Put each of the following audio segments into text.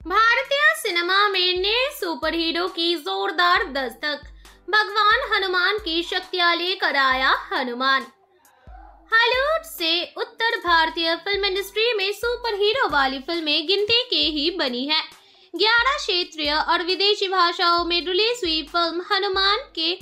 भारतीय सिनेमा में नए सुपर हीरो की जोरदार दस्तक। भगवान हनुमान की शक्तियाँ लेकर आया हनुमान। हॉलीवुड से उत्तर भारतीय फ़िल्म इंडस्ट्री में सुपर हीरो वाली फ़िल्में गिनती के ही बनी है। ग्यारह क्षेत्रीय और विदेशी भाषाओं में रिलीज़ हुई फ़िल्म हनुमान के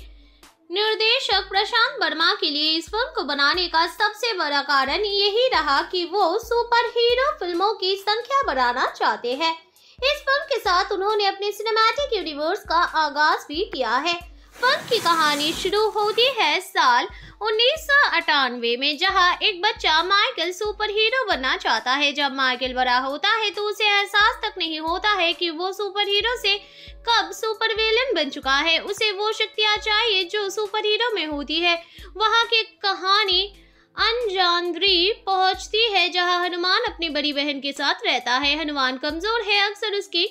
निर्देशक प्रशांत वर्मा के लिए इस फ़िल्म को बनाने का सबसे बड़ा कारण यही रहा कि वो सुपर हीरो फ़िल्मों की संख्या बढ़ाना चाहते हैं। इस फ़िल्म के साथ उन्होंने अपने सिनेमैटिक यूनिवर्स का आगाज़ भी किया है। फ़िल्म की कहानी शुरू होती है साल उन्नीस में, जहाँ एक बच्चा माइकल सुपर हीरो बनना चाहता है। जब माइकल बड़ा होता है तो उसे एहसास तक नहीं होता है कि वो सुपर हीरो से कब सुपर विलेन बन चुका है। उसे वो शक्तियाँ चाहिए जो सुपर हीरो में होती है। वहाँ की कहानी अनजानद्री पहुँचती है जहाँ हनुमान अपनी बड़ी बहन के साथ रहता है। हनुमान कमज़ोर है, अक्सर उसकी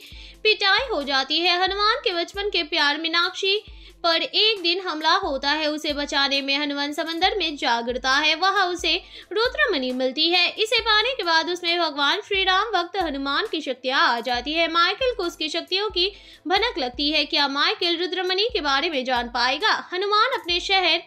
पिटाई हो जाती है। हनुमान के बचपन के प्यार मीनाक्षी पर एक दिन हमला होता है। उसे बचाने में हनुमान समंदर में जा गिरता है। वहाँ उसे रुद्रमणि मिलती है। इसे पाने के बाद उसमें भगवान श्री राम वक्त हनुमान की शक्तियाँ आ जाती है। माइकल को उसकी शक्तियों की भनक लगती है। क्या माइकल रुद्रमणि के बारे में जान पाएगा? हनुमान अपने शहर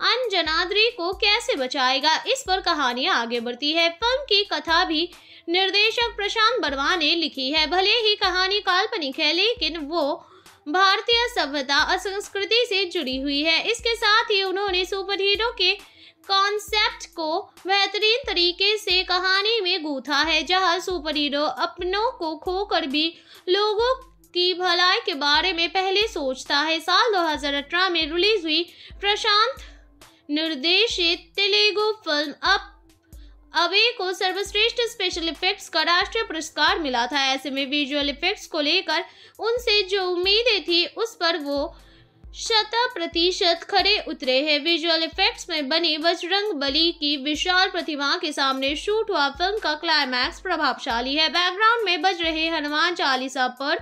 अनजनाद्री को कैसे बचाएगा? इस पर कहानियाँ आगे बढ़ती है। फ़िल्म की कथा भी निर्देशक प्रशांत बर्मा ने लिखी है। भले ही कहानी काल्पनिक है, लेकिन वो भारतीय सभ्यता और संस्कृति से जुड़ी हुई है। इसके साथ ही उन्होंने सुपर हीरो के कॉन्सेप्ट को बेहतरीन तरीके से कहानी में गूथा है, जहाँ सुपर हीरो अपनों को खोकर भी लोगों की भलाई के बारे में पहले सोचता है। साल 2018 में रिलीज़ हुई प्रशांत निर्देशित तेलुगु फ़िल्म अब अवे को सर्वश्रेष्ठ स्पेशल इफेक्ट्स का राष्ट्रीय पुरस्कार मिला था। ऐसे में विजुअल इफेक्ट्स को लेकर उनसे जो उम्मीदें थी, उस पर वो शत प्रतिशत खड़े उतरे हैं। विजुअल इफेक्ट्स में बनी बजरंग बली की विशाल प्रतिमा के सामने शूट हुआ फ़िल्म का क्लाइमैक्स प्रभावशाली है। बैकग्राउंड में बज रहे हनुमान चालीसा पर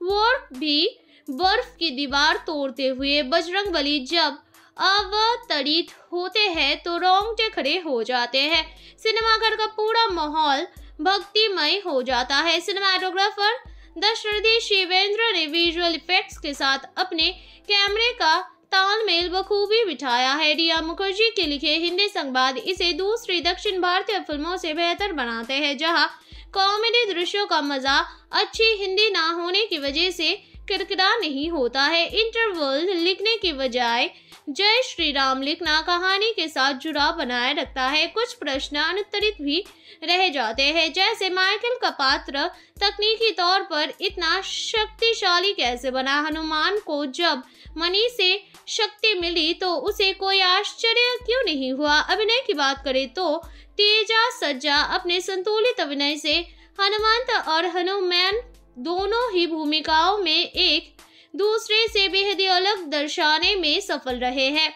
वोर भी बर्फ़ की दीवार तोड़ते हुए बजरंग बली जब अवतरित होते हैं तो रोंगटे खड़े हो जाते हैं। सिनेमाघर का पूरा माहौल भक्तिमय हो जाता है। सिनेमाटोग्राफर दशरथी शिवेंद्र ने विजुअल इफेक्ट्स के साथ अपने कैमरे का तालमेल बखूबी बिठाया है। रिया मुखर्जी के लिखे हिंदी संवाद इसे दूसरी दक्षिण भारतीय फ़िल्मों से बेहतर बनाते हैं, जहाँ कॉमेडी दृश्यों का मज़ा अच्छी हिंदी ना होने की वजह से किरकिरा नहीं होता है। इंटरवल लिखने के बजाय जय श्री राम लिखना कहानी के साथ जुड़ाव बनाए रखता है। कुछ प्रश्न अनुत्तरित भी रह जाते हैं। जैसे माइकल का पात्र तकनीकी तौर पर इतना शक्तिशाली कैसे बना? हनुमान को जब मनी से शक्ति मिली तो उसे कोई आश्चर्य क्यों नहीं हुआ? अभिनय की बात करें तो तेजा सज्जा अपने संतुलित अभिनय से हनुमंत और हनुमान दोनों ही भूमिकाओं में एक दूसरे से बेहद अलग दर्शाने में सफल रहे हैं।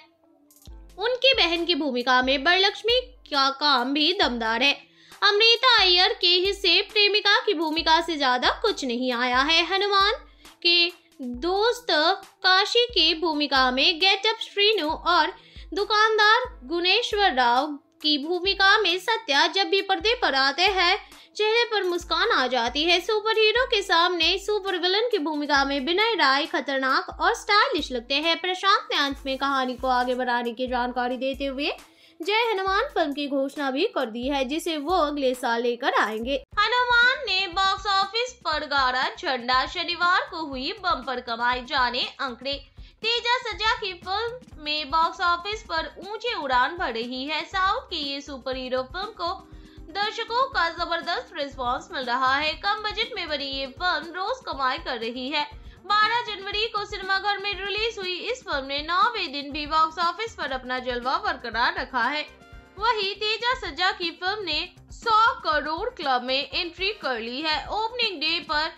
उनकी बहन की भूमिका में बरलक्ष्मी का काम भी दमदार है। अमृता अय्यर के हिस्से प्रेमिका की भूमिका से ज़्यादा कुछ नहीं आया है। हनुमान के दोस्त काशी की भूमिका में गेटअप श्रीनु और दुकानदार गुणेश्वर राव की भूमिका में सत्या जब भी पर्दे पर आते हैं, चेहरे पर मुस्कान आ जाती है। सुपर हीरो के सामने सुपर विलन की भूमिका में विनय राय खतरनाक और स्टाइलिश लगते हैं। प्रशांत ने अंत में कहानी को आगे बढ़ाने की जानकारी देते हुए जय हनुमान फ़िल्म की घोषणा भी कर दी है, जिसे वो अगले साल लेकर आएँगे। हनुमान ने बॉक्स ऑफ़िस पर गाड़ा झंडा शनिवार को हुई बम्पर कमाई जाने अंकड़े तेजा सजा की फ़िल्म में बॉक्स ऑफ़िस पर ऊँचे उड़ान भर रही है। साउथ की ये सुपर हीरो फ़िल्म को दर्शकों का ज़बरदस्त रिस्पांस मिल रहा है। कम बजट में बनी ये फ़िल्म रोज कमाई कर रही है। 12 जनवरी को सिनेमाघर में रिलीज़ हुई इस फ़िल्म ने नौवे दिन भी बॉक्स ऑफ़िस पर अपना जलवा बरकरार रखा है। वही तेजा सज्जा की फ़िल्म ने 100 करोड़ क्लब में एंट्री कर ली है। ओपनिंग डे पर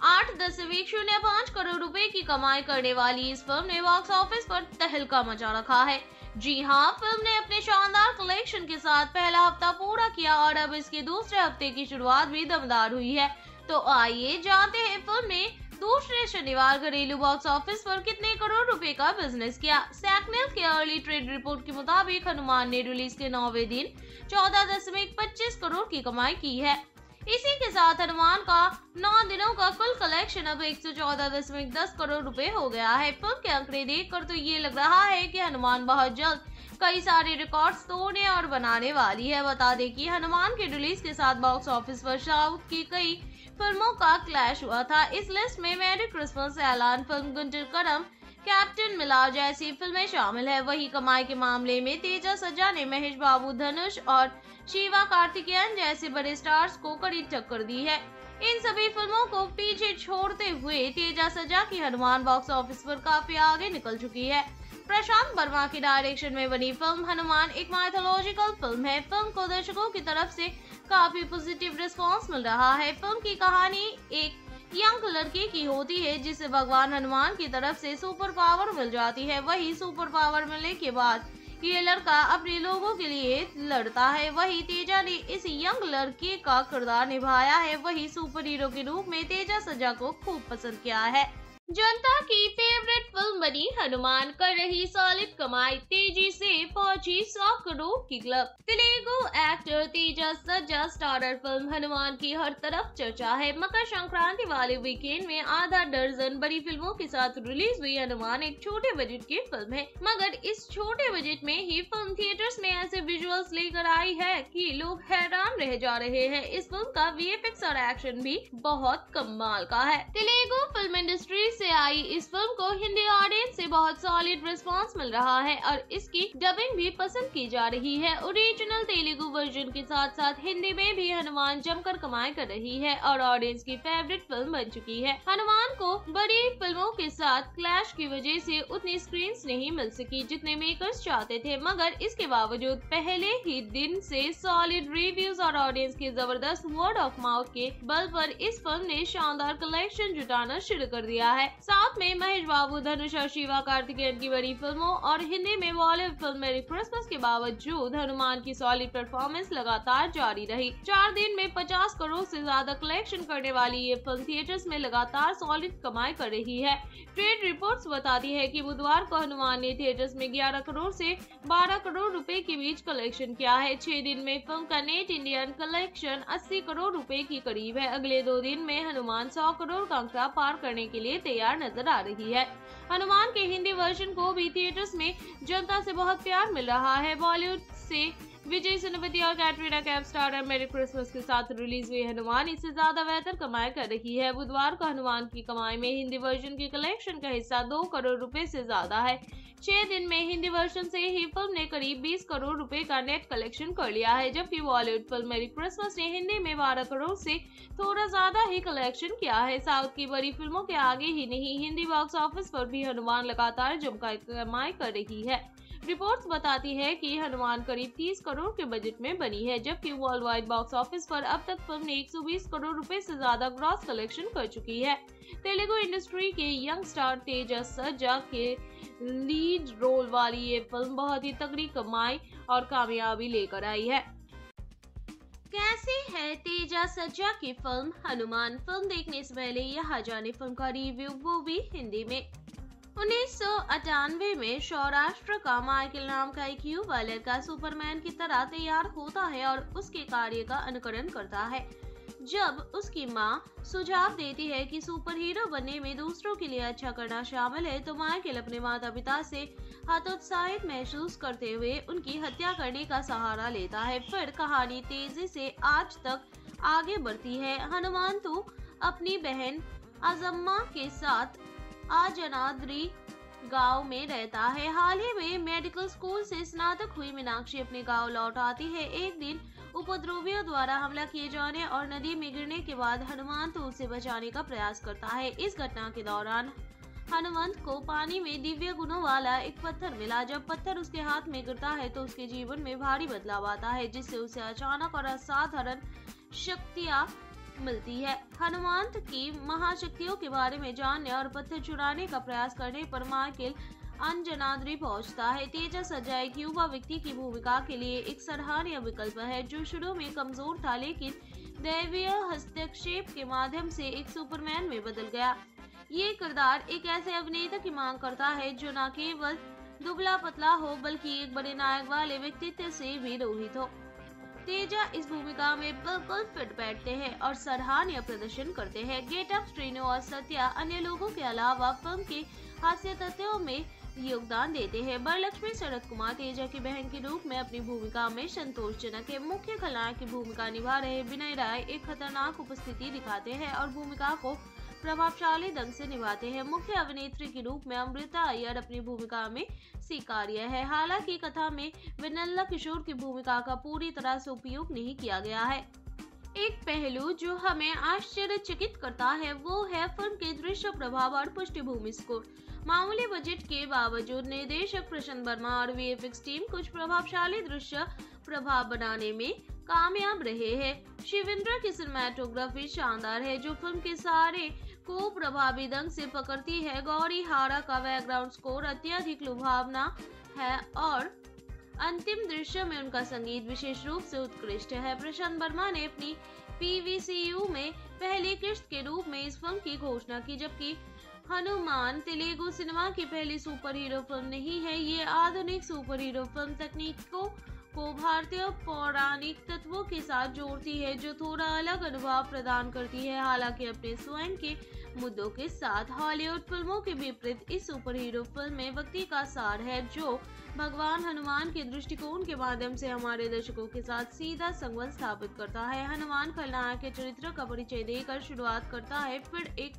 आठ दशमिक शून्य पाँच करोड़ रुपए की कमाई करने वाली इस फ़िल्म ने बॉक्स ऑफ़िस पर तहलका मचा रखा है। जी हाँ फ़िल्म ने अपने शानदार कलेक्शन के साथ पहला हफ़्ता पूरा किया और अब इसके दूसरे हफ़्ते की शुरुआत भी दमदार हुई है। तो आइए जानते हैं फ़िल्म ने दूसरे शनिवार घरेलू बॉक्स ऑफ़िस पर कितने करोड़ रुपए का बिज़नेस किया। सैकनेल के अर्ली ट्रेड रिपोर्ट के मुताबिक हनुमान ने रिलीज़ के नौवे दिन चौदह दशमिक पच्चीस करोड़ की कमाई की है। इसी के साथ हनुमान का नौ दिनों का कुल कलेक्शन अब एक सौ चौदह दशमलव दस करोड़ रुपए हो गया है। फ़िल्म के आंकड़े देखकर तो ये लग रहा है कि हनुमान बहुत जल्द कई सारे रिकॉर्ड्स तोड़ने और बनाने वाली है। बता दें कि हनुमान के रिलीज़ के साथ बॉक्स ऑफ़िस पर साउथ की कई फ़िल्मों का क्लैश हुआ था। इस लिस्ट में मैरी क्रिसमस ऐलान film Guntur Kaaram captain Miller जैसी फ़िल्में शामिल है। वही कमाई के मामले में तेजा सज्जा ने महेश बाबू, धनुष और शिवा कार्तिकेयन जैसे बड़े स्टार्स को कड़ी टक्कर दी है। इन सभी फ़िल्मों को पीछे छोड़ते हुए तेजा सजा की हनुमान बॉक्स ऑफ़िस पर काफ़ी आगे निकल चुकी है। प्रशांत वर्मा की डायरेक्शन में बनी फ़िल्म हनुमान एक माइथोलॉजिकल फ़िल्म है। फ़िल्म को दर्शकों की तरफ़ से काफ़ी पॉजिटिव रिस्पांस मिल रहा है। फ़िल्म की कहानी एक यंग लड़के की होती है, जिसे भगवान हनुमान की तरफ़ से सुपर पावर मिल जाती है। वही सुपर पावर मिलने के बाद ये लड़का अपने लोगों के लिए लड़ता है। वही तेजा ने इस यंग लड़के का किरदार निभाया है। वही सुपर हीरो के रूप में तेजा सजा को खूब पसंद किया है। जनता की फेवरेट फ़िल्म बनी हनुमान, कर रही सॉलिड कमाई, तेज़ी से पहुँची सौ करोड़ की क्लब तेलुगु एक्टर तेजा सज्जा स्टारर फ़िल्म हनुमान की हर तरफ़ चर्चा है। मकर संक्रांति वाले वीकेंड में आधा दर्जन बड़ी फ़िल्मों के साथ रिलीज़ हुई हनुमान एक छोटे बजट की फ़िल्म है। मगर इस छोटे बजट में ही फ़िल्म थिएटर्स में ऐसे विजुअल्स लेकर आई है कि लोग हैरान रह जा रहे हैं। इस फ़िल्म का वी और एक्शन भी बहुत कमाल का है। तेलुगु फ़िल्म इंडस्ट्री से आई इस फ़िल्म को हिंदी ऑडियंस से बहुत सॉलिड रिस्पांस मिल रहा है और इसकी डबिंग भी पसंद की जा रही है। ओरिजिनल तेलुगु वर्जन के साथ साथ हिंदी में भी हनुमान जमकर कमाई कर रही है और ऑडियंस की फेवरेट फ़िल्म बन चुकी है। हनुमान को बड़ी फ़िल्मों के साथ क्लैश की वजह से उतनी स्क्रीन नहीं मिल सकी जितने मेकर्स चाहते थे, मगर इसके बावजूद पहले ही दिन से सॉलिड रिव्यूज़ और ऑडियंस के ज़बरदस्त वर्ड ऑफ़ माउथ के बल पर इस फ़िल्म ने शानदार कलेक्शन जुटाना शुरू कर दिया है। साथ में महेश बाबू, धनुष और शिवा कार्तिकेयन की बड़ी फ़िल्मों और हिंदी में बॉलीवुड फ़िल्म मेरी क्रिसमस के बावजूद हनुमान की सॉलिड परफॉर्मेंस लगातार जारी रही। चार दिन में 50 करोड़ से ज़्यादा कलेक्शन करने वाली ये फ़िल्म थिएटर्स में लगातार सॉलिड कमाई कर रही है। ट्रेड रिपोर्ट्स बताती है कि बुधवार को हनुमान ने थिएटर्स में 11 करोड़ से 12 करोड़ रुपए के बीच कलेक्शन किया है। छह दिन में फ़िल्म का नेट इंडियन कलेक्शन 80 करोड़ रुपए की करीब है। अगले दो दिन में हनुमान 100 करोड़ का अंकड़ा पार करने के लिए तैयार नज़र आ रही है। हनुमान के हिंदी वर्जन को भी थिएटर्स में जनता से बहुत प्यार मिल रहा है। बॉलीवुड से विजय सेनापति और Katrina Kaif star Merry Christmas के साथ रिलीज़ हुई हनुमान। इससे ज़्यादा बेहतर कमाई कर रही है। बुधवार को हनुमान की कमाई में हिंदी वर्जन के कलेक्शन का हिस्सा दो करोड़ रुपए से ज़्यादा है। छह दिन में हिंदी वर्जन से ही फ़िल्म ने करीब 20 करोड़ रुपए का नेट कलेक्शन कर लिया है। जबकि बॉलीवुड फ़िल्म मेरी क्रिसमस ने हिंदी में 12 करोड़ से थोड़ा ज़्यादा ही कलेक्शन किया है। साउथ की बड़ी फ़िल्मों के आगे ही नहीं, हिंदी बॉक्स ऑफ़िस पर भी हनुमान लगातार जमकर कमाई कर रही है। रिपोर्ट्स बताती है कि हनुमान करीब 30 करोड़ के बजट में बनी है, जबकि वर्ल्ड वाइड बॉक्स ऑफ़िस पर अब तक फ़िल्म ने 120 करोड़ रुपए से ज़्यादा ग्रॉस कलेक्शन कर चुकी है। तेलुगु इंडस्ट्री के यंग स्टार तेजस सज्जा के लीड रोल वाली ये फ़िल्म बहुत ही तगड़ी कमाई और कामयाबी लेकर आई है। कैसी है तेजा सज्जा की फ़िल्म हनुमान फ़िल्म देखने से पहले यहाँ जाने फ़िल्म का रिव्यू वो भी हिंदी में। उन्नीस सौ अट्ठानवे में सौराष्ट्र का माइकल नाम का एक युवा लड़का सुपरमैन की तरह तैयार होता है और उसके कार्य का अनुकरण करता है। जब उसकी माँ सुझाव देती है कि सुपर हीरो बनने में दूसरों के लिए अच्छा करना शामिल है तो माइकल अपने माता पिता से हतोत्साहित महसूस करते हुए उनकी हत्या करने का सहारा लेता है। फिर कहानी तेज़ी से आज तक आगे बढ़ती है। हनुमान तो अपनी बहन अजम्मा के साथ आजनाद्री गाँव में रहता है। हाल ही में मेडिकल स्कूल से स्नातक हुई मीनाक्षी अपने गाँव लौट आती है। एक दिन उपद्रवियों द्वारा हमला किए जाने और नदी में गिरने के बाद हनुमान तो उसे बचाने का प्रयास करता है। इस घटना के दौरान हनुमंत को पानी में दिव्य गुणों वाला एक पत्थर मिला। जब पत्थर उसके हाथ में गिरता है तो उसके जीवन में भारी बदलाव आता है, जिससे उसे अचानक और असाधारण शक्तियाँ मिलती है। हनुमंत की महाशक्तियों के बारे में जानने और पत्थर चुराने का प्रयास करने पर माइकल अंजनाद्री पहुँचता है। तेजा सजा एक युवा व्यक्ति की भूमिका के लिए एक सराहनीय विकल्प है, जो शुरू में कमज़ोर था, लेकिन दैवीय हस्तक्षेप के माध्यम से एक सुपरमैन में बदल गया। ये किरदार एक ऐसे अभिनेता की मांग करता है, जो न केवल दुबला पतला हो, बल्कि एक बड़े नायक वाले व्यक्तित्व से भी रोहित हो। तेजा इस भूमिका में बिल्कुल फिट बैठते हैं और सराहनीय प्रदर्शन करते हैं। गेटअप श्रीनु और सत्या अन्य लोगों के अलावा फ़िल्म के हास्य तथ्यों में योगदान देते हैं। बरलक्ष्मी शरद कुमार, तेजा की बहन के रूप में अपनी भूमिका में संतोषजनक है। मुख्य खलनायक की भूमिका निभा रहे विनय राय एक खतरनाक उपस्थिति दिखाते हैं और भूमिका को प्रभावशाली ढंग से निभाते हैं। मुख्य अभिनेत्री के रूप में अमृता अय्यर अपनी भूमिका में स्वीकार्य है। हालाँकि कथा में विनल्ला किशोर की भूमिका का पूरी तरह से उपयोग नहीं किया गया है। एक पहलू जो हमें आश्चर्यचकित करता है, वो है फ़िल्म के दृश्य प्रभाव और पृष्ठभूमि स्कोर। मामूली बजट के बावजूद निर्देशक प्रशांत वर्मा और वीएफएक्स टीम कुछ प्रभावशाली दृश्य प्रभाव बनाने में कामयाब रहे हैं। शिवेंद्र की सिनेमाटोग्राफी शानदार है, जो फ़िल्म के सारे को प्रभावी ढंग से पकड़ती है। गौरी हारा का बैकग्राउंड स्कोर अत्यधिक लुभावना है और अंतिम दृश्य में उनका संगीत विशेष रूप से उत्कृष्ट है। प्रशांत वर्मा ने अपनी पीवीसीयू में पहली किस्त के रूप में इस फ़िल्म की घोषणा की, जबकि हनुमान तेलुगु सिनेमा की पहली सुपर हीरो फ़िल्म नहीं है। ये आधुनिक सुपर हीरो फ़िल्म तकनीक को भारतीय पौराणिक तत्वों के साथ जोड़ती है, जो थोड़ा अलग अनुभव प्रदान करती है। हालाँकि अपने स्वयं के मुद्दों के साथ हॉलीवुड फ़िल्मों के विपरीत इस सुपर हीरो फ़िल्म में व्यक्ति का सार है, जो भगवान हनुमान के दृष्टिकोण के माध्यम से हमारे दर्शकों के साथ सीधा संबंध स्थापित करता है। हनुमान खलनायक के चरित्र का परिचय देकर शुरुआत करता है, फिर एक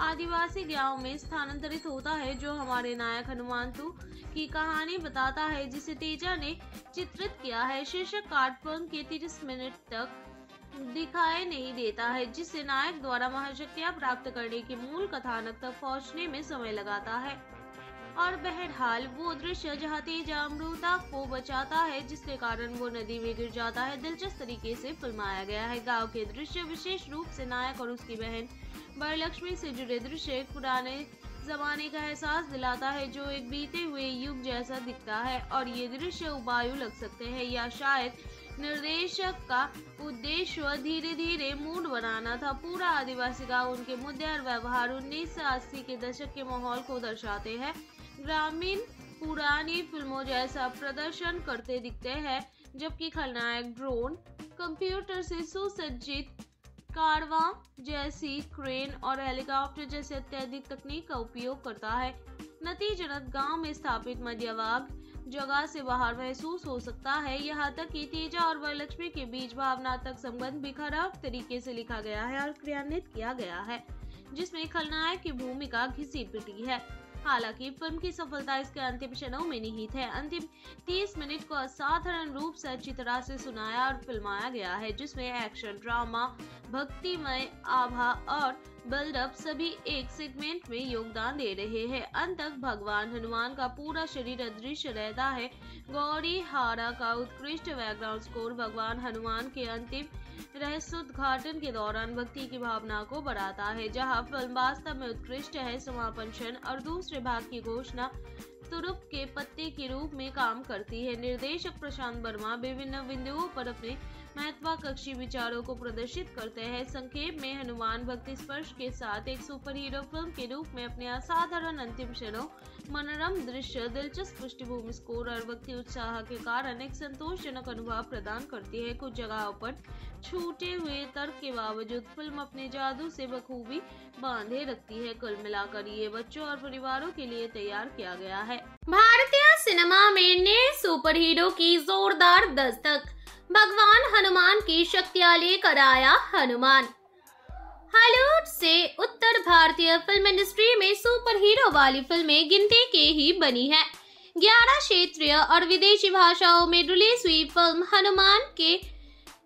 आदिवासी गाँव में स्थानांतरित होता है, जो हमारे नायक हनुमान तू की कहानी बताता है, जिसे तेजा ने चित्रित किया है। शीर्षक फ़िल्म के तीस मिनट तक दिखाई नहीं देता है जिससे नायक द्वारा महाशक्तियाँ प्राप्त करने के मूल कथानक तक पहुँचने में समय लगाता है। और बहरहाल, वो दृश्य जहाँ तेजा अमृता को बचाता है, जिसके कारण वो नदी में गिर जाता है, दिलचस्प तरीके से फिल्माया गया है। गाँव के दृश्य विशेष रूप से नायक और उसकी बहन बरलक्ष्मी से जुड़े दृश्य पुराने जमाने का एहसास दिलाता है, जो एक बीते हुए युग जैसा दिखता है। और ये दृश्य उबायु लग सकते हैं, या शायद निर्देशक का उद्देश्य धीरे धीरे मूड बनाना था। पूरा आदिवासी गाँव उनके मुद्दे और व्यवहार उन्नीस के दशक के माहौल को दर्शाते हैं। ग्रामीण पुरानी फ़िल्मों जैसा प्रदर्शन करते दिखते हैं, जबकि खलनायक ड्रोन, कंप्यूटर से सुसज्जित कारवा जैसी क्रेन और हेलीकॉप्टर जैसे अत्यधिक तकनीक का उपयोग करता है। नतीजतन गाँव में स्थापित मध्यवाग जगह से बाहर महसूस हो सकता है। यहाँ तक कि तेजा और वरलक्ष्मी के बीच भावनात्मक संबंध भी खराब तरीके से लिखा गया है और क्रियान्वित किया गया है, जिसमें खलनायक की भूमिका घिसी पिटी है। हालाँकि फ़िल्म की सफलता इसके अंतिम क्षणों में निहित है अंतिम 30 मिनट को असाधारण रूप से अच्छी तरह से सुनाया और फिल्माया गया है, जिसमें एक्शन, ड्रामा, भक्तिमय आभा और बिल्डअप सभी एक सेगमेंट में योगदान दे रहे हैं। अंत तक भगवान हनुमान का पूरा शरीर अदृश्य रहता है। गौरी हारा का उत्कृष्ट बैकग्राउंड स्कोर भगवान हनुमान के अंतिम रहस्योद्घाटन के दौरान भक्ति की भावना को बढ़ाता है, जहाँ फ़िल्म वास्तव में उत्कृष्ट है। समापन क्षण और दूसरे भाग की घोषणा तुरुप के पत्ते के रूप में काम करती है। निर्देशक प्रशांत वर्मा विभिन्न बिंदुओं पर अपने महत्वाकांक्षी विचारों को प्रदर्शित करते हैं। संक्षेप में, हनुमान भक्ति स्पर्श के साथ एक सुपर हीरो फ़िल्म के रूप में अपने असाधारण अंतिम क्षणों मनोरम दृश्य, दिलचस्प पृष्ठभूमि स्कोर और भक्ति उत्साह के कारण एक संतोषजनक अनुभव प्रदान करती है। कुछ जगहों पर छूटे हुए तर्क के बावजूद फ़िल्म अपने जादू से बखूबी बांधे रखती है। कुल मिलाकर ये बच्चों और परिवारों के लिए तैयार किया गया है। भारतीय सिनेमा में नए सुपर हीरो की जोरदार दस्तक। भगवान हनुमान की शक्तियाँ लेकर आया हनुमान। हॉलीवुड से उत्तर भारतीय फ़िल्म इंडस्ट्री में सुपर हीरो वाली फ़िल्में गिनती के ही बनी है। ग्यारह क्षेत्रीय और विदेशी भाषाओं में रिलीज़ हुई फ़िल्म हनुमान के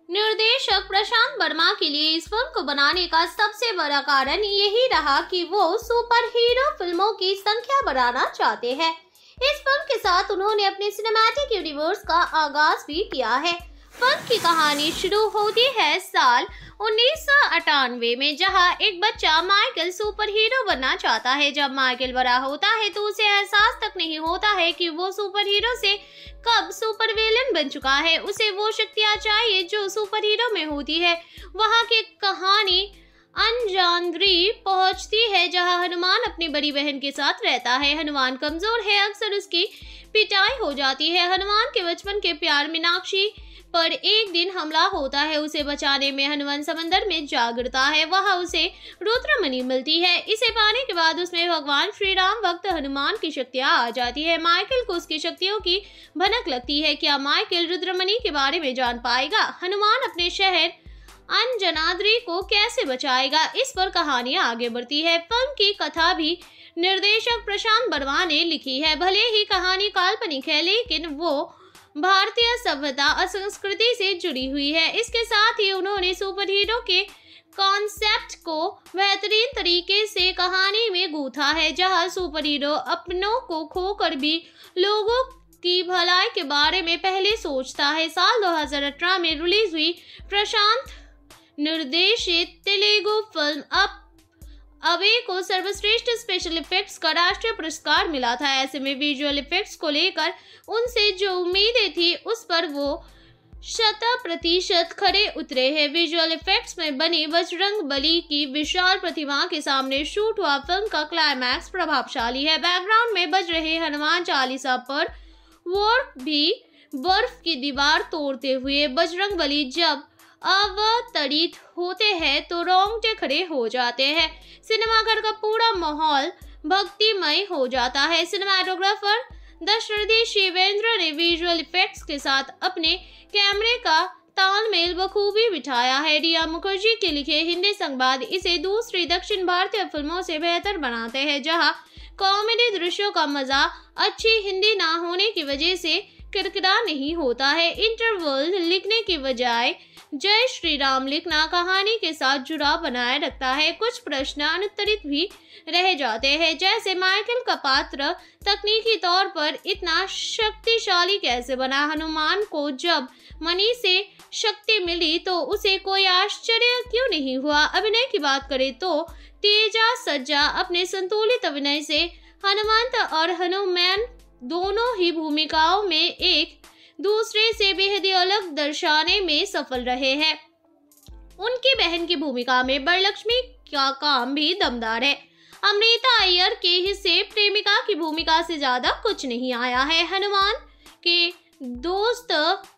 निर्देशक प्रशांत वर्मा के लिए इस फ़िल्म को बनाने का सबसे बड़ा कारण यही रहा कि वो सुपर हीरो फ़िल्मों की संख्या बढ़ाना चाहते हैं। इस फ़िल्म के साथ उन्होंने अपने सिनेमैटिक यूनिवर्स का आगाज़ भी किया है। फ़िल्म की कहानी शुरू होती है साल उन्नीस सौ अट्ठानवे में, जहाँ एक बच्चा माइकल सुपर हीरो बनना चाहता है। जब माइकल बड़ा होता है तो उसे एहसास तक नहीं होता है कि वो सुपर हीरो से कब सुपर विलेन बन चुका है। उसे वो शक्तियाँ चाहिए जो सुपर हीरो में होती है। वहाँ की कहानी अनजानद्री पहुँचती है, जहाँ हनुमान अपनी बड़ी बहन के साथ रहता है। हनुमान कमज़ोर है, अक्सर उसकी पिटाई हो जाती है। हनुमान के बचपन के प्यार मीनाक्षी पर एक दिन हमला होता है, उसे बचाने में हनुमान समंदर में जा है, वहाँ उसे रुद्रमणि मिलती है। इसे पाने के बाद उसमें भगवान श्री राम वक्त हनुमान की शक्तियाँ आ जाती है। माइकल को उसकी शक्तियों की भनक लगती है। क्या माइकल रुद्रमणि के बारे में जान पाएगा? हनुमान अपने शहर अनजनाद्री को कैसे बचाएगा? इस पर कहानियाँ आगे बढ़ती है। फ़िल्म की कथा भी निर्देशक प्रशांत बर्मा ने लिखी है। भले ही कहानी काल्पनिक है, लेकिन वो भारतीय सभ्यता और संस्कृति से जुड़ी हुई है। इसके साथ ही उन्होंने सुपर हीरो के कॉन्सेप्ट को बेहतरीन तरीके से कहानी में गूथा है, जहाँ सुपर हीरो अपनों को खोकर भी लोगों की भलाई के बारे में पहले सोचता है। साल 2018 में रिलीज़ हुई प्रशांत निर्देशित तेलुगु फ़िल्म अब को सर्वश्रेष्ठ स्पेशल इफेक्ट्स का राष्ट्रीय पुरस्कार मिला था। ऐसे में विजुअल इफेक्ट्स को लेकर उनसे जो उम्मीदें थी, उस पर वो शत प्रतिशत खड़े उतरे हैं। विजुअल इफेक्ट्स में बनी बजरंग बली की विशाल प्रतिमा के सामने शूट हुआ फ़िल्म का क्लाइमैक्स प्रभावशाली है। बैकग्राउंड में बज रहे हनुमान चालीसा पर वोर भी बर्फ़ की दीवार तोड़ते हुए बजरंग बली जब अवतरित होते हैं तो रोंगटे खड़े हो जाते हैं। सिनेमाघर का पूरा माहौल भक्तिमय हो जाता है। सिनेमाटोग्राफर दशरथी शिवेंद्र ने विजुअल इफेक्ट्स के साथ अपने कैमरे का तालमेल बखूबी बिठाया है। रिया मुखर्जी के लिखे हिंदी संवाद इसे दूसरी दक्षिण भारतीय फ़िल्मों से बेहतर बनाते हैं, जहाँ कॉमेडी दृश्यों का मज़ा अच्छी हिंदी ना होने की वजह से किरकिरा नहीं होता है। इंटरवल लिखने की बजाय जय श्री राम लिखना, कहानी के साथ जुड़ाव बनाए रखता है। कुछ प्रश्न अनुत्तरित भी रह जाते हैं। जैसे माइकल का पात्र तकनीकी तौर पर इतना शक्तिशाली कैसे बना? हनुमान को जब मनी से शक्ति मिली तो उसे कोई आश्चर्य क्यों नहीं हुआ? अभिनय की बात करें तो तेजा सज्जा अपने संतुलित अभिनय से हनुमंत और हनुमान दोनों ही भूमिकाओं में एक दूसरे से बेहद अलग दर्शाने में सफल रहे हैं। उनकी बहन की भूमिका में बरलक्ष्मी का काम भी दमदार है। अमृता अय्यर के हिस्से प्रेमिका की भूमिका से ज़्यादा कुछ नहीं आया है। हनुमान के दोस्त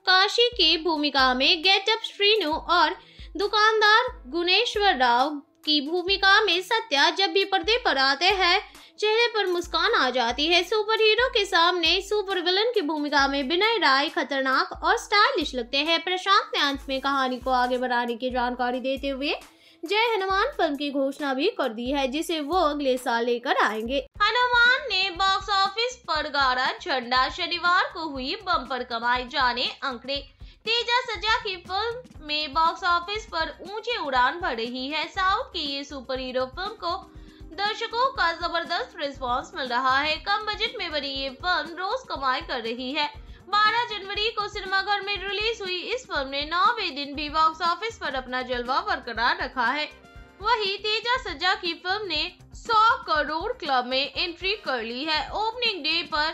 काशी की भूमिका में गेटअप श्रीनु और दुकानदार गुणेश्वर राव की भूमिका में सत्या जब भी पर्दे पर आते हैं चेहरे पर मुस्कान आ जाती है। सुपर हीरो के सामने सुपर विलन की भूमिका में विनय राय खतरनाक और स्टाइलिश लगते हैं। प्रशांत ने अंत में कहानी को आगे बढ़ाने की जानकारी देते हुए जय हनुमान फ़िल्म की घोषणा भी कर दी है, जिसे वो अगले साल लेकर आएँगे। हनुमान ने बॉक्स ऑफ़िस पर गाड़ा झंडा शनिवार को हुई बम्पर कमाई जाने अंकड़े तेजा सजा की फ़िल्म में बॉक्स ऑफ़िस पर ऊँचे उड़ान भर रही है। साउथ की ये सुपर हीरो फ़िल्म को दर्शकों का ज़बरदस्त रिस्पांस मिल रहा है। कम बजट में बनी ये फ़िल्म रोज कमाई कर रही है। 12 जनवरी को सिनेमाघर में रिलीज़ हुई इस फ़िल्म ने नौवे दिन भी बॉक्स ऑफ़िस पर अपना जलवा बरकरार रखा है। वही तेजा सज्जा की फ़िल्म ने 100 करोड़ क्लब में एंट्री कर ली है। ओपनिंग डे पर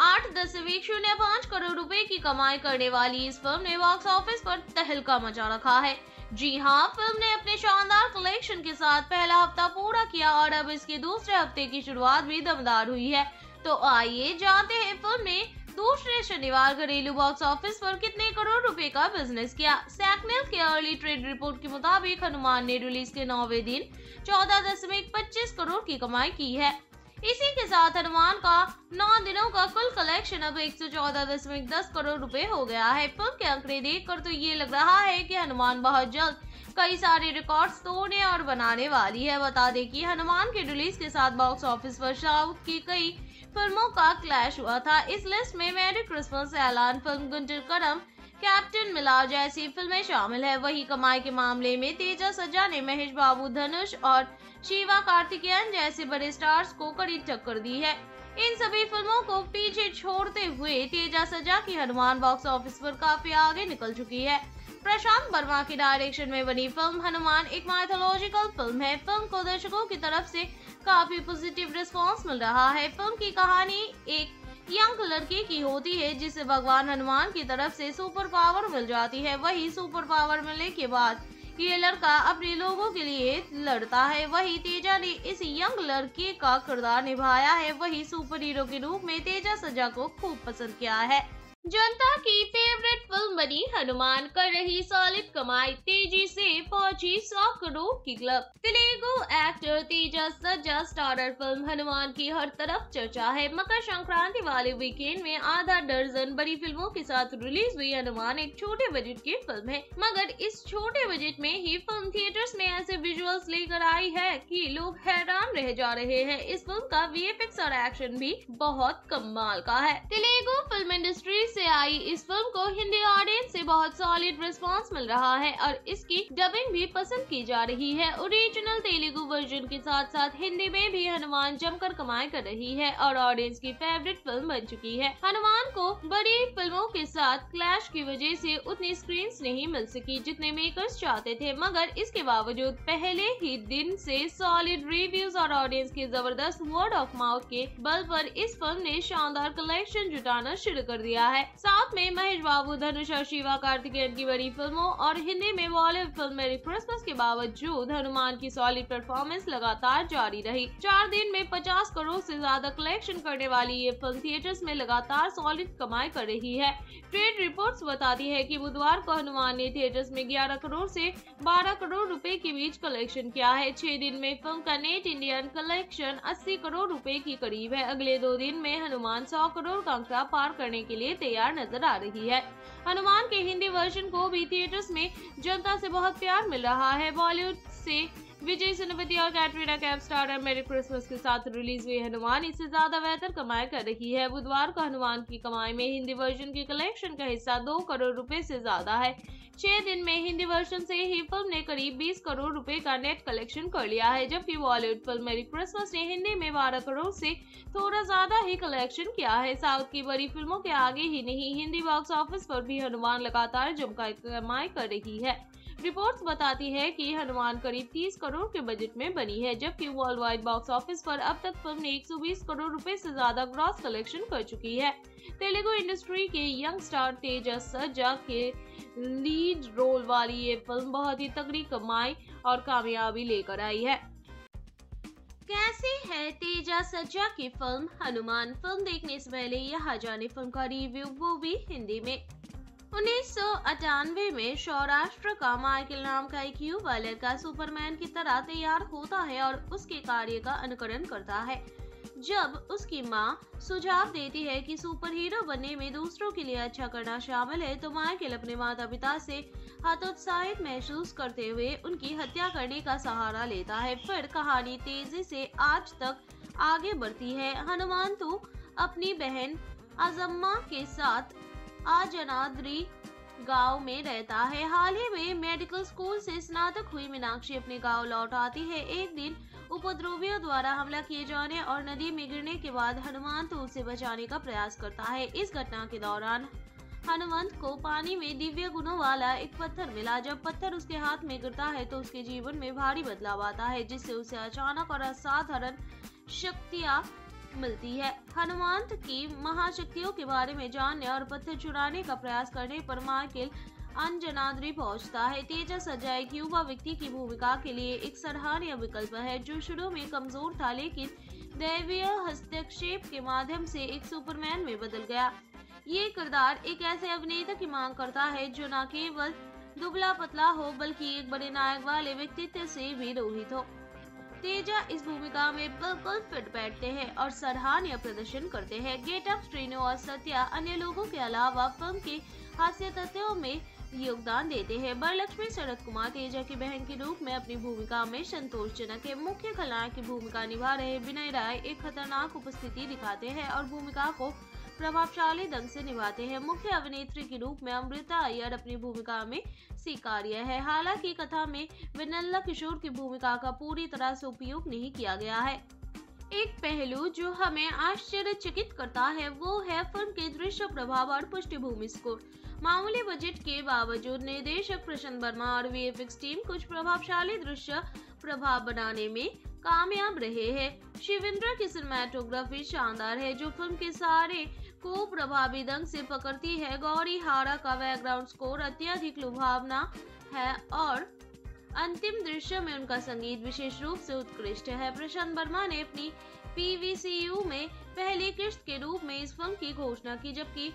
आठ दशमलव शून्य पाँच करोड़ रुपए की कमाई करने वाली इस फ़िल्म ने बॉक्स ऑफ़िस पर तहलका मचा रखा है। जी हाँ फ़िल्म ने अपने शानदार कलेक्शन के साथ पहला हफ़्ता पूरा किया और अब इसके दूसरे हफ़्ते की शुरुआत भी दमदार हुई है। तो आइए जानते हैं फ़िल्म ने दूसरे शनिवार घरेलू बॉक्स ऑफ़िस पर कितने करोड़ रुपए का बिज़नेस किया। सैकनेल के अर्ली ट्रेड रिपोर्ट के मुताबिक हनुमान ने रिलीज़ के नौवे दिन चौदह दशमलव पच्चीस करोड़ की कमाई की है। इसी के साथ हनुमान का नौ दिनों का कुल कलेक्शन अब एक सौ चौदह दशमलव दस करोड़ रुपए हो गया है। फ़िल्म के आंकड़े देखकर तो ये लग रहा है कि हनुमान बहुत जल्द कई सारे रिकॉर्ड्स तोड़ने और बनाने वाली है। बता दें कि हनुमान के रिलीज़ के साथ बॉक्स ऑफ़िस पर साउथ की कई फ़िल्मों का क्लैश हुआ था। इस लिस्ट में मैरी क्रिसमस ऐलान film Guntur Kaaram captain Miller जैसी फ़िल्में शामिल है। वही कमाई के मामले में तेजा सज्जा ने महेश बाबू, धनुष और शिवा कार्तिकेयन जैसे बड़े स्टार्स को कड़ी टक्कर दी है। इन सभी फ़िल्मों को पीछे छोड़ते हुए तेजा सजा की हनुमान बॉक्स ऑफ़िस पर काफ़ी आगे निकल चुकी है। प्रशांत वर्मा की डायरेक्शन में बनी फ़िल्म हनुमान एक माइथोलॉजिकल फ़िल्म है। फ़िल्म को दर्शकों की तरफ़ से काफ़ी पॉजिटिव रिस्पांस मिल रहा है। फ़िल्म की कहानी एक यंग लड़की की होती है, जिसे भगवान हनुमान की तरफ़ से सुपर पावर मिल जाती है। वही सुपर पावर मिलने के बाद ये लड़का अपने लोगों के लिए लड़ता है। वही तेजा ने इस यंग लड़के का किरदार निभाया है। वही सुपर हीरो के रूप में तेजा सजा को खूब पसंद किया है। जनता की फेवरेट फ़िल्म बनी हनुमान, कर रही सॉलिड कमाई, तेज़ी से पहुँची सौ करोड़ की क्लब तेलुगु एक्टर तेजा सज्जा स्टारर फ़िल्म हनुमान की हर तरफ़ चर्चा है। मकर संक्रांति वाले वीकेंड में आधा दर्जन बड़ी फ़िल्मों के साथ रिलीज़ हुई हनुमान एक छोटे बजट की फ़िल्म है। मगर इस छोटे बजट में ही फ़िल्म थिएटर्स में ऐसे विजुअल्स लेकर आई है कि लोग हैरान रह जा रहे हैं। इस फ़िल्म का वी और एक्शन भी बहुत कमाल का है। तेलुगु फ़िल्म इंडस्ट्री से आई इस फ़िल्म को हिंदी ऑडियंस से बहुत सॉलिड रिस्पांस मिल रहा है और इसकी डबिंग भी पसंद की जा रही है। ओरिजिनल तेलुगु वर्जन के साथ साथ हिंदी में भी हनुमान जमकर कमाई कर रही है और ऑडियंस की फेवरेट फ़िल्म बन चुकी है। हनुमान को बड़ी फ़िल्मों के साथ क्लैश की वजह से उतनी स्क्रीन नहीं मिल सकी जितने मेकर्स चाहते थे, मगर इसके बावजूद पहले ही दिन से सॉलिड रिव्यूज़ और ऑडियंस के ज़बरदस्त वर्ड ऑफ़ माउथ के बल पर इस फ़िल्म ने शानदार कलेक्शन जुटाना शुरू कर दिया है। साथ में महेश बाबू, धनुष और शिवा कार्तिकेयन की बड़ी फ़िल्मों और हिंदी में बॉलीवुड फ़िल्म मेरी क्रिसमस के बावजूद हनुमान की सॉलिड परफॉर्मेंस लगातार जारी रही। चार दिन में 50 करोड़ से ज़्यादा कलेक्शन करने वाली ये फ़िल्म थिएटर्स में लगातार सॉलिड कमाई कर रही है। ट्रेड रिपोर्ट्स बताती है कि बुधवार को हनुमान ने थिएटर्स में 11 करोड़ से 12 करोड़ रुपए के बीच कलेक्शन किया है। छह दिन में फ़िल्म का नेट इंडियन कलेक्शन 80 करोड़ रुपए की करीब है। अगले दो दिन में हनुमान 100 करोड़ का आंकड़ा पार करने के लिए तैयार नज़र आ रही है। हनुमान के हिंदी वर्जन को भी थिएटर्स में जनता से बहुत प्यार मिल रहा है। बॉलीवुड से विजय सेनापति और Katrina Kaif star Merry Christmas के साथ रिलीज़ हुई हनुमान। इससे ज़्यादा बेहतर कमाई कर रही है। बुधवार को हनुमान की कमाई में हिंदी वर्जन के कलेक्शन का हिस्सा दो करोड़ रुपए से ज़्यादा है। छह दिन में हिंदी वर्जन से ही फ़िल्म ने करीब 20 करोड़ रुपए का नेट कलेक्शन कर लिया है। जबकि बॉलीवुड फ़िल्म मेरी क्रिसमस ने हिंदी में 12 करोड़ से थोड़ा ज़्यादा ही कलेक्शन किया है। साउथ की बड़ी फ़िल्मों के आगे ही नहीं, हिंदी बॉक्स ऑफ़िस पर भी हनुमान लगातार जमकर कमाई कर रही है। रिपोर्ट्स बताती है कि हनुमान करीब 30 करोड़ के बजट में बनी है, जबकि वर्ल्ड वाइड बॉक्स ऑफ़िस पर अब तक फ़िल्म ने 120 करोड़ रुपए से ज़्यादा ग्रॉस कलेक्शन कर चुकी है। तेलुगु इंडस्ट्री के यंग स्टार तेजस सज्जा के लीड रोल वाली ये फ़िल्म बहुत ही तगड़ी कमाई और कामयाबी लेकर आई है। कैसे है तेजा सज्जा की फ़िल्म हनुमान फ़िल्म देखने से पहले यहाँ जाने फ़िल्म का रिव्यू वो भी हिंदी में। उन्नीस सौ अट्ठानवे में सौराष्ट्र का माइकल नाम का एक युवा लड़का सुपरमैन की तरह तैयार होता है और उसके कार्य का अनुकरण करता है। जब उसकी माँ सुझाव देती है कि सुपर हीरो बनने में दूसरों के लिए अच्छा करना शामिल है तो माइकल अपने माता पिता से हतोत्साहित महसूस करते हुए उनकी हत्या करने का सहारा लेता है। फिर कहानी तेज़ी से आज तक आगे बढ़ती है। हनुमान तो अपनी बहन अजम्मा के साथ आजनाद्री गाँव में रहता है। हाल ही में मेडिकल स्कूल से स्नातक हुई मीनाक्षी अपने गाँव लौट आती है। एक दिन उपद्रवियों द्वारा हमला किए जाने और नदी में गिरने के बाद हनुमान तो उसे बचाने का प्रयास करता है। इस घटना के दौरान हनुमंत को पानी में दिव्य गुणों वाला एक पत्थर मिला। जब पत्थर उसके हाथ में गिरता है तो उसके जीवन में भारी बदलाव आता है, जिससे उसे अचानक और असाधारण शक्तियाँ मिलती है। हनुमंत की महाशक्तियों के बारे में जानने और पत्थर चुराने का प्रयास करने पर माइकल अंजनाद्री पहुँचता है। तेजस अजय एक युवा व्यक्ति की भूमिका के लिए एक सराहनीय विकल्प है, जो शुरू में कमज़ोर था, लेकिन दैवीय हस्तक्षेप के माध्यम से एक सुपरमैन में बदल गया। ये किरदार एक ऐसे अभिनेता की मांग करता है, जो न केवल दुबला पतला हो, बल्कि एक बड़े नायक वाले व्यक्तित्व से भी रोहित हो। तेजा इस भूमिका में बिल्कुल फिट बैठते हैं और सराहनीय प्रदर्शन करते हैं। गेटअप श्रीनु और सत्या अन्य लोगों के अलावा फ़िल्म के हास्य तथ्यों में योगदान देते हैं। बरलक्ष्मी शरद कुमार, तेजा की बहन के रूप में अपनी भूमिका में संतोषजनक है। मुख्य खलनायक की भूमिका निभा रहे विनय राय एक खतरनाक उपस्थिति दिखाते हैं और भूमिका को प्रभावशाली ढंग से निभाते हैं। मुख्य अभिनेत्री के रूप में अमृता अय्यर अपनी भूमिका में स्वीकार्य है। हालाँकि कथा में विनल्ला किशोर की भूमिका का पूरी तरह से उपयोग नहीं किया गया है। एक पहलू जो हमें आश्चर्यचकित करता है, वो है फ़िल्म के दृश्य प्रभाव और पृष्ठभूमि स्कोर। मामूली बजट के बावजूद निर्देशक प्रशांत वर्मा और वी टीम कुछ प्रभावशाली दृश्य प्रभाव बनाने में कामयाब रहे हैं। शिवेंद्र की सिनेमाटोग्राफी शानदार है, जो फ़िल्म के सारे को प्रभावी ढंग से पकड़ती है। गौरी हारा का बैकग्राउंड स्कोर अत्यधिक लुभावना है और अंतिम दृश्य में उनका संगीत विशेष रूप से उत्कृष्ट है। प्रशांत वर्मा ने अपनी पीवीसीयू में पहली किस्त के रूप में इस फ़िल्म की घोषणा की, जबकि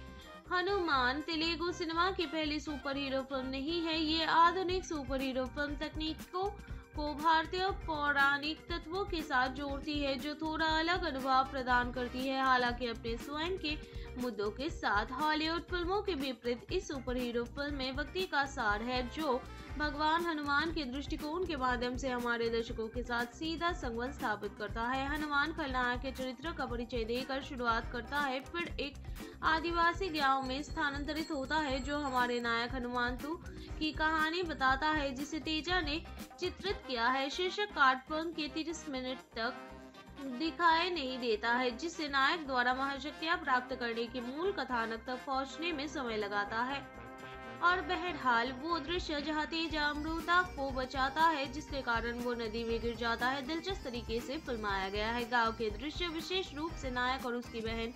हनुमान तेलुगु सिनेमा की पहली सुपर हीरो फ़िल्म नहीं है। ये आधुनिक सुपर हीरो फ़िल्म तकनीक को भारतीय पौराणिक तत्वों के साथ जोड़ती है, जो थोड़ा अलग अनुभव प्रदान करती है। हालाँकि अपने स्वयं के मुद्दों के साथ हॉलीवुड फ़िल्मों के विपरीत इस सुपर हीरो फ़िल्म में व्यक्ति का सार है, जो भगवान हनुमान के दृष्टिकोण के माध्यम से हमारे दर्शकों के साथ सीधा संबंध स्थापित करता है। हनुमान खलनायक के चरित्र का परिचय देकर शुरुआत करता है, फिर एक आदिवासी गाँव में स्थानांतरित होता है, जो हमारे नायक हनुमान तू की कहानी बताता है, जिसे तेजा ने चित्रित किया है। शीर्षक फ़िल्म के तीस मिनट तक दिखाई नहीं देता है जिससे नायक द्वारा महाशक्तियाँ प्राप्त करने के मूल कथानक तक पहुँचने में समय लगाता है। और बहरहाल वो दृश्य जहाँ तेज अमृता को बचाता है, जिसके कारण वो नदी में गिर जाता है, दिलचस्प तरीके से फिल्माया गया है। गाँव के दृश्य विशेष रूप से नायक और उसकी बहन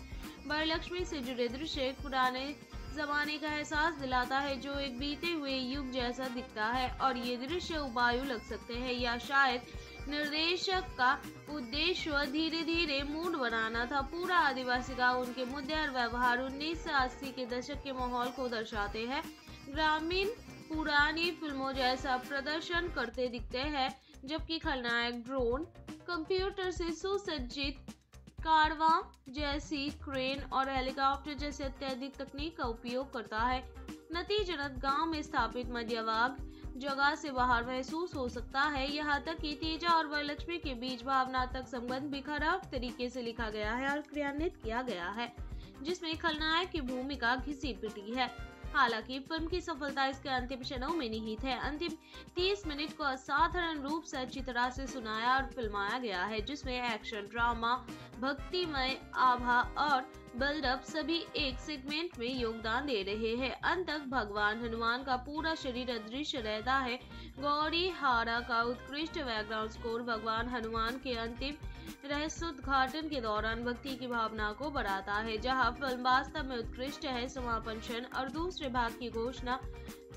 बरलक्ष्मी से जुड़े दृश्य पुराने जमाने का एहसास दिलाता है, जो एक बीते हुए युग जैसा दिखता है। और ये दृश्य उबायु लग सकते हैं या शायद निर्देशक का उद्देश्य धीरे धीरे मूड बनाना था। पूरा आदिवासी गाँव उनके मुद्दे और व्यवहार उन्नीस के दशक के माहौल को दर्शाते हैं। ग्रामीण पुरानी फ़िल्मों जैसा प्रदर्शन करते दिखते हैं, जबकि खलनायक ड्रोन, कंप्यूटर से सुसज्जित कारवा जैसी क्रेन और हेलीकॉप्टर जैसे अत्यधिक तकनीक का उपयोग करता है। नतीजतन गाँव में स्थापित मध्यवाग जगह से बाहर महसूस हो सकता है। यहाँ तक कि तेजा और वरलक्ष्मी के बीच भावनात्मक संबंध भी खराब तरीके से लिखा गया है और क्रियान्वित किया गया है, जिसमें खलनायक की भूमिका घिसी पिटी है। हालाँकि फ़िल्म की सफलता इसके अंतिम क्षणों में निहित है अंतिम 30 मिनट को असाधारण रूप से अच्छी तरह से सुनाया और फिल्माया गया है, जिसमें एक्शन, ड्रामा, भक्तिमय आभा और बिल्डअप सभी एक सेगमेंट में योगदान दे रहे हैं। अंत तक भगवान हनुमान का पूरा शरीर अदृश्य रहता है। गौरी हारा का उत्कृष्ट बैकग्राउंड स्कोर भगवान हनुमान के अंतिम रहस्योद्घाटन के दौरान भक्ति की भावना को बढ़ाता है, जहाँ फ़िल्म वास्तव में उत्कृष्ट है। समापन क्षण और दूसरे भाग की घोषणा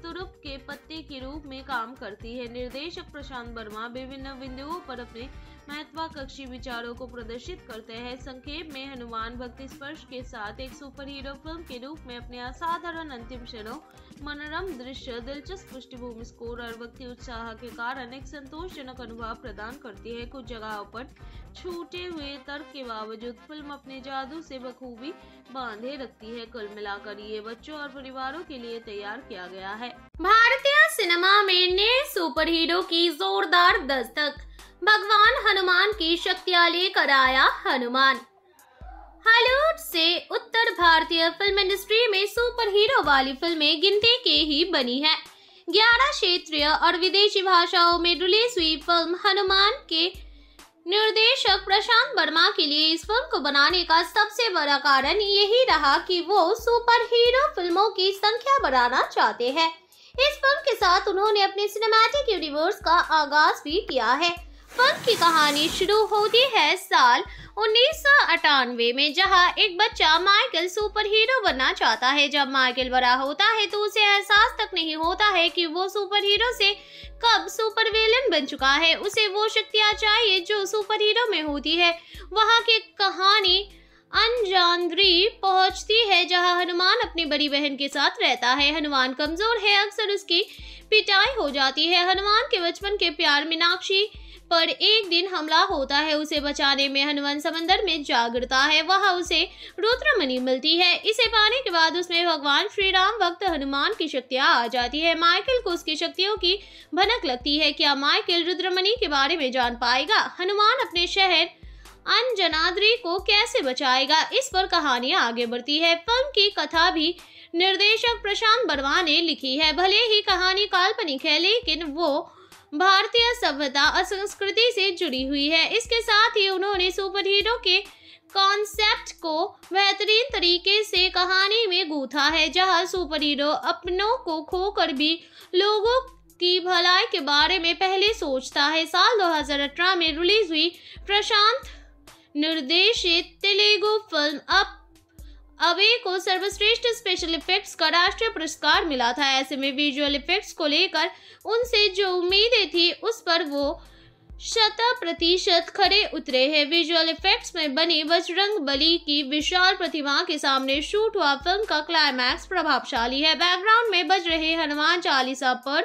तुरुप के पत्ते के रूप में काम करती है। निर्देशक प्रशांत वर्मा विभिन्न बिंदुओं पर अपने महत्वाकांक्षी विचारों को प्रदर्शित करते हैं। संक्षेप में हनुमान भक्ति स्पर्श के साथ एक सुपर हीरो फ़िल्म के रूप में अपने असाधारण अंतिम क्षणों, मनोरम दृश्य, दिलचस्प पृष्ठभूमि स्कोर और भक्ति उत्साह के कारण एक संतोषजनक अनुभव प्रदान करती है। कुछ जगहों पर छूटे हुए तर्क के बावजूद फ़िल्म अपने जादू से बखूबी बांधे रखती है। कुल मिलाकर ये बच्चों और परिवारों के लिए तैयार किया गया है। भारतीय सिनेमा में नए सुपर हीरो की जोरदार दस्तक। भगवान हनुमान की शक्तियाँ लेकर आया हनुमान। हॉलीवुड से उत्तर भारतीय फ़िल्म इंडस्ट्री में सुपर हीरो वाली फ़िल्में गिनती के ही बनी है। ग्यारह क्षेत्रीय और विदेशी भाषाओं में रिलीज़ हुई फ़िल्म हनुमान के निर्देशक प्रशांत वर्मा के लिए इस फ़िल्म को बनाने का सबसे बड़ा कारण यही रहा कि वो सुपर हीरो फ़िल्मों की संख्या बढ़ाना चाहते हैं। इस फ़िल्म के साथ उन्होंने अपने सिनेमैटिक यूनिवर्स का आगाज़ भी किया है। फ़िल्म की कहानी शुरू होती है साल उन्नीस सौ अट्ठानवे में, जहाँ एक बच्चा माइकल सुपर हीरो बनना चाहता है। जब माइकल बड़ा होता है तो उसे एहसास तक नहीं होता है कि वो सुपर हीरो से कब सुपर विलेन बन चुका है। उसे वो शक्तियाँ चाहिए जो सुपर हीरो में होती है। वहाँ की कहानी अनजानद्री पहुँचती है, जहाँ हनुमान अपनी बड़ी बहन के साथ रहता है। हनुमान कमज़ोर है, अक्सर उसकी पिटाई हो जाती है। हनुमान के बचपन के प्यार मीनाक्षी पर एक दिन हमला होता है, उसे बचाने में हनुमान समंदर में जा गिरता है, वहाँ उसे रुद्रमणि मिलती है। इसे पाने के बाद उसमें भगवान श्री राम वक्त हनुमान की शक्तियाँ आ जाती है। माइकल को उसकी शक्तियों की भनक लगती है। क्या माइकल रुद्रमणि के बारे में जान पाएगा? हनुमान अपने शहर अनजनाद्री को कैसे बचाएगा? इस पर कहानियाँ आगे बढ़ती है। फ़िल्म की कथा भी निर्देशक प्रशांत बर्मा ने लिखी है। भले ही कहानी काल्पनिक है, लेकिन वो भारतीय सभ्यता और संस्कृति से जुड़ी हुई है। इसके साथ ही उन्होंने सुपर हीरो के कॉन्सेप्ट को बेहतरीन तरीके से कहानी में गूथा है, जहाँ सुपर हीरो अपनों को खोकर भी लोगों की भलाई के बारे में पहले सोचता है। साल 2018 में रिलीज़ हुई प्रशांत निर्देशित तेलुगु फ़िल्म अप अवे को सर्वश्रेष्ठ स्पेशल इफेक्ट्स का राष्ट्रीय पुरस्कार मिला था। ऐसे में विजुअल इफेक्ट्स को लेकर उनसे जो उम्मीदें थी, उस पर वो शत प्रतिशत खड़े उतरे हैं। विजुअल इफेक्ट्स में बनी बजरंग बली की विशाल प्रतिमा के सामने शूट हुआ फ़िल्म का क्लाइमैक्स प्रभावशाली है। बैकग्राउंड में बज रहे हनुमान चालीसा पर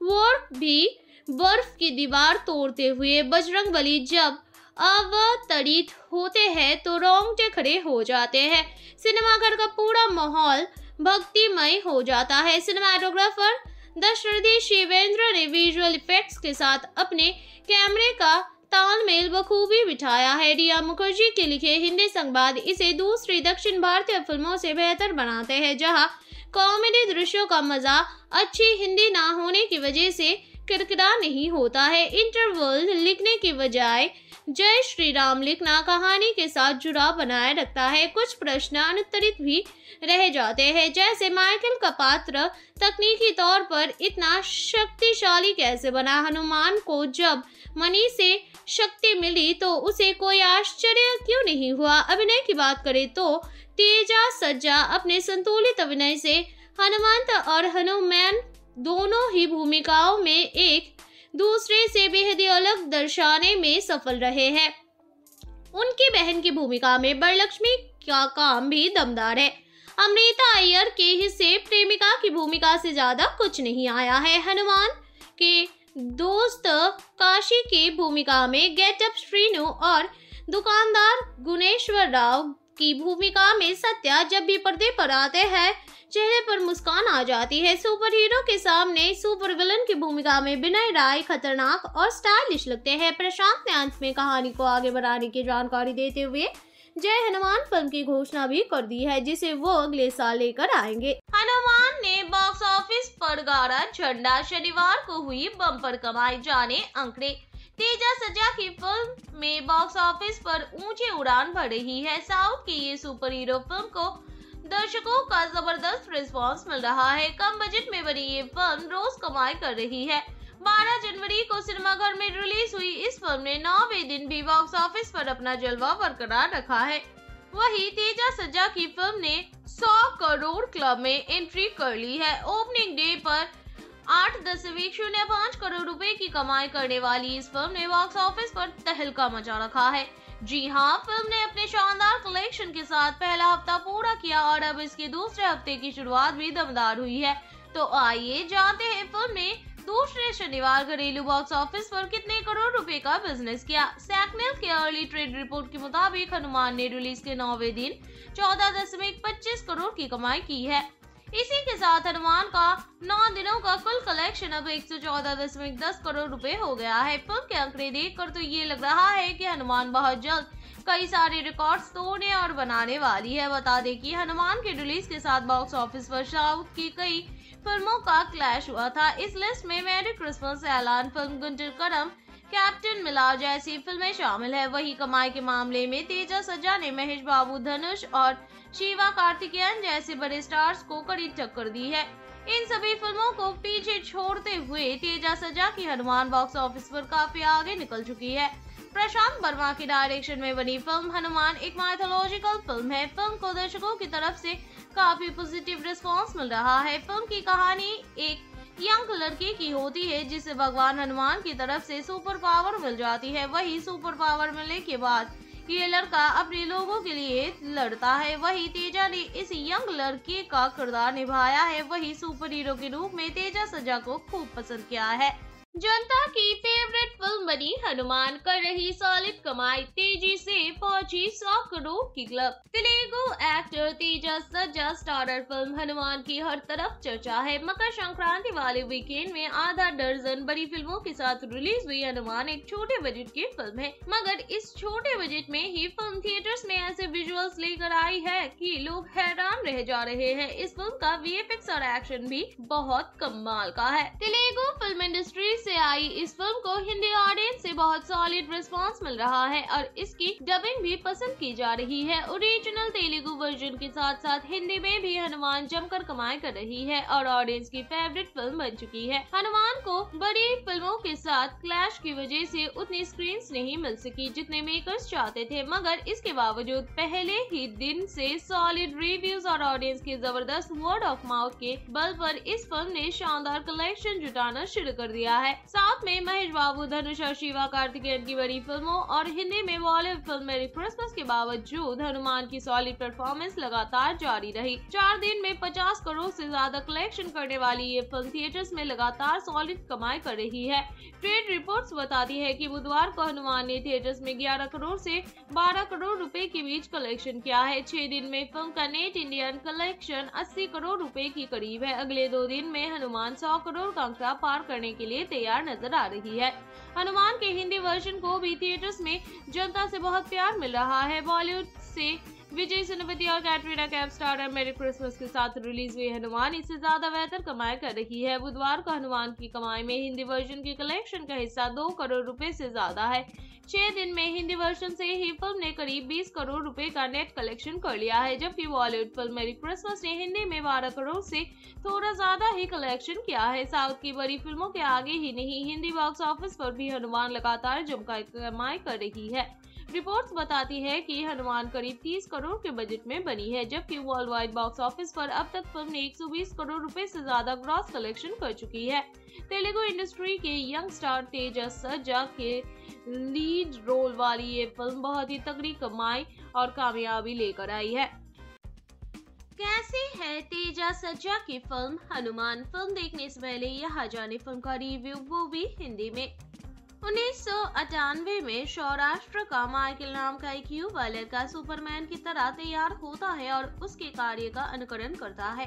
वोर भी बर्फ़ की दीवार तोड़ते हुए बजरंग बली जब अवतरित होते हैं तो रोंगटे खड़े हो जाते हैं। सिनेमाघर का पूरा माहौल भक्तिमय हो जाता है। सिनेमाटोग्राफर दशरथी शिवेंद्र ने विजुअल इफेक्ट्स के साथ अपने कैमरे का तालमेल बखूबी बिठाया है। रिया मुखर्जी के लिखे हिंदी संवाद इसे दूसरी दक्षिण भारतीय फ़िल्मों से बेहतर बनाते हैं, जहाँ कॉमेडी दृश्यों का मज़ा अच्छी हिंदी ना होने की वजह से किरकिरा नहीं होता है। इंटरवल लिखने की बजाय जय श्री राम। लिखना कहानी के साथ जुड़ाव बनाए रखता है। कुछ प्रश्न अनुत्तरित भी रह जाते हैं। जैसे माइकल का पात्र तकनीकी तौर पर इतना शक्तिशाली कैसे बना? हनुमान को जब मनी से शक्ति मिली तो उसे कोई आश्चर्य क्यों नहीं हुआ? अभिनय की बात करें तो तेजा सज्जा अपने संतुलित अभिनय से हनुमंत और हनुमान दोनों ही भूमिकाओं में एक दूसरे से बेहद अलग दर्शाने में सफल रहे हैं। उनकी बहन की भूमिका में बरलक्ष्मी का काम भी दमदार है। अमृता अय्यर के हिस्से प्रेमिका की भूमिका से ज़्यादा कुछ नहीं आया है। हनुमान के दोस्त काशी की भूमिका में गेटअप श्रीनु और दुकानदार गुणेश्वर राव की भूमिका में सत्या जब भी पर्दे पर आते हैं चेहरे पर मुस्कान आ जाती है। सुपर हीरो के सामने सुपर विलन की भूमिका में विनय राय खतरनाक और स्टाइलिश लगते हैं। प्रशांत ने अंत में कहानी को आगे बढ़ाने की जानकारी देते हुए जय हनुमान फ़िल्म की घोषणा भी कर दी है, जिसे वो अगले साल लेकर आएँगे। हनुमान ने बॉक्स ऑफ़िस पर गाड़ा झंडा शनिवार को हुई बम्पर कमाई जाने अंकड़े तेजा सजा की फ़िल्म में बॉक्स ऑफ़िस पर ऊँचे उड़ान भर रही है। साउथ की ये सुपर हीरो फ़िल्म को दर्शकों का ज़बरदस्त रिस्पांस मिल रहा है। कम बजट में बनी ये फ़िल्म रोज कमाई कर रही है। 12 जनवरी को सिनेमाघर में रिलीज़ हुई इस फ़िल्म ने नौवे दिन भी बॉक्स ऑफ़िस पर अपना जलवा बरकरार रखा है। वही तेजा सज्जा की फ़िल्म ने 100 करोड़ क्लब में एंट्री कर ली है। ओपनिंग डे पर आठ दशमलव शून्य पाँच करोड़ रुपए की कमाई करने वाली इस फ़िल्म ने बॉक्स ऑफ़िस पर तहलका मचा रखा है। जी हाँ फ़िल्म ने अपने शानदार कलेक्शन के साथ पहला हफ़्ता पूरा किया और अब इसके दूसरे हफ़्ते की शुरुआत भी दमदार हुई है। तो आइए जानते हैं फ़िल्म ने दूसरे शनिवार घरेलू बॉक्स ऑफ़िस पर कितने करोड़ रुपए का बिज़नेस किया। सैकनेल के अर्ली ट्रेड रिपोर्ट के मुताबिक हनुमान ने रिलीज़ के नौवे दिन चौदह दशमलव पच्चीस करोड़ की कमाई की है। इसी के साथ हनुमान का नौ दिनों का कुल कलेक्शन अब एक सौ चौदह दशमलव दस करोड़ रुपए हो गया है। फ़िल्म के आंकड़े देखकर तो ये लग रहा है कि हनुमान बहुत जल्द कई सारे रिकॉर्ड्स तोड़ने और बनाने वाली है। बता दें कि हनुमान के रिलीज़ के साथ बॉक्स ऑफ़िस पर साउथ की कई फ़िल्मों का क्लैश हुआ था। इस लिस्ट में मैरी क्रिसमस ऐलान film Guntur Kaaram captain Miller जैसी फ़िल्में शामिल है। वही कमाई के मामले में तेजा सज्जा ने महेश बाबू, धनुष और शिवा कार्तिकेयन जैसे बड़े स्टार्स को कड़ी टक्कर दी है। इन सभी फ़िल्मों को पीछे छोड़ते हुए तेजा सजा की हनुमान बॉक्स ऑफ़िस पर काफ़ी आगे निकल चुकी है। प्रशांत वर्मा की डायरेक्शन में बनी फ़िल्म हनुमान एक माइथोलॉजिकल फ़िल्म है। फ़िल्म को दर्शकों की तरफ़ से काफ़ी पॉजिटिव रिस्पांस मिल रहा है। फ़िल्म की कहानी एक यंग लड़की की होती है, जिसे भगवान हनुमान की तरफ़ से सुपर पावर मिल जाती है। वही सुपर पावर मिलने के बाद ये लड़का अपने लोगों के लिए लड़ता है। वही तेजा ने इस यंग लड़के का किरदार निभाया है। वही सुपर हीरो के रूप में तेजा सजा को खूब पसंद किया है। जनता की फेवरेट फ़िल्म बनी हनुमान, कर रही सॉलिड कमाई, तेज़ी से पहुँची सौ करोड़ की क्लब तेलुगु एक्टर तेजा सज्जा स्टारर फ़िल्म हनुमान की हर तरफ़ चर्चा है। मकर संक्रांति वाले वीकेंड में आधा दर्जन बड़ी फ़िल्मों के साथ रिलीज़ हुई हनुमान एक छोटे बजट की फ़िल्म है। मगर इस छोटे बजट में ही फ़िल्म थिएटर्स में ऐसे विजुअल्स लेकर आई है कि लोग हैरान रह जा रहे हैं। इस फ़िल्म का वी और एक्शन भी बहुत कमाल का है। तेलुगु फ़िल्म इंडस्ट्री से आई इस फ़िल्म को हिंदी ऑडियंस से बहुत सॉलिड रिस्पांस मिल रहा है और इसकी डबिंग भी पसंद की जा रही है। ओरिजिनल तेलुगु वर्जन के साथ साथ हिंदी में भी हनुमान जमकर कमाई कर रही है और ऑडियंस की फेवरेट फ़िल्म बन चुकी है। हनुमान को बड़ी फ़िल्मों के साथ क्लैश की वजह से उतनी स्क्रीन नहीं मिल सकी जितने मेकर्स चाहते थे, मगर इसके बावजूद पहले ही दिन से सॉलिड रिव्यूज़ और ऑडियंस के ज़बरदस्त वर्ड ऑफ़ माउथ के बल पर इस फ़िल्म ने शानदार कलेक्शन जुटाना शुरू कर दिया है। है। साउथ में महेश बाबू, धनुष और शिवा कार्तिकेयन की बड़ी फ़िल्मों और हिंदी में बॉलीवुड फ़िल्म मेरी क्रिसमस के बावजूद हनुमान की सॉलिड परफॉर्मेंस लगातार जारी रही। चार दिन में पचास करोड़ से ज़्यादा कलेक्शन करने वाली ये फ़िल्म थिएटर्स में लगातार सॉलिड कमाई कर रही है। ट्रेड रिपोर्ट्स बताती है कि बुधवार को हनुमान ने थिएटर्स में 11 करोड़ से 12 करोड़ रुपए के बीच कलेक्शन किया है। छह दिन में फ़िल्म का नेट इंडियन कलेक्शन 80 करोड़ रुपए की करीब है। अगले दो दिन में हनुमान 100 करोड़ का आंकड़ा पार करने के लिए तैयार नज़र आ रही है। हनुमान के हिंदी वर्जन को भी थिएटर्स में जनता से बहुत प्यार मिल रहा है। बॉलीवुड से विजय सेनापति और Katrina Kaif star Merry Christmas के साथ रिलीज़ हुई हनुमान। इससे ज़्यादा बेहतर कमाई कर रही है। बुधवार को हनुमान की कमाई में हिंदी वर्जन के कलेक्शन का हिस्सा दो करोड़ रुपए से ज़्यादा है। छह दिन में हिंदी वर्जन से ही फ़िल्म ने करीब 20 करोड़ रुपए का नेट कलेक्शन कर लिया है। जबकि बॉलीवुड फ़िल्म मेरी क्रिसमस ने हिंदी में 12 करोड़ से थोड़ा ज़्यादा ही कलेक्शन किया है। साउथ की बड़ी फ़िल्मों के आगे ही नहीं, हिंदी बॉक्स ऑफ़िस पर भी हनुमान लगातार जमकर कमाई कर रही है। रिपोर्ट्स बताती है कि हनुमान करीब 30 करोड़ के बजट में बनी है, जबकि वर्ल्ड वाइड बॉक्स ऑफ़िस पर अब तक फ़िल्म ने 120 करोड़ रुपए से ज़्यादा ग्रॉस कलेक्शन कर चुकी है। तेलुगु इंडस्ट्री के यंग स्टार तेजा सज्जा के लीड रोल वाली ये फ़िल्म बहुत ही तगड़ी कमाई और कामयाबी लेकर आई है। कैसी है तेजा सज्जा की फ़िल्म हनुमान फ़िल्म देखने से पहले यहाँ जाने फ़िल्म का रिव्यू वो भी हिंदी में। उन्नीस सौ अट्ठानवे में सौराष्ट्र का माइकल नाम का एक युवा लड़का सुपरमैन की तरह तैयार होता है और उसके कार्य का अनुकरण करता है।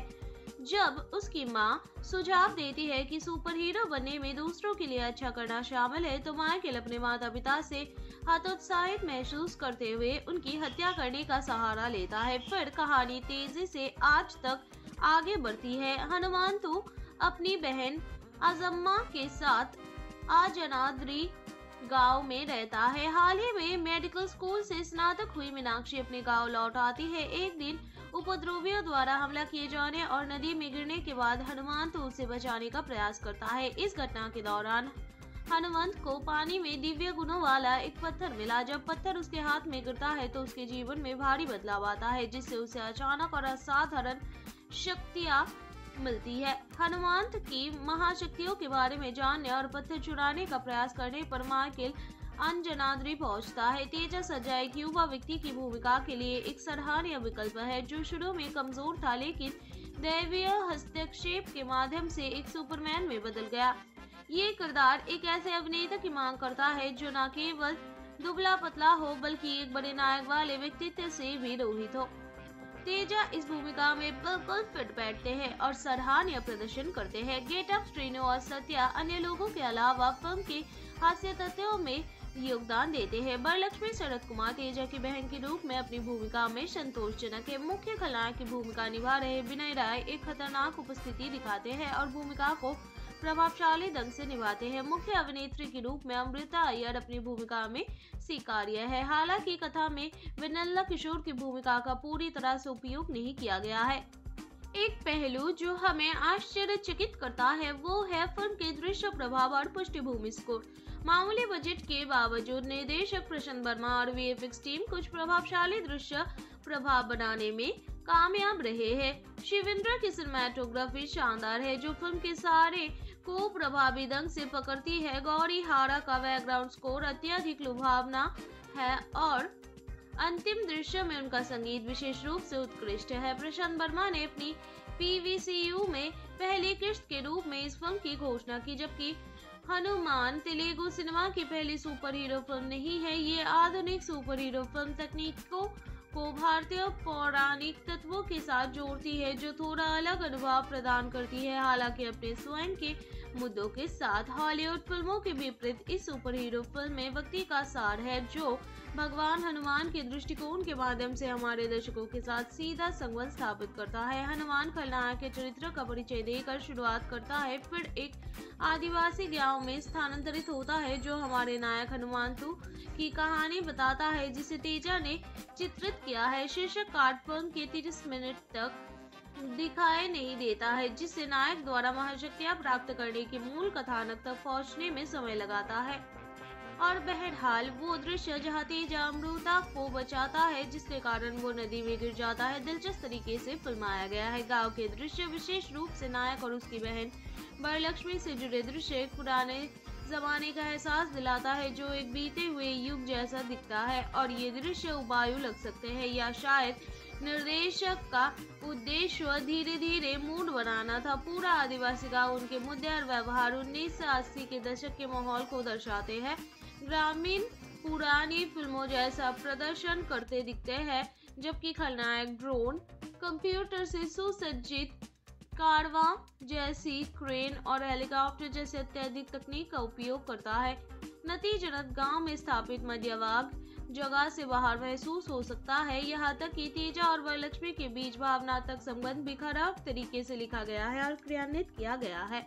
जब उसकी माँ सुझाव देती है कि सुपर हीरो बनने में दूसरों के लिए अच्छा करना शामिल है तो माइकल अपने माता पिता से हतोत्साहित महसूस करते हुए उनकी हत्या करने का सहारा लेता है। फिर कहानी तेज़ी से आज तक आगे बढ़ती है। हनुमान तो अपनी बहन अजम्मा के साथ आजनाद्री गाँव में रहता है। हाल ही में मेडिकल स्कूल से स्नातक हुई मीनाक्षी अपने गाँव लौट आती है। एक दिन उपद्रवियों द्वारा हमला किए जाने और नदी में गिरने के बाद हनुमान तो उसे बचाने का प्रयास करता है। इस घटना के दौरान हनुमंत को पानी में दिव्य गुणों वाला एक पत्थर मिला। जब पत्थर उसके हाथ में गिरता है तो उसके जीवन में भारी बदलाव आता है, जिससे उसे अचानक और असाधारण शक्तियाँ मिलती है। हनुमंत की महाशक्तियों के बारे में जानने और पत्थर चुराने का प्रयास करने पर माइकल अंजनाद्री पहुँचता है। तेजा सजा एक युवा व्यक्ति की भूमिका के लिए एक सराहनीय विकल्प है, जो शुरू में कमज़ोर था, लेकिन दैवीय हस्तक्षेप के माध्यम से एक सुपरमैन में बदल गया। ये किरदार एक ऐसे अभिनेता की मांग करता है, जो न केवल दुबला पतला हो, बल्कि एक बड़े नायक वाले व्यक्तित्व से भी रोहित हो। तेजा इस भूमिका में बिल्कुल फिट बैठते हैं और सराहनीय प्रदर्शन करते हैं। गेटअप श्रीनु और सत्या अन्य लोगों के अलावा फ़िल्म के हास्य तथ्यों में योगदान देते हैं। बरलक्ष्मी शरद कुमार, तेजा की बहन के रूप में अपनी भूमिका में संतोषजनक है। मुख्य खलनायक की भूमिका निभा रहे विनय राय एक खतरनाक उपस्थिति दिखाते हैं और भूमिका को प्रभावशाली ढंग से निभाते हैं। मुख्य अभिनेत्री के रूप में अमृता अय्यर अपनी भूमिका में स्वीकार्य है। हालाँकि कथा में विनल्ला किशोर की भूमिका का पूरी तरह से उपयोग नहीं किया गया है। एक पहलू जो हमें आश्चर्यचकित करता है, वो है फ़िल्म के दृश्य प्रभाव और पृष्ठभूमि स्कोर। मामूली बजट के बावजूद निर्देशक प्रशांत वर्मा और वीएफएक्स टीम कुछ प्रभावशाली दृश्य प्रभाव बनाने में कामयाब रहे हैं। शिवेंद्र की सिनेमाटोग्राफी शानदार है, जो फ़िल्म के सारे को प्रभावी ढंग से पकड़ती है। गौरी हारा का बैकग्राउंड स्कोर अत्यधिक लुभावना है और अंतिम दृश्य में उनका संगीत विशेष रूप से उत्कृष्ट है। प्रशांत वर्मा ने अपनी पीवीसीयू में पहली किस्त के रूप में इस फ़िल्म की घोषणा की, जबकि हनुमान तेलुगु सिनेमा की पहली सुपर हीरो फ़िल्म नहीं है। ये आधुनिक सुपर हीरो फ़िल्म तकनीक को भारतीय पौराणिक तत्वों के साथ जोड़ती है, जो थोड़ा अलग अनुभव प्रदान करती है। हालाँकि अपने स्वयं के मुद्दों के साथ हॉलीवुड फ़िल्मों के विपरीत इस सुपर हीरो फ़िल्म में व्यक्ति का सार है, जो भगवान हनुमान के दृष्टिकोण के माध्यम से हमारे दर्शकों के साथ सीधा संबंध स्थापित करता है। हनुमान खलनायक के चरित्र का परिचय देकर शुरुआत करता है, फिर एक आदिवासी गाँव में स्थानांतरित होता है, जो हमारे नायक हनुमानतु की कहानी बताता है, जिसे तेजा ने चित्रित किया है। शीर्षक कार्ड फ़िल्म के तीस मिनट तक दिखाई नहीं देता है जिससे नायक द्वारा महाशक्तियाँ प्राप्त करने के मूल कथानक तक पहुँचने में समय लगाता है। और बहरहाल, वो दृश्य जहाँ तेज अमृता को बचाता है, जिसके कारण वो नदी में गिर जाता है, दिलचस्प तरीके से फिल्माया गया है। गाँव के दृश्य विशेष रूप से नायक और उसकी बहन वरलक्ष्मी से जुड़े दृश्य पुराने जमाने का एहसास दिलाता है, जो एक बीते हुए युग जैसा दिखता है। और ये दृश्य उबायु लग सकते हैं या शायद निर्देशक का उद्देश्य धीरे धीरे मूड बनाना था। पूरा आदिवासी गाँव उनके मुद्दे और व्यवहार उन्नीस के दशक के माहौल को दर्शाते हैं। ग्रामीण पुरानी फ़िल्मों जैसा प्रदर्शन करते दिखते हैं, जबकि खलनायक ड्रोन, कंप्यूटर से सुसज्जित कारवा जैसी क्रेन और हेलीकॉप्टर जैसे अत्यधिक तकनीक का उपयोग करता है। नतीजतन गाँव में स्थापित मध्यवाग जगह से बाहर महसूस हो सकता है। यहाँ तक कि तेजा और वरलक्ष्मी के बीच भावनात्मक संबंध भी खराब तरीके से लिखा गया है और क्रियान्वित किया गया है,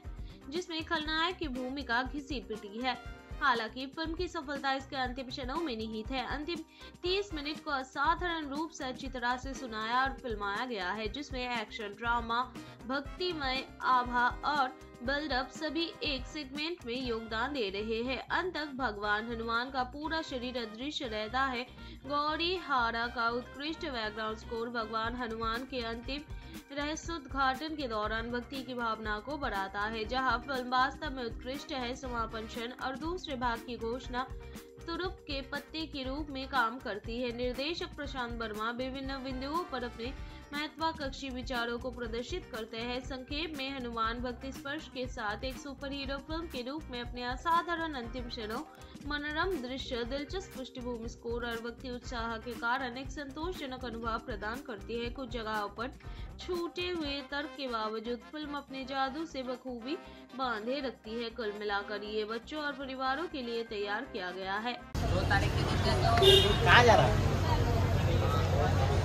जिसमें खलनायक की भूमिका घिसी पिटी है। हालाँकि फ़िल्म की सफलता इसके अंतिम क्षणों में निहित है। अंतिम 30 मिनट को असाधारण रूप से अच्छी तरह से सुनाया और फिल्माया गया है, जिसमें एक्शन, ड्रामा, भक्तिमय आभा और बिल्डअप सभी एक सेगमेंट में योगदान दे रहे हैं। अंत तक भगवान हनुमान का पूरा शरीर अदृश्य रहता है। गौरी हारा का उत्कृष्ट बैकग्राउंड स्कोर भगवान हनुमान के अंतिम रहस्योद्घाटन के दौरान भक्ति की भावना को बढ़ाता है, जहाँ फ़िल्म वास्तव में उत्कृष्ट है। समापन क्षण और दूसरे भाग की घोषणा तुरुप के पत्ते के रूप में काम करती है। निर्देशक प्रशांत वर्मा विभिन्न बिंदुओं पर अपने महत्वाकांक्षी विचारों को प्रदर्शित करते हैं। संक्षेप में हनुमान भक्ति स्पर्श के साथ एक सुपर हीरो फ़िल्म के रूप में अपने असाधारण अंतिम क्षणों मनोरम दृश्य दिलचस्प पृष्ठभूमि स्कोर और भक्ति उत्साह के कारण एक संतोषजनक अनुभव प्रदान करती है। कुछ जगहों पर छूटे हुए तर्क के बावजूद फ़िल्म अपने जादू से बखूबी बांधे रखती है। कुल मिलाकर ये बच्चों और परिवारों के लिए तैयार किया गया है। दो तारीख के दिन तो कहाँ जा रहा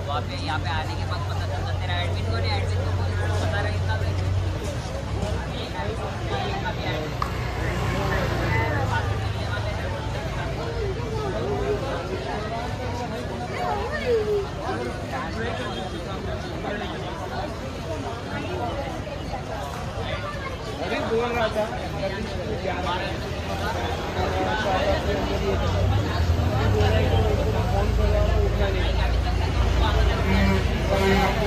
वहाँ पे यहाँ पे आने के बाद पता चलता तेरा एडमिट कौन है? एडमिट को पता रहेगा अभी बोल रहा था फ़ोन कर रहा हूँ उठना नहीं एक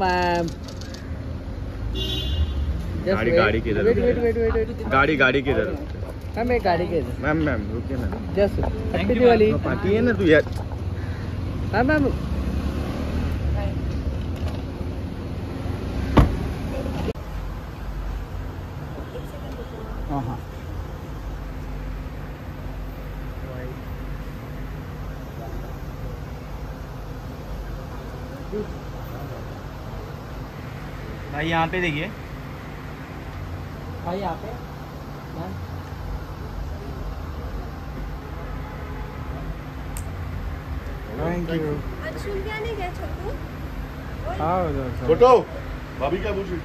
मैम गाड़ी- गाड़ी किधर वेट है? वेट वेट वेट वेट गाड़ी गाड़ी किधर मैम एक गाड़ी किधर मैम मैम रुकिए ना। Just happy Diwali. पार्टी है ना तू यार? Ma'am ma'am. यहाँ पे देखिए। भाई यहाँ पे। थैंक यू अंशुल क्या नहीं गए छोटू। हाँ उधर से। छोटो भाभी क्या पूछी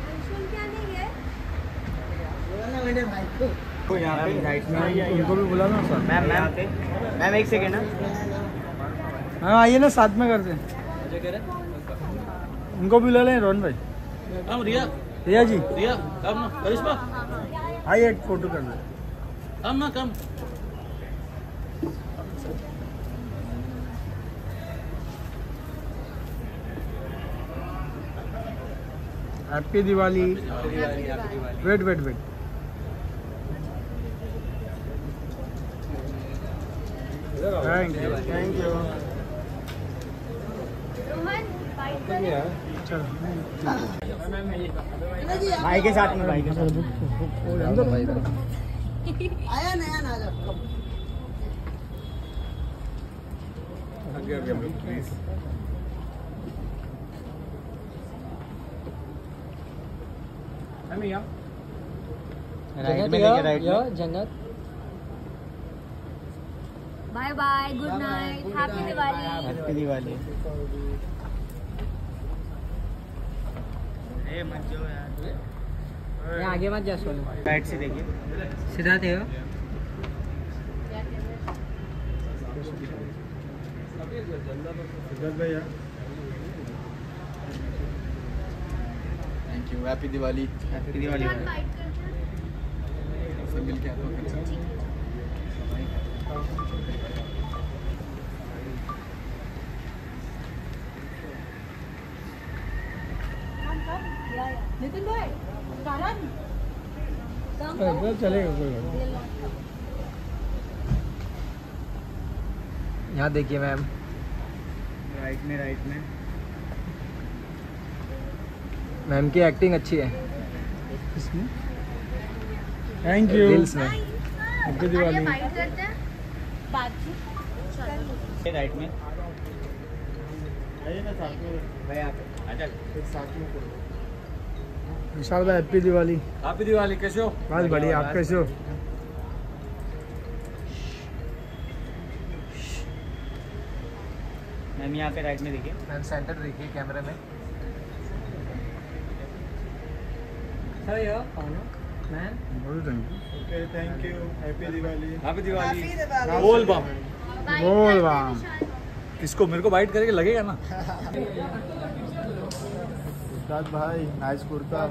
यहाँ पे राइट में उनको भी बुला लो सर मैम मैम मैम एक सेकेंड ना हाँ आइए ना साथ में करते उनको भी ले लें रोहन भाई। हम रिया। रिया जी। रिया कम ना। करिश्मा। आइए एक फ़ोटो कर लें कम ना कम। Happy Diwali wait wait wait thank you thank you Rohan bike कर भाई के साथ में भाई के साथ। आया नया ना राइट में देखिए राइट में। Jannat bye bye good night happy Diwali happy Diwali ए मत जाओ यार। आगे मत जा सोनू। राइट से देखिए। सीधा थे thank you happy Diwali happy Diwali सब मिलके नितिन भाई कारण? चलेगा कोई यहाँ देखिए मैम। राइट में राइट में। मैम की एक्टिंग अच्छी है। थैंक रील्स में। हैप्पी दिवाली। बाइक करते हैं। बातचीत ए राइट में। भाई यहाँ पे आजा विशाल भाई हैप्पी दिवाली। हैप्पी दिवाली कैसे हो? बस बढ़िया आप कैसे हो? मैम यहाँ पे राइट में देखिए। मैम सेंटर देखिए कैमरे में। Okay thank you happy Diwali happy Diwali बोल बम बोल वाह। इसको मेरे को बाइट करके लगेगा ना? उस्ताद भाई नाइस कुर्ता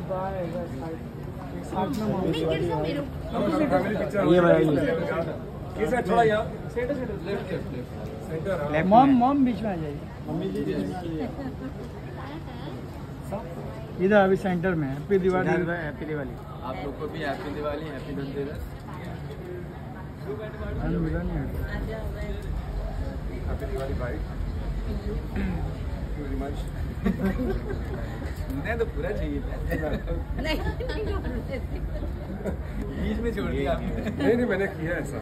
नहीं गिर जाओ मेरे ये भाई। थोड़ा मॉम मॉम बीच में आ जाइए। इधर अभी सेंटर में हैप्पी दिवाली हैप्पी दिवाली आप लोग को भी हैप्पी दिवाली हैप्पी धनतेरस मिला नहीं है। हैप्पी दिवाली भाई वेरी मच मैं तो पूरा चाहिए था। बीच में छोड़ दिया। आपने नहीं नहीं मैंने किया ऐसा।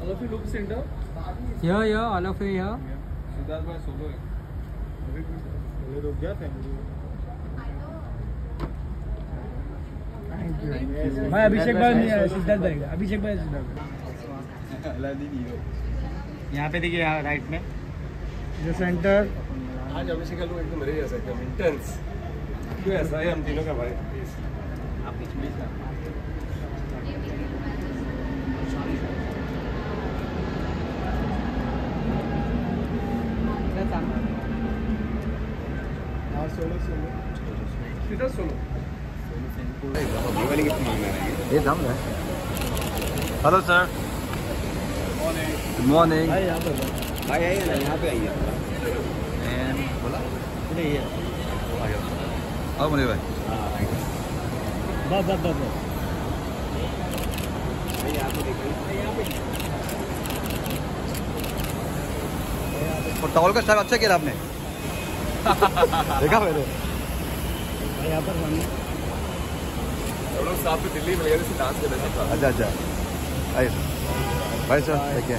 All of you look center. Yeah, yeah, all of you here. Siddharth भाई सोलो है। पहले रुक गया थैंक यू भाई अभिषेक भाई नहीं आया सिद्धार्थ भाई अभिषेक भाई सिद्धार्थ भाई। यहाँ पे देखिए यहाँ राइट में। ये सेंटर आज अभिषेक का लोग एकदम मेरे जैसा एकदम इंटेंस क्यों ऐसा है हम तीनों का भाई? आप सीधा solo hello sir good morning भाई आइए ना यहाँ पे आइए। बोला। आओ मुनीर भाई। बस बस बस बस। और टॉवल का स्टाइल अच्छा किया आपने। देखा मैंने। यहाँ पर लोग दिल्ली में डांस कर रहे अच्छा अच्छा। आइए। सर भाई सर देखिए।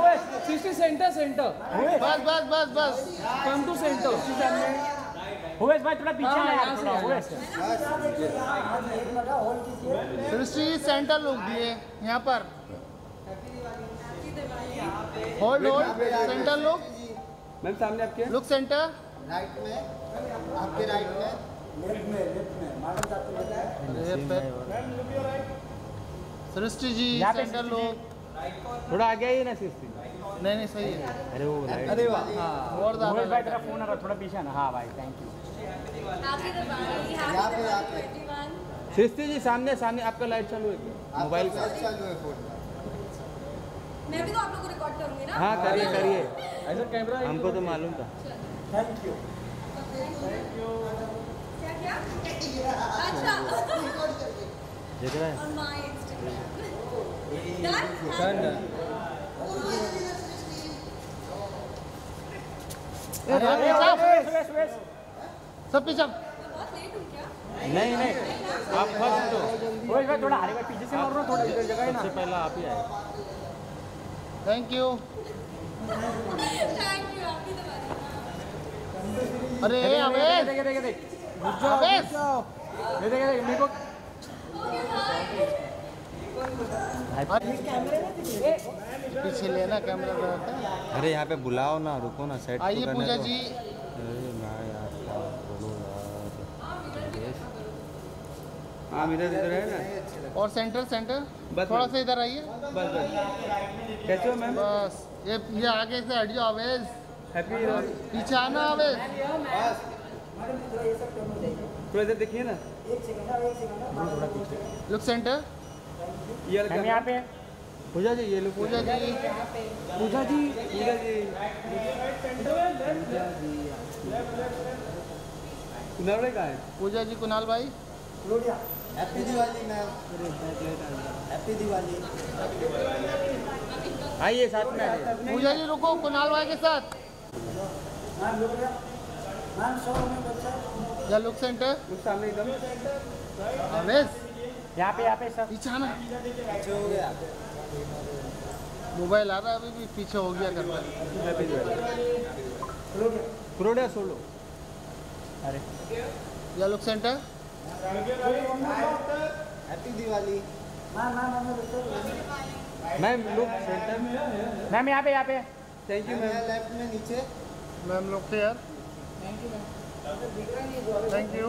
सिक्सटी सेंटर सेंटर बस बस बस बस। कम टू सेंटर होवेश भाई थोड़ा पीछे आया थोड़ा होवेश सृष्टि सेंटर लोग दिए यहाँ पर। होल्ड होल्ड सेंटर लोग। मैम सामने आपके लुक सेंटर राइट में आपके राइट में। Left left Srishti ji centre लोग। थोड़ा आगे आइए ना सिक्सटी नहीं नहीं सही है। अरे वो अरे वाह हाँ। और होवेश भाई तेरा फ़ोन आ रहा थोड़ा पीछे ना। हाँ भाई थैंक यू सृष्टि जी सामने सामने आपका लाइट चालू है। क्या मोबाइल का चालू है फ़ोन मैं भी तो आप लोग को रिकॉर्ड करूँगी ना? हाँ करिए करिए। ऐसा कैमरा हमको तो मालूम था। थैंक यू क्या क्या? अच्छा। देख रहा है। On my Instagram done अरे पीछे सब पीछे बहुत लेट हूँ क्या नहीं नहीं आप फ़र्स्ट तो भाई थोड़ा भाई पीछे से मारो थोड़ा इधर जगह है ना। सबसे पहला आप ही आए। थैंक यू थैंक यू आपकी तो अरे अवेश देखे देखे देख ये देखे। देखे मेरे को पीछे लेना कैमरा रहता है। अरे यहाँ पे बुलाओ ना रुको ना सेट आइए पूजा जी। अरे ना यार क्या बोलो यार। हाँ मेरा इधर है ना। और सेंटर सेंटर बस थोड़ा सा इधर आइए। बस बस। कैसे हो मैम बस। ये ये आगे से हट जाओ अवेश हैप्पी पीछे आना अवेश थोड़ा इधर देखिए ना। लुक सेंटर ये मैम यहाँ पे पूजा जी ये लो। पूजा जी। पूजा जी पूजा जी कुनाल कहाँ है? पूजा जी कुणाल भाई। हैप्पी दिवाली हैप्पी दिवाली आइए साथ में आइए पूजा जी रुको कुणाल भाई के साथ। या लुक सेंटर? उस सामने एकदम। अवेश यहाँ पे यहाँ पे सब। पीछे आना। मोबाइल आ रहा है अभी भी पीछे हो गया कर रहा है कुरोड़िया सोलो या look centre happy Diwali ma'am look centre ma'am यहाँ पे यहाँ पे। Thank you ma'am. Ma'am. Look fair thank you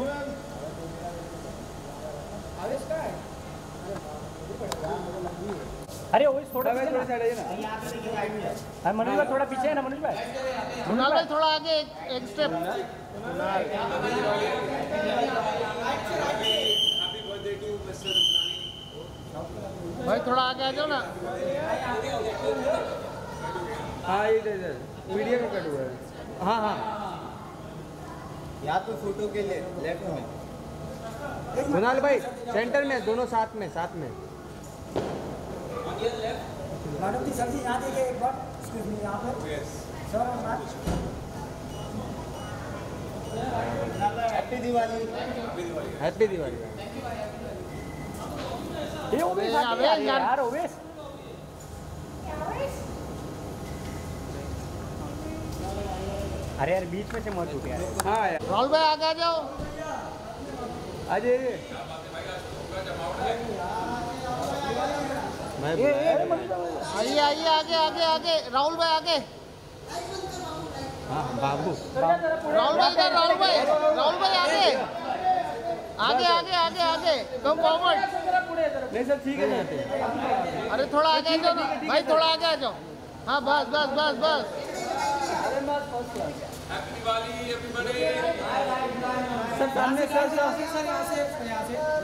अरे वो थोड़ा थोड़ा पीछे थोड़ा ना। साइड ना हाँ, मनोज भाई थोड़ा पीछे है ना मनोज भाई? कुणाल भाई थोड़ा आगे एक, एक स्टेप भाई थोड़ा आगे आ जाओ ना। हाँ इधर इधर। वीडियो का कट हुआ है। हाँ हाँ। या तो फ़ोटो के लिए लेफ़्ट में। कुणाल भाई सेंटर में दोनों साथ में साथ में। हैप्पी दिवाली हैप्पी दिवाली यार। अरे यार बीच में से मत उठ यार हाँ यार। राहुल भाई आगे आ जाओ आ जाइए। आइए आइए आगे आगे आगे। राहुल भाई आगे। हाँ बाबू। राहुल भाई इधर राहुल भाई। राहुल भाई आगे। आगे आगे आगे आगे। कम फॉरवर्ड नहीं सर ठीक है अरे थोड़ा आगे आ जाओ ना। भाई थोड़ा आगे आ जाओ। हाँ बस बस बस बस। सर सामने sir sir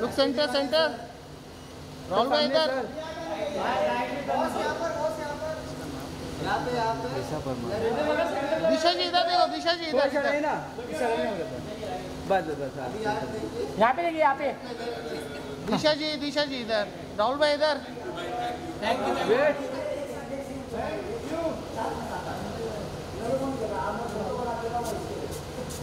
look centre centre Rahul भाई इधर दिशा जी इधर देखो दिशा जी इधर। बस बस बस हाँ। यहाँ पे देखिए यहाँ पे। दिशा जी दिशा जी इधर। राहुल भाई इधर। थैंक ये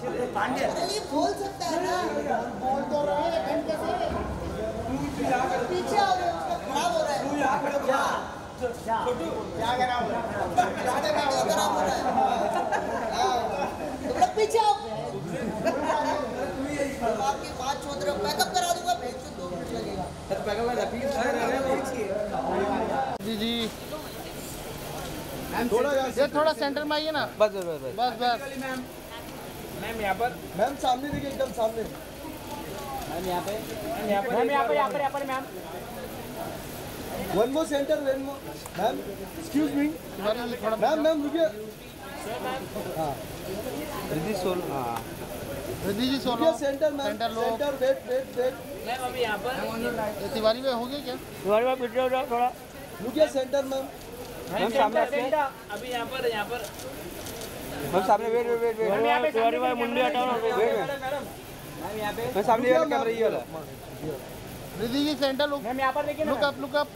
ये बोल सकता है ना बोल तो रहे हैं घंटे से पीछे आओ रे, उसका खराब हो रहा है क्या खराब हो रहा है लोग पीछे आओ आपकी बात छोड़ रहे हो बैकअप करा दूँगा भेज दो दो मिनट लगेगा जी जी। थोड़ा ये थोड़ा सेंटर में आइए ना। बस बस बस। बस बस। मैम यहाँ पर। मैम सामने देखिए एकदम सामने। मैम यहाँ पे। यहाँ पर यहाँ पर यहाँ पर ma'am. One more centre one more ma'am excuse me थोड़ा मैम मैम रुकिए रिद्धि सोल हाँ। रिद्धि जी सोलो। रुकिए सेंटर मैम सेंटर लो। Centre wait wait wait ma'am अभी यहाँ पर। तिवारी में हो गया क्या पीछे हो जाओ थोड़ा। रुकिए सेंटर मैम मैम सामने अभी यहाँ पर यहाँ पर। मैम सामने wait wait wait wait ma'am यहाँ पे तुम्हारे पास मुंडी हटाओ। ना वेट वेट मैं सामने वाला कैमरा ये वाला। Riddhi ji centre look ma'am यहाँ पर देखिए look up look up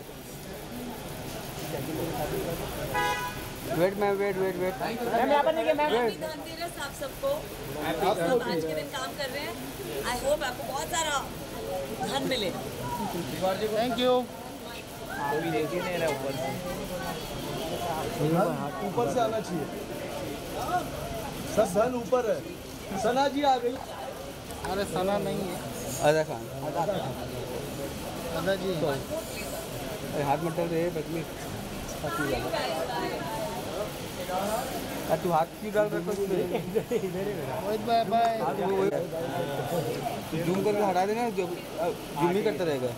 wait ma'am wait wait wait ma'am यहाँ पर देखिए मैम। धनतेरस आप सबको। आप सब आज के दिन काम कर रहे हैं। आई होप आपको बहुत सारा धन मिले। थैंक यू ऊपर से आना चाहिए। सब धन ऊपर है। सना जी आ गई। अरे सना नहीं है। आजा खान। दादा जी अरे हाथ मत डाल रे बदमी हाथ नहीं डाल। तू हाथ क्यों डाल रहा है बाय जूम करके हटा देना जो जूम ही करता रहेगा।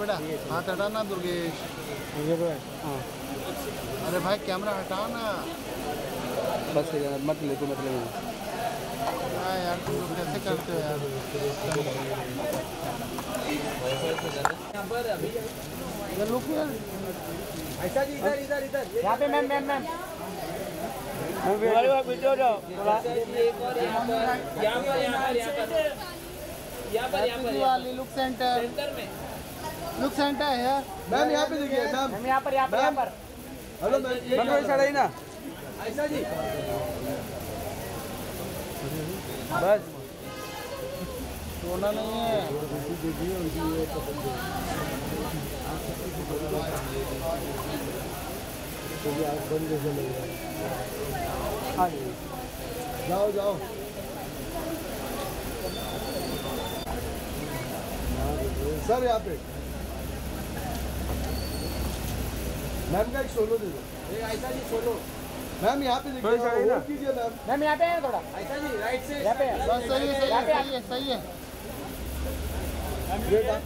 बेटा हाथ हटा ना दुर्गेश। हाँ। अरे भाई कैमरा हटाओ ना बस मत ले तू मत ले। हाँ यार तुम कैसे करते हो यार? इधर लुक यार। ऐसा जी इधर इधर इधर। यहाँ पे मैम मैम मैम। हो जाओ थोड़ा। वाली लुक सेंटर। लुक सेंटर है मैम यहाँ पे देखिए मैम। मैम यहाँ पर यहाँ पर यहाँ पर। हेलो मैम ये ही ना। बस। सोना नहीं है। जाओ जाओ। सर यहाँ पे। मैम का एक सोलो दे दो। ऐसा जी सोलो। मैम यहाँ पे देखिए मैम। यहाँ पे है थोड़ा। ऐसा जी राइट से यहाँ पे बस सही है सही है सही है। सही है। बेटा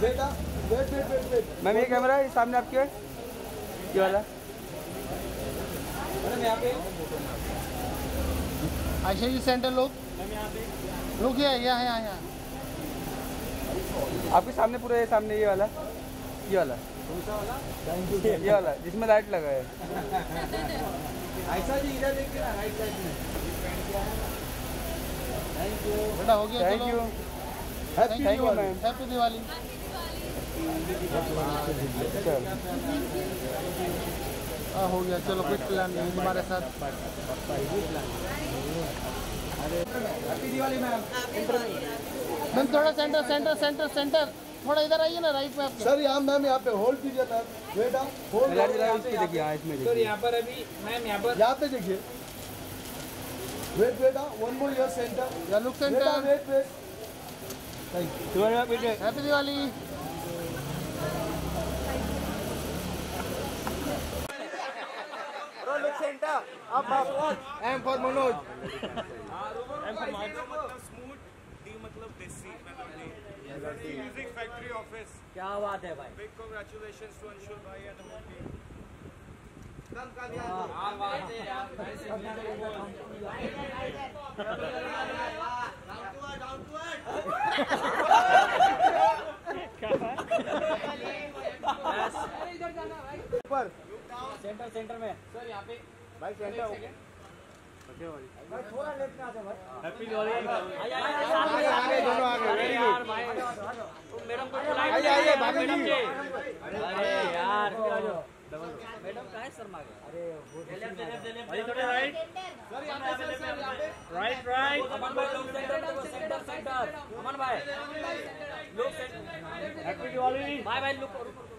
बेटा wait wait wait wait ma'am ये कैमरा है सामने आपके है? ये वाला। आयशा जी सेंटर लोग। लोग ये यहाँ यहाँ यहाँ। आपके सामने पूरा ये सामने ये वाला ये वाला। ये वाला जिसमें लाइट लगा है। ऐसा जी इधर देखिए ना राइट साइड में बेटा हो गया thank you happy thank you Diwali happy Diwali हाँ हो गया चलो कुछ प्लान नहीं हमारे साथ। हैप्पी दिवाली मैम मैम थोड़ा सेंटर सेंटर सेंटर सेंटर थोड़ा इधर आइए ना राइट में आपके। सर यहाँ मैम यहाँ पे होल्ड कीजिए मैम। बेटा होल्ड देखिए हाँ इसमें देखिए। यहाँ पर अभी मैम यहाँ पर यहाँ पे देखिए। वेट बेटा वन मोर योर सेंटर या look centre wait wait thank you happy Diwali look centre up up M for Manoj music factory office क्या बात है भाई। बिग कांग्रेचुलेशंस टू अंशुल भाई एंड द होल टीम ऊपर सेंटर सेंटर में। भाई centre हो गया। आइए, आइए, आइए, आगे दोनों आगे वेरी गुड भाई मैडम को बुलाइए आइए आइए भाभी मैडम। जी अरे यार मैडम का है शर्मा के अरे थोड़े राइट राइट राइट अमन भाई लोग सेंटर सेंटर अमन भाई। लोग centre happy Diwali bye bye look happy Diwali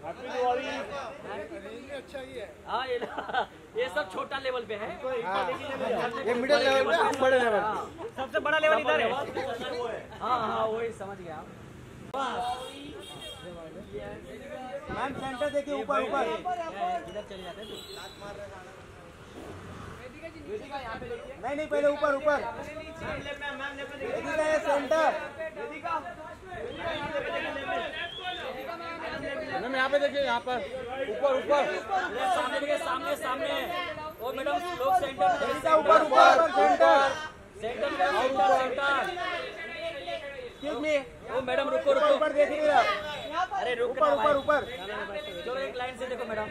ही है हाँ ये ये सब छोटा लेवल पे है ये मिडिल लेवल पे हम बड़े लेवल सबसे बड़ा लेवल इधर है हाँ हाँ वही समझ गया मैम सेंटर देखिए ऊपर ऊपर इधर चले जाते हैं नहीं नहीं पहले ऊपर ऊपर सेंटर मैम यहाँ पे देखिए यहाँ पर। ऊपर ऊपर। सामने सामने सामने। ओ मैडम लोग सेंटर ऊपर ऊपर। सेंटर। सेंटर में सेंटर सेंटर। एक्सक्यूज मी ओ मैडम रुको रुको। ऊपर देख रही आप। अरे रुक ऊपर ऊपर ऊपर। चलो एक लाइन से देखो मैडम।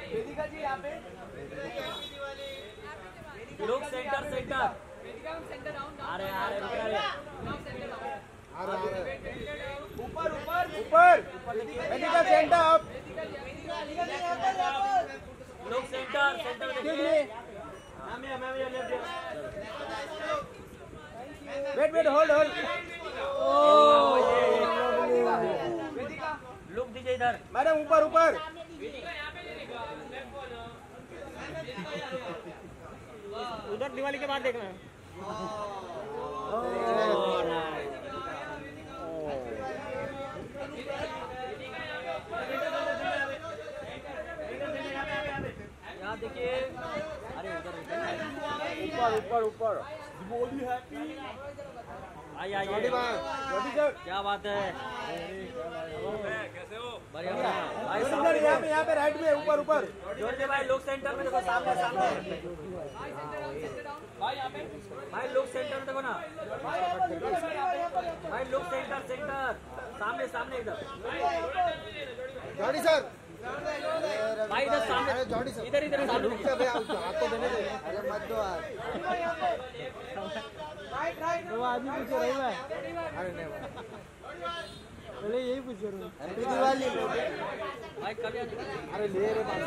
लोग सेंटर सेंटर। अरे अरे रुक रहे ऊपर ऊपर ऊपर देखिएगा सेंटर आप लोग सेंटर सेंटर एक्सक्यूज देखिए me wait wait hold hold look दीजिए इधर मैडम ऊपर ऊपर उधर दिवाली के बाद देखना। यहाँ देखिए अरे उधर ऊपर ऊपर ऊपर। आइए आइए। क्या बात है। सर यहाँ पे यहाँ पे राइट में ऊपर ऊपर। ज़ोर भाई लोग सेंटर में देखो सामने सामने। भाई यहाँ पे। भाई लोग सेंटर में देखो ना। भाई लोग सेंटर सेंटर सामने सामने इधर। जॉडी सर। भाई इधर सामने। इधर इधर सामने। हाथ तो देने दे। अरे मत दो हाथ। वो आदमी पूछ रही है। अरे नहीं पहले यही पूछ रहा हूँ हैप्पी दिवाली भाई कभी आ- अरे ले रे पाँच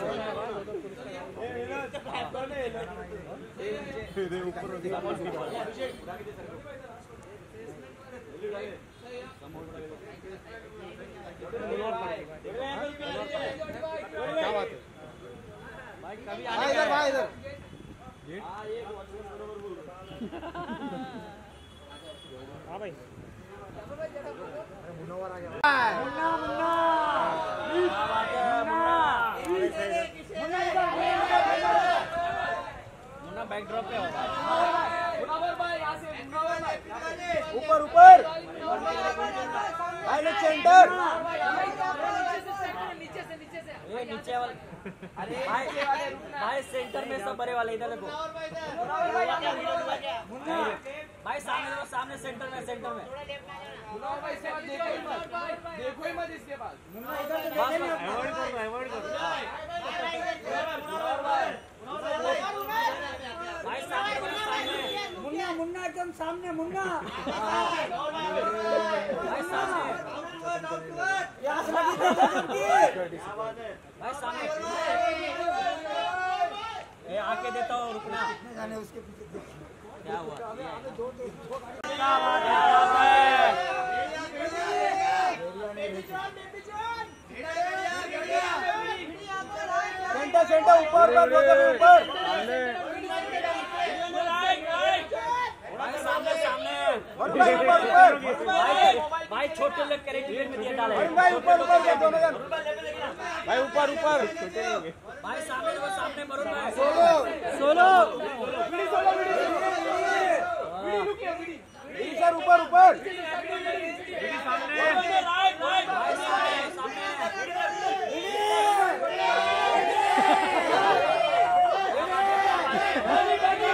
क्या बात है भाई कभी हाँ इधर हाँ इधर। हाँ भाई ऊपर बैकड्रॉप पे होगा ऊपर ऊपर सेंटर नीचे से ये नीचे वाले अरे भाई भाई सेंटर में सब बड़े वाले इधर देखो भाई सामने देखो सामने सेंटर में सेंटर में देखो ही मत इसके पास अवॉइड करो अवॉइड करो भाई सामने मुन्ना मुन्ना एकदम सामने मुन्ना भाई सामने आके देता हूँ रुकना। जाने उसके पीछे क्या हुआ सेंटर सेंटर ऊपर। ऊपर ऊपर। वरुण भाई ऊपर ऊपर। भाई भाई। छोटे लोग कैरेक्टर में दिया डाले वरुण भाई ऊपर ऊपर ये दोनों जन। भाई ऊपर ऊपर। छोटे लोग भाई सामने देखो सामने मरुन भाई। सोलो। सोलो। विड़ी सोलो विड़ी विड़ी सर ऊपर ऊपर। भाई सामने सामने।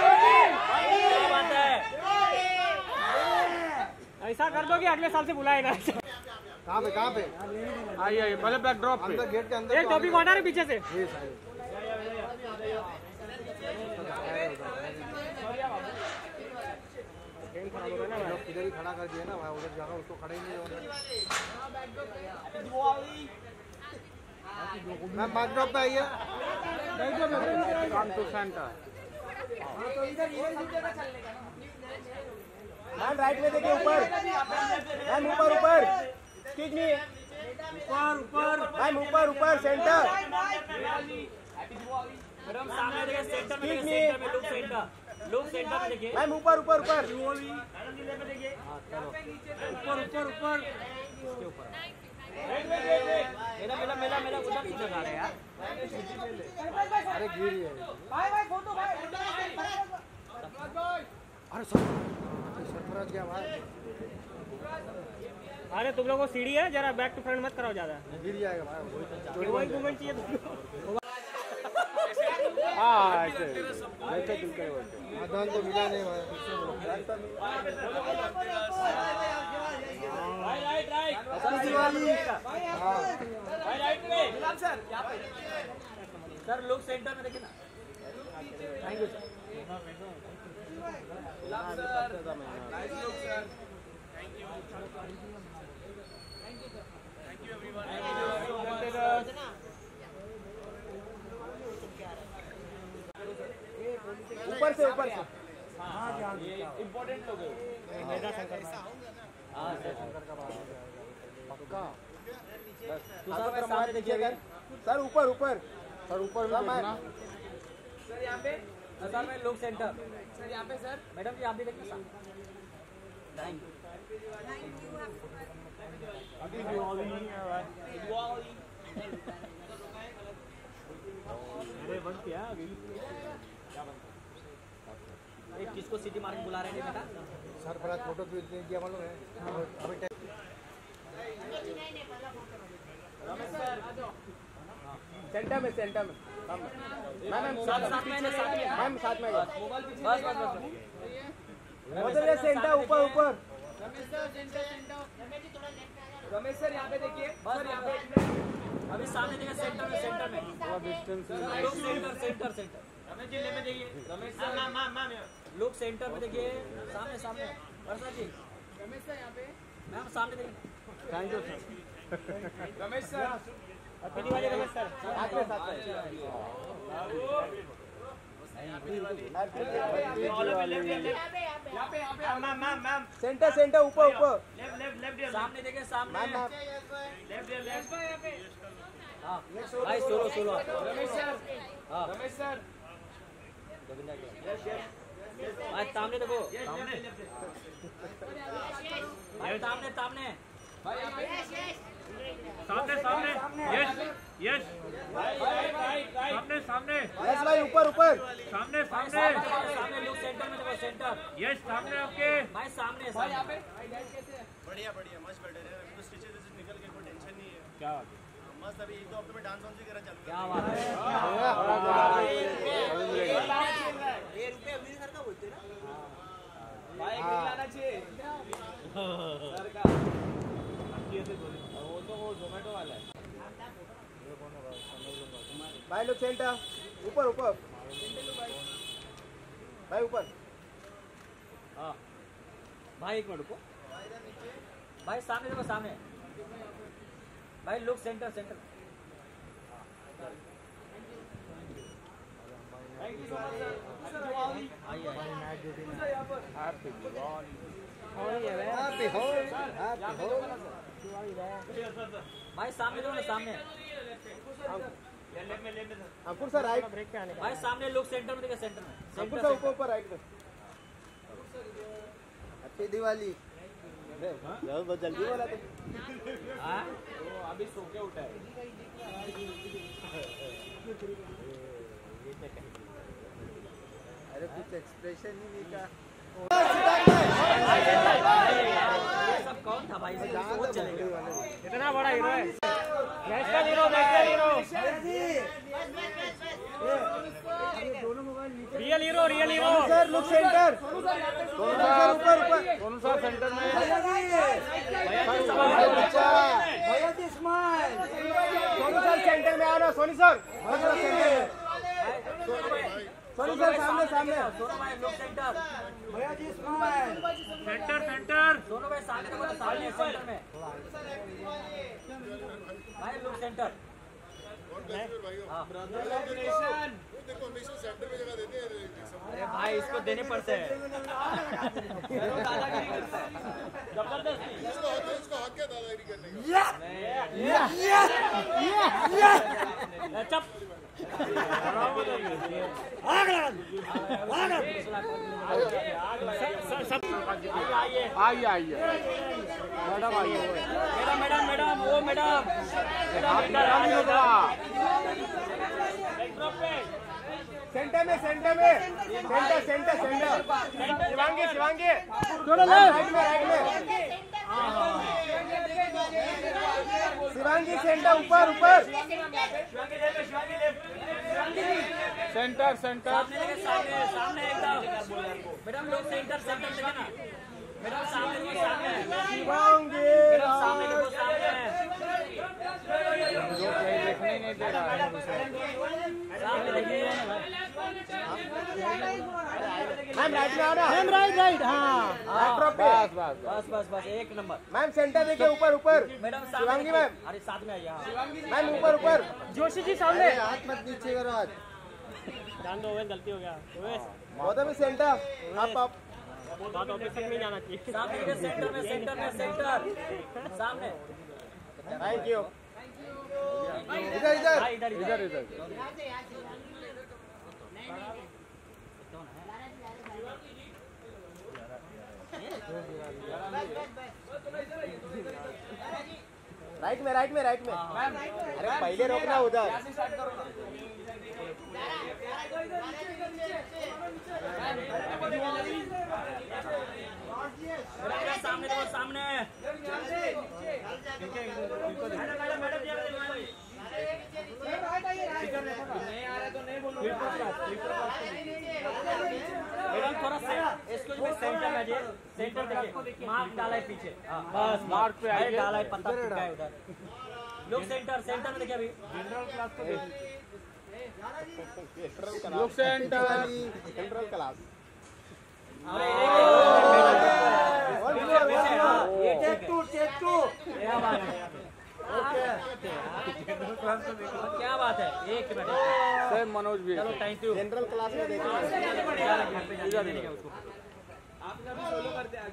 क्या बात है ऐसा कर दो कि अगले साल से बुलाएगा। कहाँ पे कहाँ पे? आइए आइए पहले बैक ड्रॉप पे। गेट के अंदर एक टॉपिक हटा रहे पीछे से। इधर ही खड़ा कर दिया ना भाई उधर जाना उसको खड़ा ही नहीं होना। मैम बैकड्रॉप पे आइए। सेंटर मैम राइट में देखिए ऊपर। मैम ऊपर ऊपर। ठीक नहीं ऊपर ऊपर। मैम ऊपर ऊपर सेंटर मैडम सामने देखिए सेंटर में ठीक देखिए सेंटर में लोग सेंटर लोग सेंटर में देखिए। मैम ऊपर ऊपर ऊपर। ऊपर ऊपर ऊपर। मेरा मेरा मेरा मेरा उधर की जगह है यार। अरे गिर है अरे सर सरफराज क्या भाई अरे तुम लोगों को सीढ़ी है जरा बैक टू फ्रंट मत कराओ ज़्यादा। गिर जाएगा भाई वही मूवमेंट चाहिए तुमको हाँ ऐसे। ऐसे दिल करे बोलते आधान तो मिला नहीं भाई राइट राइट दिवाली हाँ। भाई राइट में सर सर लोग सेंटर में देखिए ना। थैंक यू सर ऊपर से ऊपर से। इम्पोर्टेंट लोग पक्का देखिएगा सर ऊपर ऊपर। सर ऊपर सर यहाँ पे सर में लोग सेंटर। सर यहाँ पे सर। मैडम जी आप भी देखिए सामने थैंक यू अभी दिवाली है अरे बंद किया अभी। एक किसको सिटी मार्केट बुला रहे हैं बेटा? सरफराज फ़ोटो क्लिक नहीं किया मालूम है। अभी टाइम सेंटर में सेंटर में। मैम मैम साथ में ना, साथ में। मैम साथ में बस बस बस बस सेंटर ऊपर ऊपर। रमेश सर यहाँ पे देखिए। बस यहाँ पे अभी सामने देखिए सेंटर में सेंटर में। Centre centre centre Ramesh ji लेने देखिए। Ramesh sir. Ma'am ma'am ma'am. लोग सेंटर में देखिए। सामने सामने। वर्षा जी। रमेश सर यहाँ पे। मैम सामने देखिए। Thank you sir Ramesh sir. पहली वाले रमेश सर साथ में साथ में सेंटर सेंटर ऊपर ऊपर लेफ़्ट सामने देखिए सामने। मैम मैम हाँ भाई सोलो सोलो रमेश सर। हाँ। रमेश सर। भाई सामने देखो। भाई सामने सामने। सामने सामने। यश यश। सामने सामने। यस भाई ऊपर ऊपर। सामने सामने। सामने लोग सेंटर में देखो सेंटर यश सामने आपके। भाई सामने सामने बढ़िया बढ़िया। मस्त बेटर है अभी तो स्टिचेस से निकल के कोई टेंशन नहीं है। क्या बात है। मस्त अभी एक दो हफ़्ते में डांस वांस भी करना चालू क्या बात है। ये रुपये अमीर सर का बोलते हैं। ना भाई एक लाना चाहिए। सर का। वो तो वो जोमेटो वाला है भाई लोग सेंटर ऊपर ऊपर। भाई ऊपर। हाँ। भाई एक मिनट रुको। भाई सामने देखो सामने। भाई लोग सेंटर सेंटर हैप्पी हो हैप्पी हो भाई सामने देखो ना सामने। अंकुर सर राइट भाई सामने लोग सेंटर में देखो सेंटर में। अंकुर सर ऊपर ऊपर राइट में। हैप्पी दिवाली। बहुत जल्दी बोला। तुम हाँ? वो अभी सो के उठा है। अरे कुछ एक्सप्रेशन ही नहीं था। इतना बड़ा हीरो है national hero national hero real hero real hero sir look centre sir ऊपर ऊपर दोनों सर सेंटर में भैया जी स्माइल सोनी सर सेंटर में आ रहा सोनी सर सोनी सर में सोनी सर सामने सामने दोनों भाई लोग सेंटर भैया जी स्माइल सेंटर सेंटर दोनों भाई सामने ना सामने सेंटर में। भाई लोग सेंटर हाँ। देखो हमेशा सेंटर में जगह देते हैं। अरे भाई इसको देने पड़ते हैं है ज़बरदस्ती चुप आइए आइए आइए मैडम आइए मैडम मैडम मैडम वो मैडम सेंटर में सेंटर में centre centre centre Shivangi Shivangi right में राइट में शिवांगी सेंटर ऊपर ऊपर। Centre centre. सामने सामने एकदम। मैडम लोग सेंटर सेंटर देखे ना सामने देखो सामने शिवांगी मैडम सामने देखो सामने जो कहीं देखने नहीं दे रहा है। सामने देखिए मैम राइट में आना मैम राइट राइट हाँ। हाँ, बस बस बस बस बस एक नंबर। मैम सेंटर देखिए ऊपर ऊपर। Madam Shivangi ma'am. अरे साथ में आइए हाँ। मैम ऊपर ऊपर। जोशी जी सामने। हाथ मत नीचे करो आज जान दो गलती हो गया। बहुत भी सेंटर आप आप। बात ऑफ़िस तक नहीं जाना चाहिए। सामने सेंटर में सेंटर में सेंटर सामने। थैंक यू इधर इधर। हाँ, इधर इधर। इधर इधर। राइट में राइट में राइट में। अरे पहले रोकना उधर। सामने सामने मैडम सेंटर में सेंटर देखिए मार्क डाला है। पीछे बस मार्क पे डाला है टिका है उधर लोग सेंटर सेंटर में देखिए अभी सेंट्रल क्लास अरे ये ठीक टेक टू क्या बात है एक मिनट सेम मनोज भी चलो थैंक यू सेंट्रल क्लास में देखो।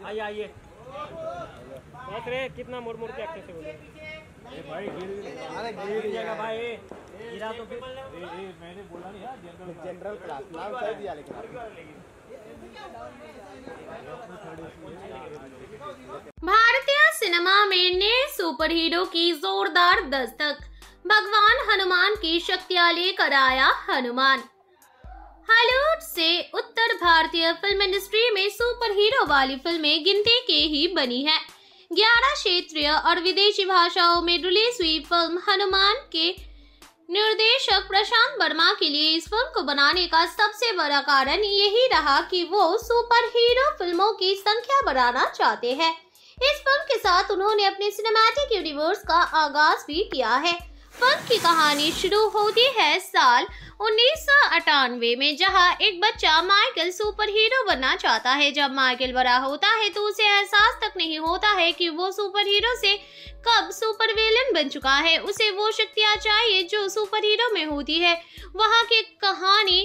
आइए आइए। बात रे कितना मोड़ मोड़ के एक्टर से बोलो। अरे गिर जाएगा भाई। गिरा तो फिर जनरल क्लास नाम सही दिया लेकिन भारतीय सिनेमा में नए सुपर हीरो की जोरदार दस्तक। भगवान हनुमान की शक्तियाँ लेकर आया हनुमान। हॉलीवुड से उत्तर भारतीय फ़िल्म इंडस्ट्री में सुपर हीरो वाली फ़िल्में गिनती के ही बनी है। ग्यारह क्षेत्रीय और विदेशी भाषाओं में रिलीज़ हुई फ़िल्म हनुमान के निर्देशक प्रशांत वर्मा के लिए इस फ़िल्म को बनाने का सबसे बड़ा कारण यही रहा कि वो सुपर हीरो फ़िल्मों की संख्या बढ़ाना चाहते हैं। इस फ़िल्म के साथ उन्होंने अपने सिनेमैटिक यूनिवर्स का आगाज़ भी किया है। फ़िल्म की कहानी शुरू होती है साल उन्नीस सौ अट्ठानवे में, जहाँ एक बच्चा माइकल सुपर हीरो बनना चाहता है। जब माइकल बड़ा होता है तो उसे एहसास तक नहीं होता है कि वो सुपर हीरो से कब सुपर विलेन बन चुका है। उसे वो शक्तियाँ चाहिए जो सुपर हीरो में होती है। वहाँ की कहानी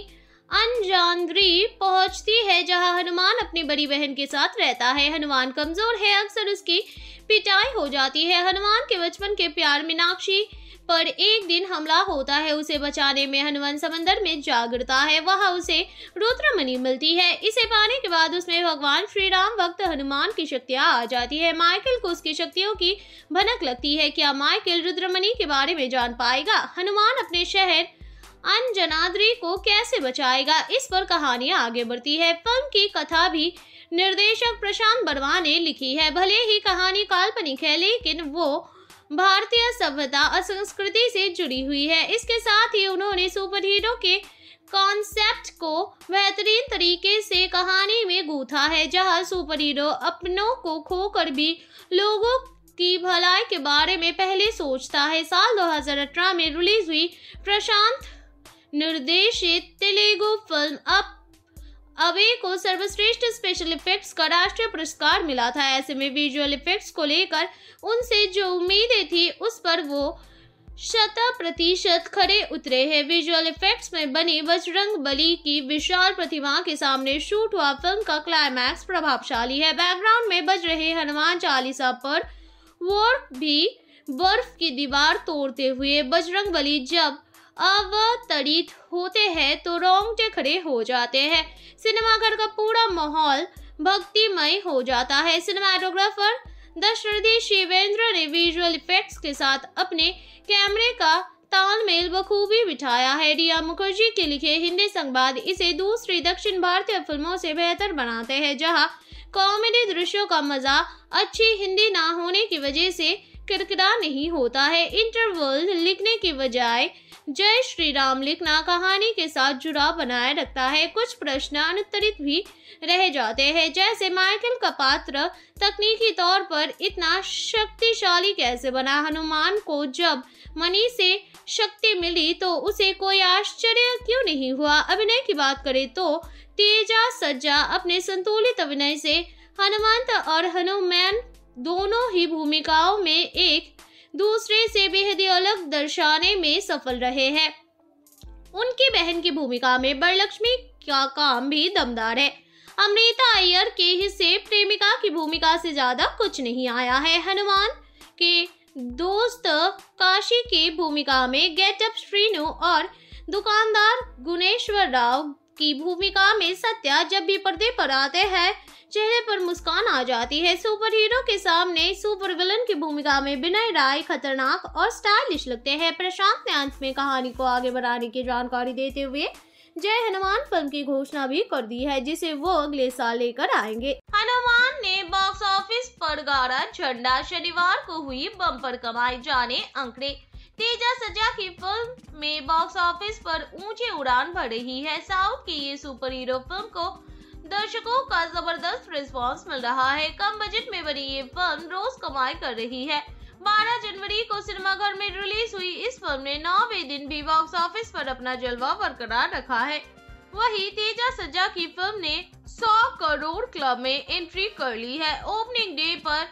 अनजानद्री पहुँचती है, जहाँ हनुमान अपनी बड़ी बहन के साथ रहता है। हनुमान कमज़ोर है, अक्सर उसकी पिटाई हो जाती है। हनुमान के बचपन के प्यार मीनाक्षी पर एक दिन हमला होता है, उसे बचाने में हनुमान समंदर में जा गिरता है, वहाँ उसे रुद्रमणि मिलती है। इसे पाने के बाद उसमें भगवान श्री राम वक्त हनुमान की शक्तियाँ आ जाती है। माइकल को उसकी शक्तियों की भनक लगती है। क्या माइकल रुद्रमणि के बारे में जान पाएगा? हनुमान अपने शहर अनजनाद्री को कैसे बचाएगा? इस पर कहानियाँ आगे बढ़ती है। फ़िल्म की कथा भी निर्देशक प्रशांत वर्मा ने लिखी है। भले ही कहानी काल्पनिक है, लेकिन वो भारतीय सभ्यता और संस्कृति से जुड़ी हुई है। इसके साथ ही उन्होंने सुपर हीरो के कॉन्सेप्ट को बेहतरीन तरीके से कहानी में गूथा है, जहाँ सुपर हीरो अपनों को खोकर भी लोगों की भलाई के बारे में पहले सोचता है। साल 2018 में रिलीज़ हुई प्रशांत निर्देशित तेलुगु फ़िल्म अप अवे को सर्वश्रेष्ठ स्पेशल इफेक्ट्स का राष्ट्रीय पुरस्कार मिला था। ऐसे में विजुअल इफेक्ट्स को लेकर उनसे जो उम्मीदें थी, उस पर वो शत प्रतिशत खड़े उतरे हैं। विजुअल इफेक्ट्स में बनी बजरंग बली की विशाल प्रतिमा के सामने शूट हुआ फ़िल्म का क्लाइमैक्स प्रभावशाली है। बैकग्राउंड में बज रहे हनुमान चालीसा पर वोर भी बर्फ़ की दीवार तोड़ते हुए बजरंग बली जब अवतरित होते हैं तो रोंगटे खड़े हो जाते हैं। सिनेमाघर का पूरा माहौल भक्तिमय हो जाता है। सिनेमाटोग्राफर दशरथी शिवेंद्र ने विजुअल इफेक्ट्स के साथ अपने कैमरे का तालमेल बखूबी बिठाया है। रिया मुखर्जी के लिखे हिंदी संवाद इसे दूसरी दक्षिण भारतीय फ़िल्मों से बेहतर बनाते हैं, जहाँ कॉमेडी दृश्यों का मज़ा अच्छी हिंदी ना होने की वजह से किरकिरा नहीं होता है। इंटरवल लिखने की बजाय जय श्री राम लिखना, कहानी के साथ जुड़ाव बनाए रखता है। कुछ प्रश्न अनुत्तरित भी रह जाते हैं। जैसे माइकल का पात्र तकनीकी तौर पर इतना शक्तिशाली कैसे बना? हनुमान को जब मनी से शक्ति मिली तो उसे कोई आश्चर्य क्यों नहीं हुआ? अभिनय की बात करें तो तेजा सज्जा अपने संतुलित अभिनय से हनुमंत और हनुमान दोनों ही भूमिकाओं में एक दूसरे से बेहद अलग दर्शाने में सफल रहे हैं। उनकी बहन की भूमिका में बरलक्ष्मी का काम भी दमदार है। अमृता अय्यर के हिस्से प्रेमिका की भूमिका से ज़्यादा कुछ नहीं आया है। हनुमान के दोस्त काशी की भूमिका में गेटअप श्रीनु और दुकानदार गुणेश्वर राव की भूमिका में सत्या जब भी पर्दे पर आते हैं चेहरे पर मुस्कान आ जाती है। सुपर हीरो के सामने सुपर विलन की भूमिका में विनय राय खतरनाक और स्टाइलिश लगते हैं। प्रशांत ने अंत में कहानी को आगे बढ़ाने की जानकारी देते हुए जय हनुमान फ़िल्म की घोषणा भी कर दी है, जिसे वो अगले साल लेकर आएँगे। हनुमान ने बॉक्स ऑफ़िस पर गाड़ा झंडा शनिवार को हुई बम्पर कमाई जाने अंकड़े तेजा सजा की फ़िल्म में बॉक्स ऑफ़िस पर ऊँची उड़ान भर रही है। साउथ की ये सुपर हीरो फ़िल्म को दर्शकों का ज़बरदस्त रिस्पांस मिल रहा है। कम बजट में बनी ये फ़िल्म रोज कमाई कर रही है। 12 जनवरी को सिनेमाघर में रिलीज़ हुई इस फ़िल्म ने नौवे दिन भी बॉक्स ऑफ़िस पर अपना जलवा बरकरार रखा है। वही तेजा सज्जा की फ़िल्म ने 100 करोड़ क्लब में एंट्री कर ली है। ओपनिंग डे पर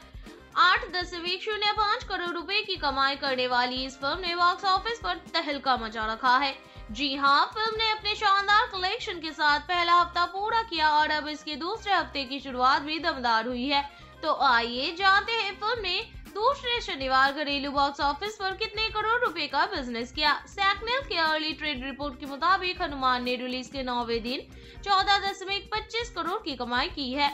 आठ दशमलव शून्य पाँच करोड़ रुपए की कमाई करने वाली इस फ़िल्म ने बॉक्स ऑफ़िस पर तहलका मचा रखा है। जी हाँ फ़िल्म ने अपने शानदार कलेक्शन के साथ पहला हफ़्ता पूरा किया और अब इसके दूसरे हफ़्ते की शुरुआत भी दमदार हुई है। तो आइए जानते हैं फ़िल्म ने दूसरे शनिवार घरेलू बॉक्स ऑफ़िस पर कितने करोड़ रुपए का बिज़नेस किया। सैकनेल के अर्ली ट्रेड रिपोर्ट के मुताबिक हनुमान ने रिलीज़ के नौवे दिन चौदह दशमलव पच्चीस करोड़ की कमाई की है।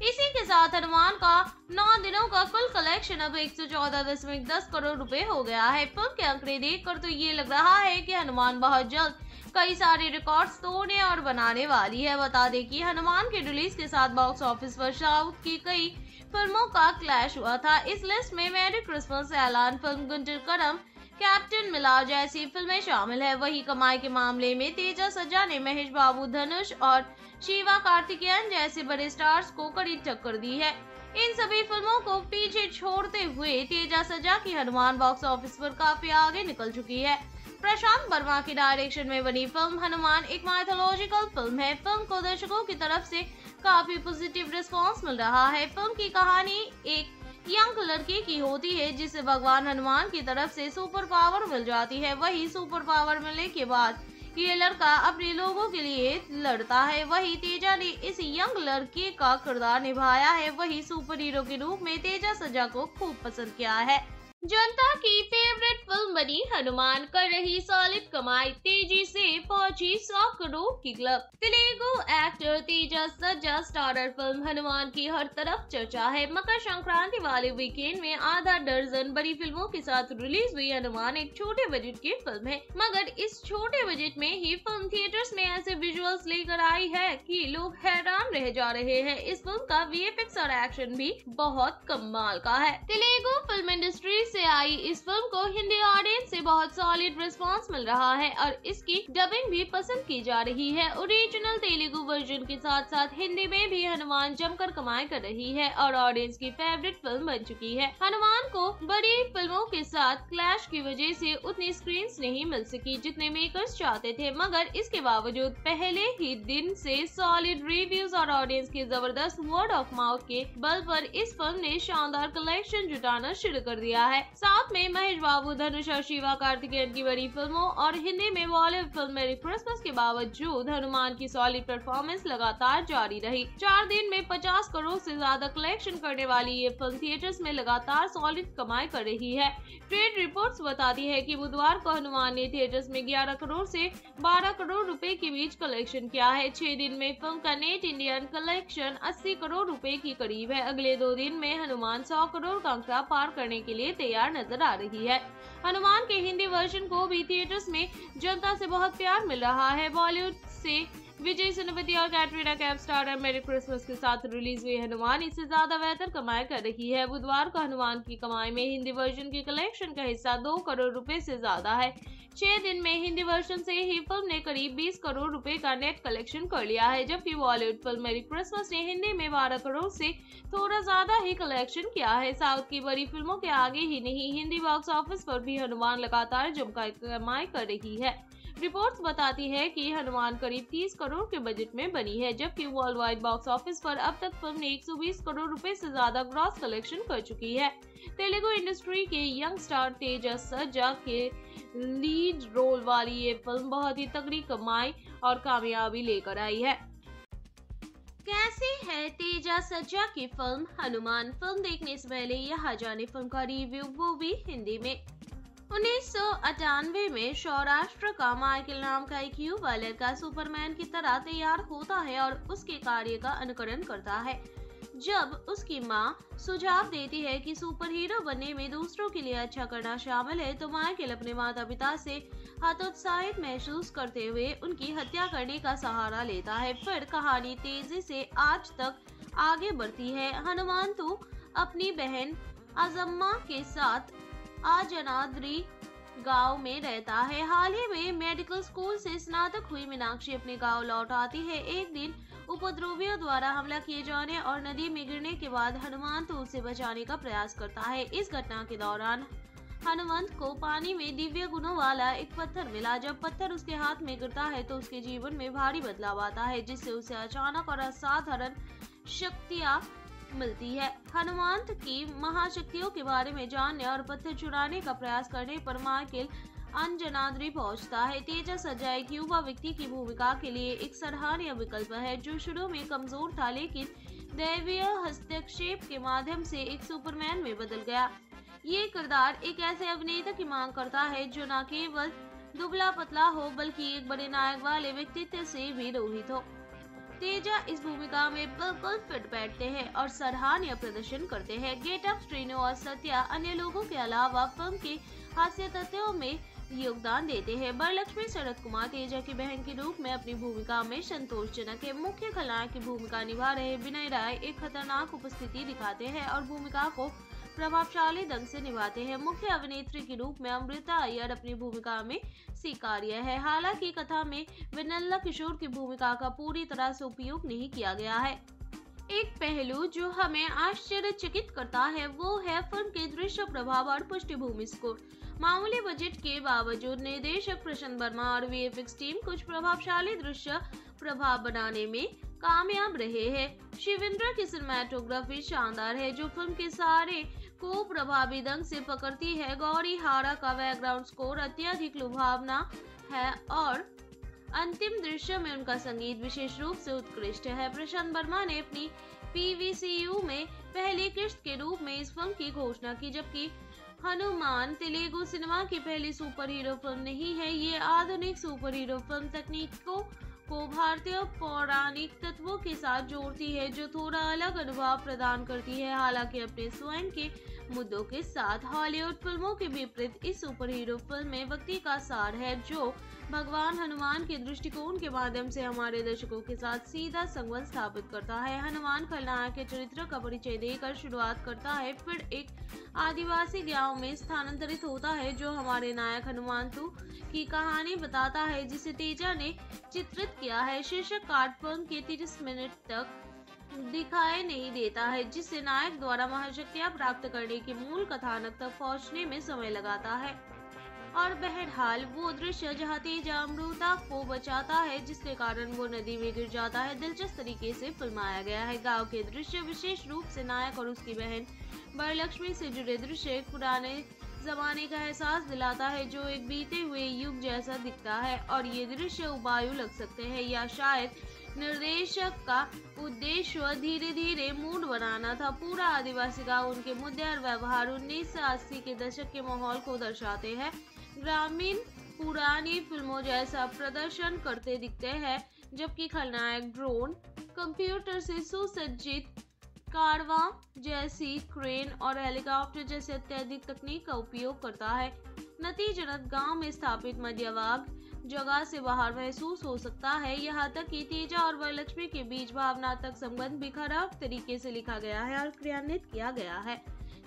इसी के साथ हनुमान का नौ दिनों का कुल कलेक्शन अब एक सौ चौदह दशमलव दस करोड़ रुपए हो गया है। फ़िल्म के आंकड़े देखकर तो ये लग रहा है कि हनुमान बहुत जल्द कई सारे रिकॉर्ड्स तोड़ने और बनाने वाली है। बता दें कि हनुमान के रिलीज़ के साथ बॉक्स ऑफ़िस पर साउथ की कई फ़िल्मों का क्लैश हुआ था। इस लिस्ट में मैरी क्रिसमस ऐलान film Guntur Kaaram captain Miller जैसी फ़िल्में शामिल है। वही कमाई के मामले में तेजा सज्जा ने महेश बाबू, धनुष और शिवा कार्तिकेयन जैसे बड़े स्टार्स को कड़ी टक्कर दी है। इन सभी फ़िल्मों को पीछे छोड़ते हुए तेजा सजा की हनुमान बॉक्स ऑफ़िस पर काफ़ी आगे निकल चुकी है। प्रशांत वर्मा की डायरेक्शन में बनी फ़िल्म हनुमान एक माइथोलॉजिकल फ़िल्म है। फ़िल्म को दर्शकों की तरफ़ से काफ़ी पॉजिटिव रिस्पांस मिल रहा है। फ़िल्म की कहानी एक यंग लड़की की होती है, जिसे भगवान हनुमान की तरफ़ से सुपर पावर मिल जाती है। वही सुपर पावर मिलने के बाद ये लड़का अपने लोगों के लिए लड़ता है। वही तेजा ने इस यंग लड़के का किरदार निभाया है। वही सुपर हीरो के रूप में तेजा सजा को खूब पसंद किया है। जनता की फेवरेट फ़िल्म बनी हनुमान, कर रही सॉलिड कमाई, तेज़ी से पहुँची सौ करोड़ की क्लब तेलुगु एक्टर तेजा सज्जा स्टारर फ़िल्म हनुमान की हर तरफ़ चर्चा है। मकर संक्रांति वाले वीकेंड में आधा दर्जन बड़ी फ़िल्मों के साथ रिलीज़ हुई हनुमान एक छोटे बजट की फ़िल्म है। मगर इस छोटे बजट में ही फ़िल्म थिएटर्स में ऐसे विजुअल्स लेकर आई है कि लोग हैरान रह जा रहे हैं। इस फ़िल्म का वी और एक्शन भी बहुत कमाल का है। तेलुगु फ़िल्म इंडस्ट्री से आई इस फ़िल्म को हिंदी ऑडियंस से बहुत सॉलिड रिस्पांस मिल रहा है और इसकी डबिंग भी पसंद की जा रही है। ओरिजिनल तेलुगु वर्जन के साथ साथ हिंदी में भी हनुमान जमकर कमाई कर रही है और ऑडियंस की फेवरेट फ़िल्म बन चुकी है। हनुमान को बड़ी फ़िल्मों के साथ क्लैश की वजह से उतनी स्क्रीन नहीं मिल सकी जितने मेकर्स चाहते थे, मगर इसके बावजूद पहले ही दिन से सॉलिड रिव्यूज़ और ऑडियंस के ज़बरदस्त वर्ड ऑफ़ माउथ के बल पर इस फ़िल्म ने शानदार कलेक्शन जुटाना शुरू कर दिया है। साथ में महेश बाबू, धनुष और शिवा कार्तिकेयन की बड़ी फ़िल्मों और हिंदी में बॉलीवुड फ़िल्म मेरी क्रिसमस के बावजूद हनुमान की सॉलिड परफॉर्मेंस लगातार जारी रही। चार दिन में 50 करोड़ से ज़्यादा कलेक्शन करने वाली ये फ़िल्म थिएटर्स में लगातार सॉलिड कमाई कर रही है। ट्रेड रिपोर्ट्स बताती है कि बुधवार को हनुमान ने थिएटर्स में 11 करोड़ से 12 करोड़ रुपए के बीच कलेक्शन किया है। छह दिन में फ़िल्म का नेट इंडियन कलेक्शन 80 करोड़ रुपए की करीब है। अगले दो दिन में हनुमान 100 करोड़ का आंकड़ा पार करने के लिए तैयार नज़र आ रही है। हनुमान के हिंदी वर्जन को भी थिएटर्स में जनता से बहुत प्यार मिल रहा है। बॉलीवुड से विजय सेनापति और Katrina Kaif star Merry Christmas के साथ रिलीज़ हुई हनुमान। इससे ज़्यादा बेहतर कमाई कर रही है। बुधवार को हनुमान की कमाई में हिंदी वर्जन के कलेक्शन का हिस्सा दो करोड़ रुपए से ज़्यादा है। छह दिन में हिंदी वर्जन से ही फ़िल्म ने करीब 20 करोड़ रुपए का नेट कलेक्शन कर लिया है। जबकि बॉलीवुड फ़िल्म मेरी क्रिसमस ने हिंदी में 12 करोड़ से थोड़ा ज़्यादा ही कलेक्शन किया है। साउथ की बड़ी फ़िल्मों के आगे ही नहीं, हिंदी बॉक्स ऑफ़िस पर भी हनुमान लगातार जमकर कमाई कर रही है। रिपोर्ट्स बताती है कि हनुमान करीब 30 करोड़ के बजट में बनी है, जबकि वर्ल्ड वाइड बॉक्स ऑफ़िस पर अब तक फ़िल्म ने 120 करोड़ रुपए से ज़्यादा ग्रॉस कलेक्शन कर चुकी है। तेलुगु इंडस्ट्री के यंग स्टार तेजस सज्जा के लीड रोल वाली ये फ़िल्म बहुत ही तगड़ी कमाई और कामयाबी लेकर आई है। कैसी है तेजा सज्जा की फ़िल्म हनुमान फ़िल्म देखने से पहले यहाँ जाने फ़िल्म का रिव्यू वो भी हिंदी में। उन्नीस सौ अट्ठानवे में सौराष्ट्र का माइकल नाम का एक युवा लड़का सुपरमैन की तरह तैयार होता है और उसके कार्य का अनुकरण करता है। जब उसकी माँ सुझाव देती है कि सुपर हीरो बनने में दूसरों के लिए अच्छा करना शामिल है तो माइकल अपने माता पिता से हतोत्साहित महसूस करते हुए उनकी हत्या करने का सहारा लेता है। फिर कहानी तेज़ी से आज तक आगे बढ़ती है। हनुमान तो अपनी बहन अजम्मा के साथ आजनाद्री गाँव में रहता है। हाल ही में मेडिकल स्कूल से स्नातक हुई मीनाक्षी अपने गाँव लौट आती है। एक दिन उपद्रवियों द्वारा हमला किए जाने और नदी में गिरने के बाद हनुमान तो उसे बचाने का प्रयास करता है। इस घटना के दौरान हनुमंत को पानी में दिव्य गुणों वाला एक पत्थर मिला। जब पत्थर उसके हाथ में गिरता है तो उसके जीवन में भारी बदलाव आता है, जिससे उसे अचानक और असाधारण शक्तियाँ मिलती है। हनुमंत की महाशक्तियों के बारे में जानने और पत्थर चुराने का प्रयास करने पर माइकल अंजनाद्री पहुँचता है। तेजा सजा एक युवा व्यक्ति की भूमिका के लिए एक सराहनीय विकल्प है, जो शुरू में कमज़ोर था, लेकिन दैवीय हस्तक्षेप के माध्यम से एक सुपरमैन में बदल गया। ये किरदार एक ऐसे अभिनेता की मांग करता है, जो न केवल दुबला पतला हो, बल्कि एक बड़े नायक वाले व्यक्तित्व से भी रोहित हो। तेजा इस भूमिका में बिल्कुल फिट बैठते हैं और सराहनीय प्रदर्शन करते हैं। गेटअप श्रीनु और सत्या अन्य लोगों के अलावा फ़िल्म के हास्य तथ्यों में योगदान देते हैं। बरलक्ष्मी शरद कुमार, तेजा की बहन के रूप में अपनी भूमिका में संतोषजनक है। मुख्य खलनायक की भूमिका निभा रहे विनय राय एक खतरनाक उपस्थिति दिखाते हैं और भूमिका को प्रभावशाली ढंग से निभाते हैं। मुख्य अभिनेत्री के रूप में अमृता अय्यर अपनी भूमिका में स्वीकार्य है। हालाँकि कथा में विनल्ला किशोर की भूमिका का पूरी तरह से उपयोग नहीं किया गया है। एक पहलू जो हमें आश्चर्यचकित करता है, वो है फ़िल्म के दृश्य प्रभाव और पृष्ठभूमि स्कोर। मामूली बजट के बावजूद निर्देशक प्रशांत वर्मा और वीएफएक्स टीम कुछ प्रभावशाली दृश्य प्रभाव बनाने में कामयाब रहे हैं। शिवेंद्र की सिनेमाटोग्राफी शानदार है, जो फ़िल्म के सारे को प्रभावी ढंग से पकड़ती है। गौरी हारा का बैकग्राउंड स्कोर अत्यधिक लुभावना है और अंतिम दृश्य में उनका संगीत विशेष रूप से उत्कृष्ट है। प्रशांत वर्मा ने अपनी पीवीसीयू में पहली किस्त के रूप में इस फ़िल्म की घोषणा की, जबकि हनुमान तेलुगु सिनेमा की पहली सुपर हीरो फ़िल्म नहीं है। ये आधुनिक सुपर हीरो फ़िल्म तकनीक को भारतीय पौराणिक तत्वों के साथ जोड़ती है, जो थोड़ा अलग अनुभव प्रदान करती है। हालाँकि अपने स्वयं के मुद्दों के साथ हॉलीवुड फ़िल्मों के विपरीत इस सुपर हीरो फ़िल्म में व्यक्ति का सार है, जो भगवान हनुमान के दृष्टिकोण के माध्यम से हमारे दर्शकों के साथ सीधा संबंध स्थापित करता है। हनुमान खलनायक के चरित्र का परिचय देकर शुरुआत करता है, फिर एक आदिवासी गाँव में स्थानांतरित होता है, जो हमारे नायक हनुमानतु की कहानी बताता है, जिसे तेजा ने चित्रित किया है। शीर्षक कार्ड फ़िल्म के तीस मिनट तक दिखाई नहीं देता है जिससे नायक द्वारा महाशक्तियाँ प्राप्त करने के मूल कथानक तक पहुँचने में समय लगाता है। और बहरहाल, वो दृश्य जहाँ तेजा अमृता को बचाता है, जिसके कारण वो नदी में गिर जाता है, दिलचस्प तरीके से फिल्माया गया है। गाँव के दृश्य विशेष रूप से नायक और उसकी बहन बरलक्ष्मी से जुड़े दृश्य पुराने जमाने का एहसास दिलाता है, जो एक बीते हुए युग जैसा दिखता है। और ये दृश्य उबायु लग सकते हैं, या शायद निर्देशक का उद्देश्य धीरे धीरे मूड बनाना था। पूरा आदिवासी गाँव उनके मुद्दे और व्यवहार उन्नीस के दशक के माहौल को दर्शाते हैं। ग्रामीण पुरानी फ़िल्मों जैसा प्रदर्शन करते दिखते हैं, जबकि खलनायक ड्रोन, कंप्यूटर से सुसज्जित कारवा जैसी क्रेन और हेलीकॉप्टर जैसे अत्यधिक तकनीक का उपयोग करता है। नतीजतन गाँव में स्थापित मध्यवाग जगह से बाहर महसूस हो सकता है। यहाँ तक कि तेजा और वरलक्ष्मी के बीच भावनात्मक संबंध भी खराब तरीके से लिखा गया है और क्रियान्वित किया गया है,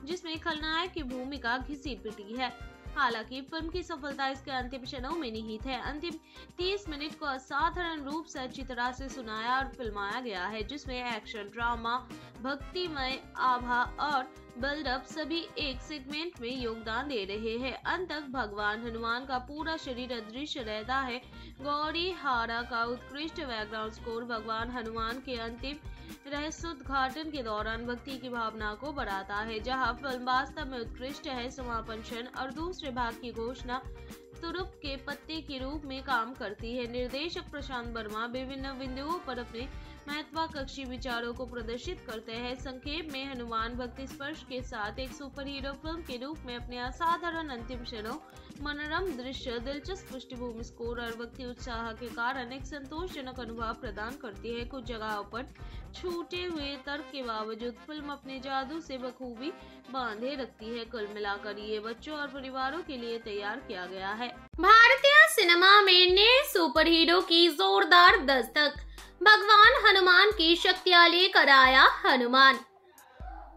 जिसमें खलनायक की भूमिका घिसी पिटी है। हालाँकि फ़िल्म की सफलता इसके अंतिम क्षणों में निहित है अंतिम 30 मिनट को असाधारण रूप से अच्छी तरह से सुनाया और फिल्माया गया है, जिसमें एक्शन ड्रामा भक्तिमय आभा और बिल्डअप सभी एक सेगमेंट में योगदान दे रहे हैं। अंत तक भगवान हनुमान का पूरा शरीर अदृश्य रहता है। गौरी हारा का उत्कृष्ट बैकग्राउंड स्कोर भगवान हनुमान के अंतिम रहस्योद्घाटन के दौरान भक्ति की भावना को बढ़ाता है, जहाँ फ़िल्म वास्तव में उत्कृष्ट है। समापन क्षण और दूसरे भाग की घोषणा तुरुप के पत्ते के रूप में काम करती है। निर्देशक प्रशांत वर्मा विभिन्न बिंदुओं पर अपने महत्वाकांक्षी विचारों को प्रदर्शित करते हैं। संक्षेप में हनुमान भक्ति स्पर्श के साथ एक सुपर हीरो फ़िल्म के रूप में अपने असाधारण अंतिम क्षणों, मनोरम दृश्य, दिलचस्प पृष्ठभूमि स्कोर और भक्ति उत्साह के कारण एक संतोषजनक अनुभव प्रदान करती है। कुछ जगहों पर छूटे हुए तर्क के बावजूद फ़िल्म अपने जादू से बखूबी बांधे रखती है। कुल मिलाकर ये बच्चों और परिवारों के लिए तैयार किया गया है। भारतीय सिनेमा में नए सुपर हीरो की जोरदार दस्तक। भगवान हनुमान की शक्तियाँ लेकर आया हनुमान।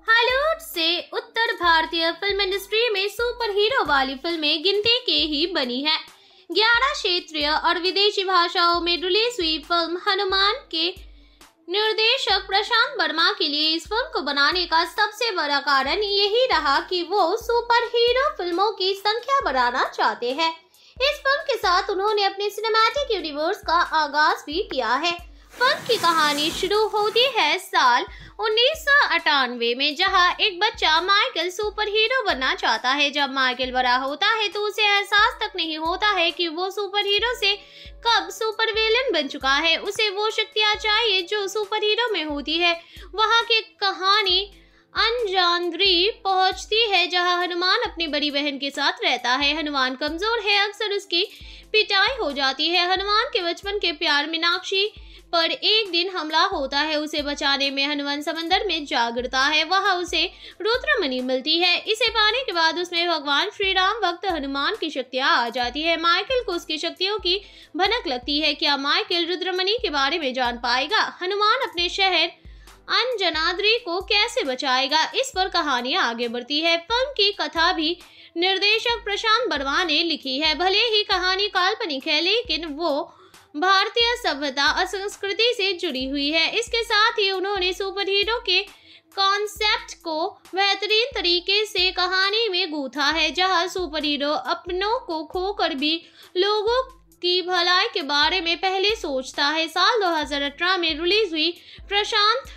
हॉलीवुड से उत्तर भारतीय फ़िल्म इंडस्ट्री में सुपर हीरो वाली फ़िल्में गिनती के ही बनी है। ग्यारह क्षेत्रीय और विदेशी भाषाओं में रिलीज़ हुई फ़िल्म हनुमान के निर्देशक प्रशांत वर्मा के लिए इस फ़िल्म को बनाने का सबसे बड़ा कारण यही रहा कि वो सुपर हीरो फ़िल्मों की संख्या बढ़ाना चाहते हैं। इस फ़िल्म के साथ उन्होंने अपने सिनेमैटिक यूनिवर्स का आगाज़ भी किया है। फ़िल्म की कहानी शुरू होती है साल उन्नीस सौ अट्ठानवे में, जहाँ एक बच्चा माइकल सुपर हीरो बनना चाहता है। जब माइकल बड़ा होता है तो उसे एहसास तक नहीं होता है कि वो सुपर हीरो से कब सुपर विलेन बन चुका है। उसे वो शक्तियाँ चाहिए जो सुपर हीरो में होती है। वहाँ की कहानी अनजानद्री पहुँचती है, जहाँ हनुमान अपनी बड़ी बहन के साथ रहता है। हनुमान कमज़ोर है, अक्सर उसकी पिटाई हो जाती है। हनुमान के बचपन के प्यार मीनाक्षी पर एक दिन हमला होता है, उसे बचाने में हनुमान समंदर में जा गिरता है, वहाँ उसे रुद्रमणि मिलती है। इसे पाने के बाद उसमें भगवान श्री राम वक्त हनुमान की शक्तियाँ आ जाती है। माइकल को उसकी शक्तियों की भनक लगती है। क्या माइकल रुद्रमणि के बारे में जान पाएगा? हनुमान अपने शहर अंजनाद्री को कैसे बचाएगा? इस पर कहानियाँ आगे बढ़ती है। फ़िल्म की कथा भी निर्देशक प्रशांत बर्मा ने लिखी है। भले ही कहानी काल्पनिक है, लेकिन वो भारतीय सभ्यता और संस्कृति से जुड़ी हुई है। इसके साथ ही उन्होंने सुपर हीरो के कॉन्सेप्ट को बेहतरीन तरीके से कहानी में गूथा है, जहाँ सुपर हीरो अपनों को खोकर भी लोगों की भलाई के बारे में पहले सोचता है। साल 2018 में रिलीज़ हुई प्रशांत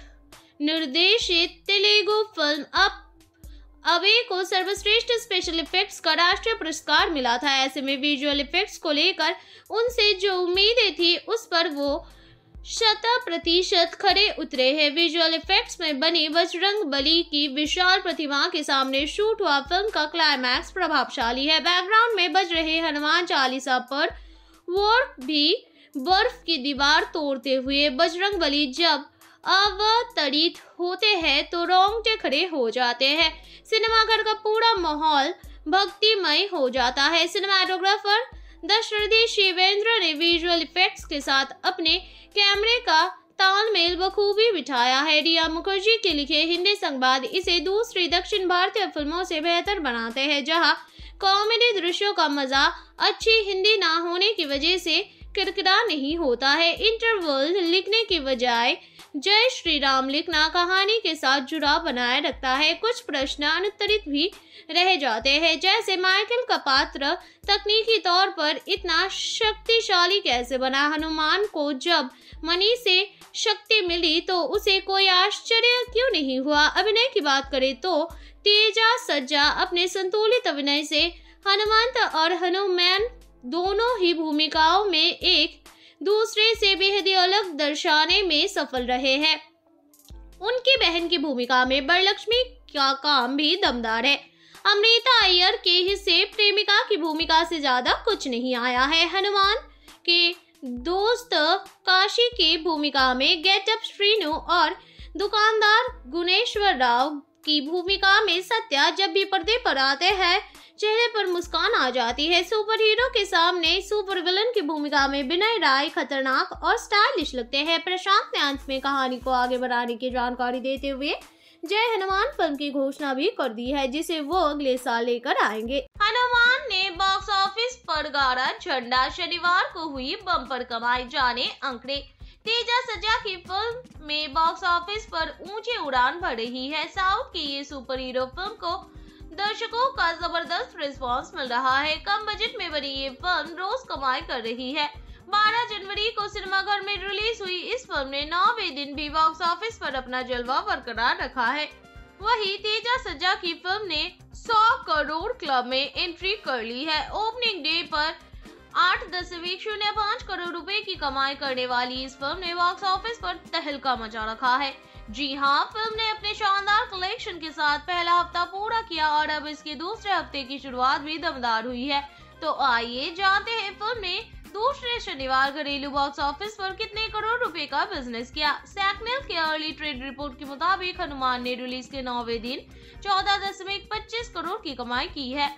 निर्देशित तेलुगु फ़िल्म अब अवे को सर्वश्रेष्ठ स्पेशल इफेक्ट्स का राष्ट्रीय पुरस्कार मिला था। ऐसे में विजुअल इफेक्ट्स को लेकर उनसे जो उम्मीदें थी, उस पर वो शत प्रतिशत खड़े उतरे हैं। विजुअल इफेक्ट्स में बनी बजरंग बली की विशाल प्रतिमा के सामने शूट हुआ फ़िल्म का क्लाइमैक्स प्रभावशाली है। बैकग्राउंड में बज रहे हनुमान चालीसा पर वो भी बर्फ़ की दीवार तोड़ते हुए बजरंग बली जब अवतरित होते हैं तो रोंगटे खड़े हो जाते हैं। सिनेमाघर का पूरा माहौल भक्तिमय हो जाता है। सिनेमाटोग्राफर दशरथी शिवेंद्र ने विजुअल इफेक्ट्स के साथ अपने कैमरे का तालमेल बखूबी बिठाया है। रिया मुखर्जी के लिखे हिंदी संवाद इसे दूसरी दक्षिण भारतीय फ़िल्मों से बेहतर बनाते हैं, जहाँ कॉमेडी दृश्यों का मज़ा अच्छी हिंदी ना होने की वजह से किरकिरा नहीं होता है। इंटरवल लिखने की बजाय जय श्री राम। लिखना कहानी के साथ जुड़ाव बनाए रखता है। कुछ प्रश्न अनुत्तरित भी रह जाते हैं। जैसे माइकल का पात्र तकनीकी तौर पर इतना शक्तिशाली कैसे बना? हनुमान को जब मनी से शक्ति मिली तो उसे कोई आश्चर्य क्यों नहीं हुआ? अभिनय की बात करें तो तेजा सज्जा अपने संतुलित अभिनय से हनुमंत और हनुमान दोनों ही भूमिकाओं में एक दूसरे से बेहद अलग दर्शाने में सफल रहे हैं। उनकी बहन की भूमिका में बरलक्ष्मी का काम भी दमदार है। अमृता अय्यर के हिस्से प्रेमिका की भूमिका से ज़्यादा कुछ नहीं आया है। हनुमान के दोस्त काशी की भूमिका में गेटअप श्रीनु और दुकानदार गुणेश्वर राव की भूमिका में सत्या जब भी पर्दे पर आते हैं चेहरे पर मुस्कान आ जाती है। सुपर हीरो के सामने सुपर विलन की भूमिका में विनय राय खतरनाक और स्टाइलिश लगते हैं। प्रशांत ने अंत में कहानी को आगे बढ़ाने की जानकारी देते हुए जय हनुमान फ़िल्म की घोषणा भी कर दी है, जिसे वो अगले साल लेकर आएँगे। हनुमान ने बॉक्स ऑफ़िस पर गाड़ा झंडा शनिवार को हुई बम्पर कमाई जाने आंकड़े। तेजा सजा की फ़िल्म में बॉक्स ऑफ़िस पर ऊँचे उड़ान भर रही है। साउथ की ये सुपर हीरो फ़िल्म को दर्शकों का ज़बरदस्त रिस्पांस मिल रहा है। कम बजट में बनी ये फ़िल्म रोज कमाई कर रही है। 12 जनवरी को सिनेमाघर में रिलीज़ हुई इस फ़िल्म ने नौवे दिन भी बॉक्स ऑफ़िस पर अपना जलवा बरकरार रखा है। वही तेजा सज्जा की फ़िल्म ने 100 करोड़ क्लब में एंट्री कर ली है। ओपनिंग डे पर आठ दशमलव शून्य पाँच करोड़ रुपए की कमाई करने वाली इस फ़िल्म ने बॉक्स ऑफ़िस पर तहलका मचा रखा है। जी हाँ फ़िल्म ने अपने शानदार कलेक्शन के साथ पहला हफ़्ता पूरा किया और अब इसके दूसरे हफ़्ते की शुरुआत भी दमदार हुई है। तो आइए जानते हैं फ़िल्म ने दूसरे शनिवार घरेलू बॉक्स ऑफ़िस पर कितने करोड़ रुपए का बिज़नेस किया। सैकनेल के अर्ली ट्रेड रिपोर्ट के मुताबिक हनुमान ने रिलीज़ के नौवे दिन चौदह दशमलव पच्चीस करोड़ की कमाई की है।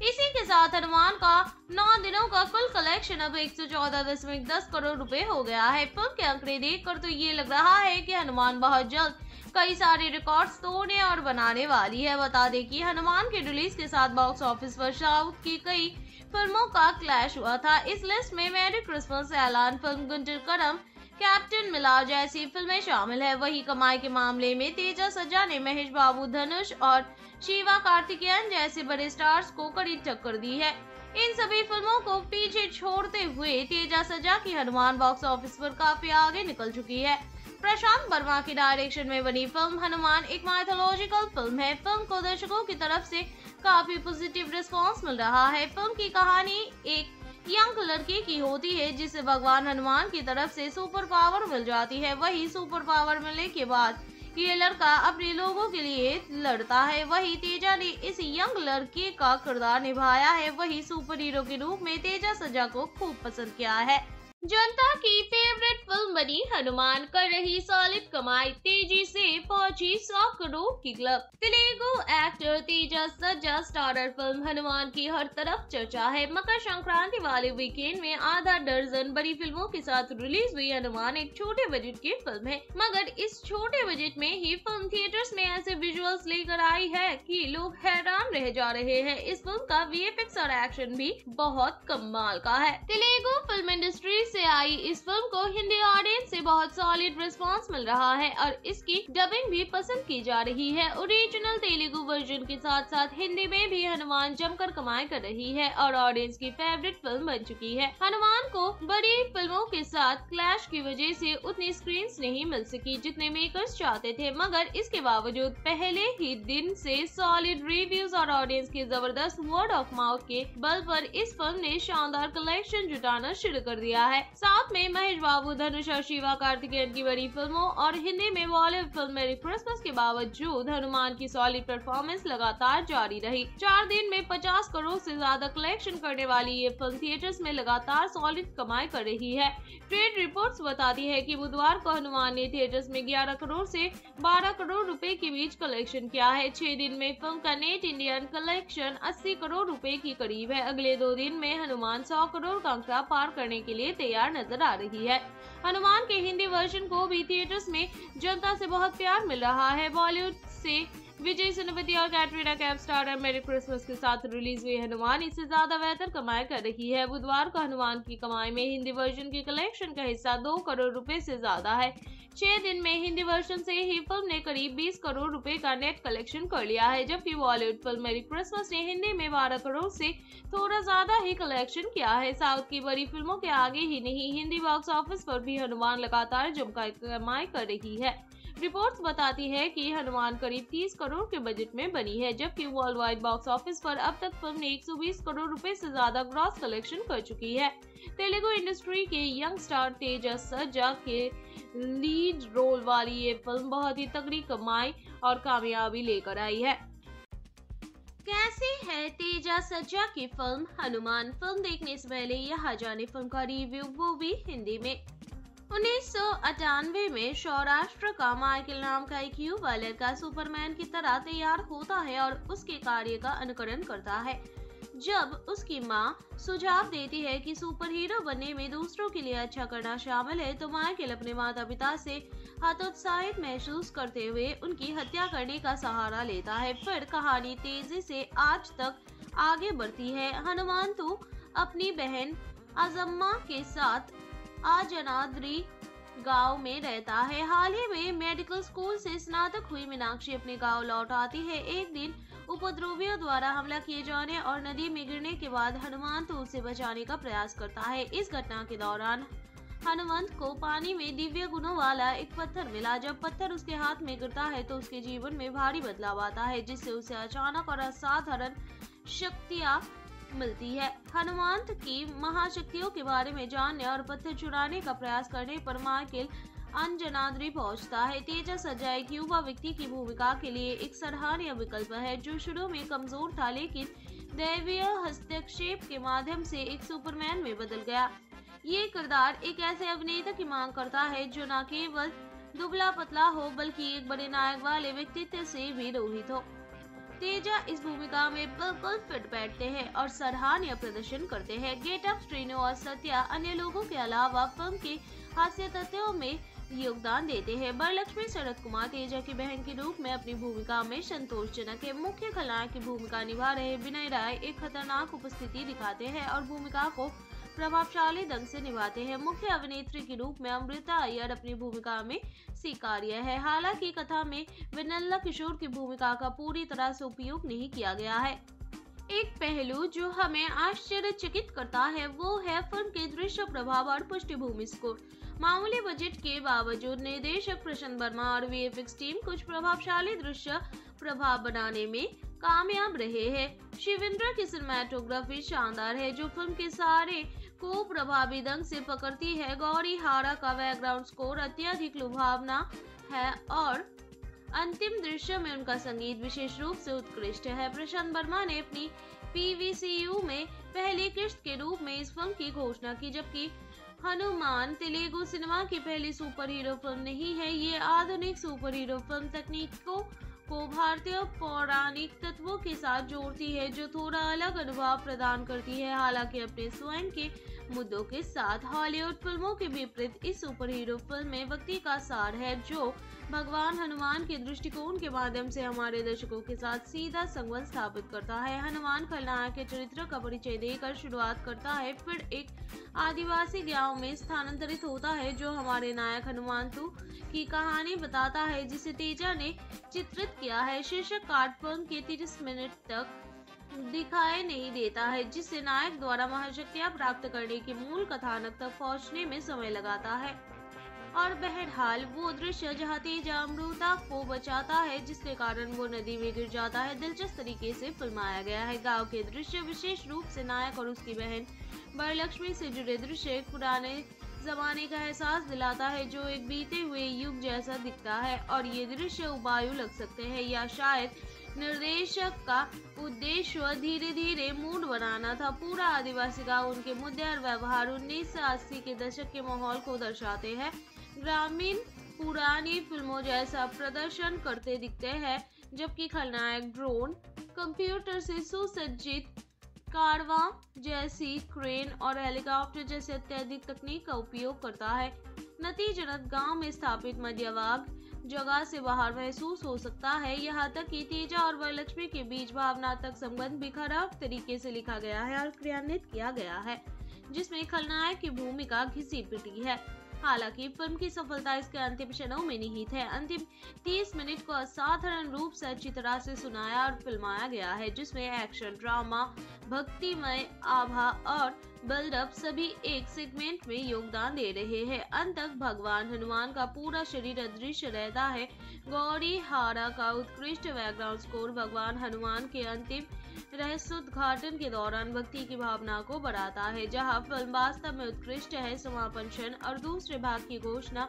इसी के साथ हनुमान का नौ दिनों का कुल कलेक्शन अब एक सौ चौदह दशमलव दस करोड़ रुपए हो गया है। फ़िल्म के आंकड़े देखकर तो ये लग रहा है कि हनुमान बहुत जल्द कई सारे रिकॉर्ड्स तोड़ने और बनाने वाली है। बता दें कि हनुमान के रिलीज़ के साथ बॉक्स ऑफ़िस पर साउथ की कई फ़िल्मों का क्लैश हुआ था। इस लिस्ट में मैरी क्रिसमस ऐलान film Guntur Kaaram captain Miller जैसी फ़िल्में शामिल है। वही कमाई के मामले में तेजा सज्जा ने महेश बाबू, धनुष और शिवा कार्तिकेयन जैसे बड़े स्टार्स को कड़ी टक्कर दी है। इन सभी फ़िल्मों को पीछे छोड़ते हुए तेजा सजा की हनुमान बॉक्स ऑफ़िस पर काफ़ी आगे निकल चुकी है। प्रशांत वर्मा की डायरेक्शन में बनी फ़िल्म हनुमान एक माइथोलॉजिकल फ़िल्म है। फ़िल्म को दर्शकों की तरफ़ से काफ़ी पॉजिटिव रिस्पांस मिल रहा है। फ़िल्म की कहानी एक यंग लड़की की होती है, जिसे भगवान हनुमान की तरफ़ से सुपर पावर मिल जाती है। वही सुपर पावर मिलने के बाद ये लड़का अपने लोगों के लिए लड़ता है। वही तेजा ने इस यंग लड़के का किरदार निभाया है। वही सुपर हीरो के रूप में तेजा सजा को खूब पसंद किया है। जनता की फेवरेट फ़िल्म बनी हनुमान, कर रही सॉलिड कमाई, तेज़ी से पहुँची सौ करोड़ की क्लब तेलुगु एक्टर तेजा सज्जा स्टारर फ़िल्म हनुमान की हर तरफ़ चर्चा है। मकर संक्रांति वाले वीकेंड में आधा दर्जन बड़ी फ़िल्मों के साथ रिलीज़ हुई हनुमान एक छोटे बजट की फ़िल्म है। मगर इस छोटे बजट में ही फ़िल्म थिएटर्स में ऐसे विजुअल्स लेकर आई है कि लोग हैरान रह जा रहे हैं। इस फ़िल्म का वीएफएक्स और एक्शन भी बहुत कमाल का है। तेलुगु फ़िल्म इंडस्ट्री से आई इस फ़िल्म को हिंदी ऑडियंस से बहुत सॉलिड रिस्पांस मिल रहा है और इसकी डबिंग भी पसंद की जा रही है। ओरिजिनल तेलुगु वर्जन के साथ साथ हिंदी में भी हनुमान जमकर कमाई कर रही है और ऑडियंस की फेवरेट फ़िल्म बन चुकी है। हनुमान को बड़ी फ़िल्मों के साथ क्लैश की वजह से उतनी स्क्रीन नहीं मिल सकी जितने मेकर्स चाहते थे, मगर इसके बावजूद पहले ही दिन से सॉलिड रिव्यूज़ और ऑडियंस के ज़बरदस्त वर्ड ऑफ़ माउथ के बल पर इस फ़िल्म ने शानदार कलेक्शन जुटाना शुरू कर दिया है। साथ में महेश बाबू, धनुष और शिवा कार्तिकेयन की बड़ी फ़िल्मों और हिंदी में बॉलीवुड फ़िल्म मेरी क्रिसमस के बावजूद हनुमान की सॉलिड परफॉर्मेंस लगातार जारी रही। चार दिन में 50 करोड़ से ज़्यादा कलेक्शन करने वाली ये फ़िल्म थिएटर्स में लगातार सॉलिड कमाई कर रही है। ट्रेड रिपोर्ट्स बताती है कि बुधवार को हनुमान ने थिएटर्स में 11 करोड़ से 12 करोड़ रुपए के बीच कलेक्शन किया है। छह दिन में फ़िल्म का नेट इंडियन कलेक्शन 80 करोड़ रुपए की करीब है। अगले दो दिन में हनुमान 100 करोड़ का आंकड़ा पार करने के लिए तैयार नज़र आ रही है। हनुमान के हिंदी वर्जन को भी थिएटर्स में जनता से बहुत प्यार मिल रहा है। बॉलीवुड से विजय सेनापति और Katrina Kaif star Merry Christmas के साथ रिलीज़ हुई हनुमान। इससे ज़्यादा बेहतर कमाई कर रही है। बुधवार को हनुमान की कमाई में हिंदी वर्जन के कलेक्शन का हिस्सा दो करोड़ रुपए से ज़्यादा है। छह दिन में हिंदी वर्षन से ही फ़िल्म ने करीब 20 करोड़ रुपए का नेट कलेक्शन कर लिया है। जबकि बॉलीवुड फ़िल्म मेरी क्रिसमस ने हिंदी में 12 करोड़ से थोड़ा ज़्यादा ही कलेक्शन किया है। साउथ की बड़ी फ़िल्मों के आगे ही नहीं, हिंदी बॉक्स ऑफ़िस पर भी हनुमान लगातार जमकर कमाई कर रही है। रिपोर्ट्स बताती है कि हनुमान करीब 30 करोड़ के बजट में बनी है, जबकि वर्ल्ड वाइड बॉक्स ऑफ़िस पर अब तक फ़िल्म ने 120 करोड़ रुपए से ज़्यादा ग्रॉस कलेक्शन कर चुकी है। तेलुगु इंडस्ट्री के यंग स्टार तेजस सज्जा के लीड रोल वाली ये फ़िल्म बहुत ही तगड़ी कमाई और कामयाबी लेकर आई है। कैसी है तेजा सज्जा की फ़िल्म हनुमान फ़िल्म देखने से पहले यहाँ जाने फ़िल्म का रिव्यू वो भी हिंदी में। उन्नीस सौ अट्ठानवे में सौराष्ट्र का माइकल नाम का एक युवा लड़का सुपरमैन की तरह तैयार होता है और उसके कार्य का अनुकरण करता है। जब उसकी माँ सुझाव देती है कि सुपर हीरो बनने में दूसरों के लिए अच्छा करना शामिल है तो माइकल अपने माता पिता से हतोत्साहित महसूस करते हुए उनकी हत्या करने का सहारा लेता है। फिर कहानी तेज़ी से आज तक आगे बढ़ती है। हनुमान तो अपनी बहन अजम्मा के साथ आजनाद्री गाँव में रहता है। हाल ही में मेडिकल स्कूल से स्नातक हुई मीनाक्षी अपने गाँव लौट आती है। एक दिन उपद्रवियों द्वारा हमला किए जाने और नदी में गिरने के बाद हनुमान तो उसे बचाने का प्रयास करता है। इस घटना के दौरान हनुमंत को पानी में दिव्य गुणों वाला एक पत्थर मिला। जब पत्थर उसके हाथ में गिरता है तो उसके जीवन में भारी बदलाव आता है, जिससे उसे अचानक और असाधारण शक्तियाँ मिलती है। हनुमंत की महाशक्तियों के बारे में जानने और पत्थर चुराने का प्रयास करने पर माइकल अंजनाद्री पहुँचता है। तेजा सजा एक युवा व्यक्ति की भूमिका के लिए एक सराहनीय विकल्प है, जो शुरू में कमज़ोर था, लेकिन दैवीय हस्तक्षेप के माध्यम से एक सुपरमैन में बदल गया। ये किरदार एक ऐसे अभिनेता की मांग करता है, जो न केवल दुबला पतला हो, बल्कि एक बड़े नायक वाले व्यक्तित्व से भी रोहित हो। तेजा इस भूमिका में बिल्कुल फिट बैठते हैं और सराहनीय प्रदर्शन करते हैं। गेटअप श्रीनु और सत्या अन्य लोगों के अलावा फ़िल्म के हास्य तथ्यों में योगदान देते हैं। बरलक्ष्मी शरद कुमार, तेजा की बहन के रूप में अपनी भूमिका में संतोषजनक है। मुख्य खलनायक की भूमिका निभा रहे विनय राय एक खतरनाक उपस्थिति दिखाते हैं और भूमिका को प्रभावशाली ढंग से निभाते हैं। मुख्य अभिनेत्री के रूप में अमृता अय्यर अपनी भूमिका में स्वीकार्य है। हालाँकि कथा में विनल्ला किशोर की भूमिका का पूरी तरह से उपयोग नहीं किया गया है। एक पहलू जो हमें आश्चर्यचकित करता है, वो है फ़िल्म के दृश्य प्रभाव और पृष्ठभूमि स्कोर। मामूली बजट के बावजूद निर्देशक प्रशांत वर्मा और वीएफएक्स टीम कुछ प्रभावशाली दृश्य प्रभाव बनाने में कामयाब रहे हैं। शिवेंद्र की सिनेमाटोग्राफी शानदार है, जो फ़िल्म के सारे को प्रभावी ढंग से पकड़ती है। गौरी हारा का बैकग्राउंड स्कोर अत्यधिक लुभावना है और अंतिम दृश्य में उनका संगीत विशेष रूप से उत्कृष्ट है। प्रशांत वर्मा ने अपनी पीवीसीयू में पहली किस्त के रूप में इस फ़िल्म की घोषणा की, जबकि हनुमान तेलुगु सिनेमा की पहली सुपर हीरो फ़िल्म नहीं है। ये आधुनिक सुपर हीरो फ़िल्म तकनीक को भारतीय पौराणिक तत्वों के साथ जोड़ती है, जो थोड़ा अलग अनुभव प्रदान करती है। हालाँकि अपने स्वयं के मुद्दों के साथ हॉलीवुड फ़िल्मों के विपरीत इस सुपर हीरो फ़िल्म में व्यक्ति का सार है, जो भगवान हनुमान के दृष्टिकोण के माध्यम से हमारे दर्शकों के साथ सीधा संबंध स्थापित करता है। हनुमान खलनायक के चरित्र का परिचय देकर शुरुआत करता है, फिर एक आदिवासी गाँव में स्थानांतरित होता है, जो हमारे नायक हनुमानतु की कहानी बताता है, जिसे तेजा ने चित्रित किया है। शीर्षक फ़िल्म के तीस मिनट तक दिखाई नहीं देता है जिससे नायक द्वारा महाशक्तियाँ प्राप्त करने के मूल कथानक तक पहुँचने में समय लगाता है। और बहरहाल, वो दृश्य जहाँ तेजा अमृता को बचाता है, जिसके कारण वो नदी में गिर जाता है, दिलचस्प तरीके से फिल्माया गया है। गाँव के दृश्य विशेष रूप से नायक और उसकी बहन वरलक्ष्मी से जुड़े दृश्य पुराने जमाने का एहसास दिलाता है, जो एक बीते हुए युग जैसा दिखता है। और ये दृश्य उबायु लग सकते हैं, या शायद निर्देशक का उद्देश्य धीरे धीरे मूड बनाना था। पूरा आदिवासी गाँव उनके मुद्दे और व्यवहार उन्नीस के दशक के माहौल को दर्शाते हैं। ग्रामीण पुरानी फ़िल्मों जैसा प्रदर्शन करते दिखते हैं, जबकि खलनायक ड्रोन, कंप्यूटर से सुसज्जित कारवा जैसी क्रेन और हेलीकॉप्टर जैसे अत्यधिक तकनीक का उपयोग करता है। नतीजतन गाँव में स्थापित मध्यवाग जगह से बाहर महसूस हो सकता है। यहाँ तक कि तेजा और वरलक्ष्मी के बीच भावनात्मक संबंध भी खराब तरीके से लिखा गया है और क्रियान्वित किया गया है, जिसमें खलनायक की भूमिका घिसी पिटी है। हालाँकि फ़िल्म की सफलता इसके अंतिम क्षणों में निहित है अंतिम 30 मिनट को असाधारण रूप से अच्छी तरह से सुनाया और फिल्माया गया है, जिसमें एक्शन, ड्रामा, भक्तिमय आभा और बिल्डअप सभी एक सेगमेंट में योगदान दे रहे हैं। अंत तक भगवान हनुमान का पूरा शरीर अदृश्य रहता है। गौरी हारा का उत्कृष्ट बैकग्राउंड स्कोर भगवान हनुमान के अंतिम रहस्योद्घाटन के दौरान भक्ति की भावना को बढ़ाता है, जहाँ फ़िल्म वास्तव में उत्कृष्ट है। समापन क्षण और दूसरे भाग की घोषणा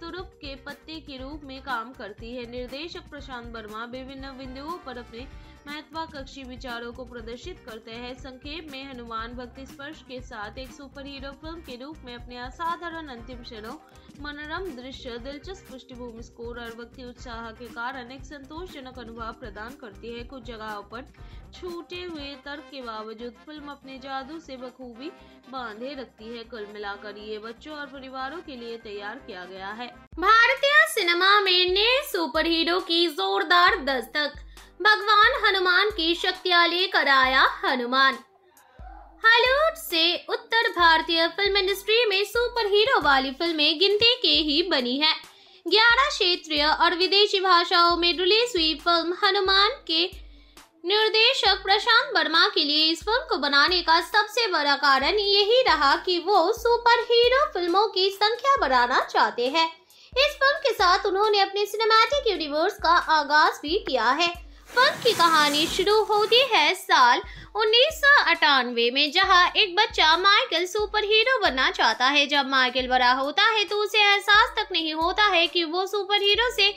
तुरुप के पत्ते के रूप में काम करती है। निर्देशक प्रशांत वर्मा विभिन्न बिंदुओं पर अपने महत्वाकांक्षी विचारों को प्रदर्शित करते हैं। संक्षेप में हनुमान भक्ति स्पर्श के साथ एक सुपर हीरो फ़िल्म के रूप में अपने असाधारण अंतिम क्षणों, मनोरम दृश्य, दिलचस्प पृष्ठभूमि स्कोर और भक्ति उत्साह के कारण एक संतोषजनक अनुभव प्रदान करती है। कुछ जगहों पर छूटे हुए तर्क के बावजूद फ़िल्म अपने जादू से बखूबी बांधे रखती है। कुल मिलाकर ये बच्चों और परिवारों के लिए तैयार किया गया है। भारतीय सिनेमा में नए सुपर हीरो की जोरदार दस्तक। भगवान हनुमान की शक्तियाँ लेकर आया हनुमान। हॉलीवुड से उत्तर भारतीय फ़िल्म इंडस्ट्री में सुपर हीरो वाली फ़िल्में गिनती के ही बनी है। ग्यारह क्षेत्रीय और विदेशी भाषाओं में रिलीज़ हुई फ़िल्म हनुमान के निर्देशक प्रशांत वर्मा के लिए इस फ़िल्म को बनाने का सबसे बड़ा कारण यही रहा कि वो सुपर हीरो फ़िल्मों की संख्या बढ़ाना चाहते हैं। इस फ़िल्म के साथ उन्होंने अपने सिनेमैटिक यूनिवर्स का आगाज़ भी किया है। फ़िल्म की कहानी शुरू होती है साल उन्नीस सौ अट्ठानवे में, जहाँ एक बच्चा माइकल सुपर हीरो बनना चाहता है। जब माइकल बड़ा होता है तो उसे एहसास तक नहीं होता है कि वो सुपर हीरो से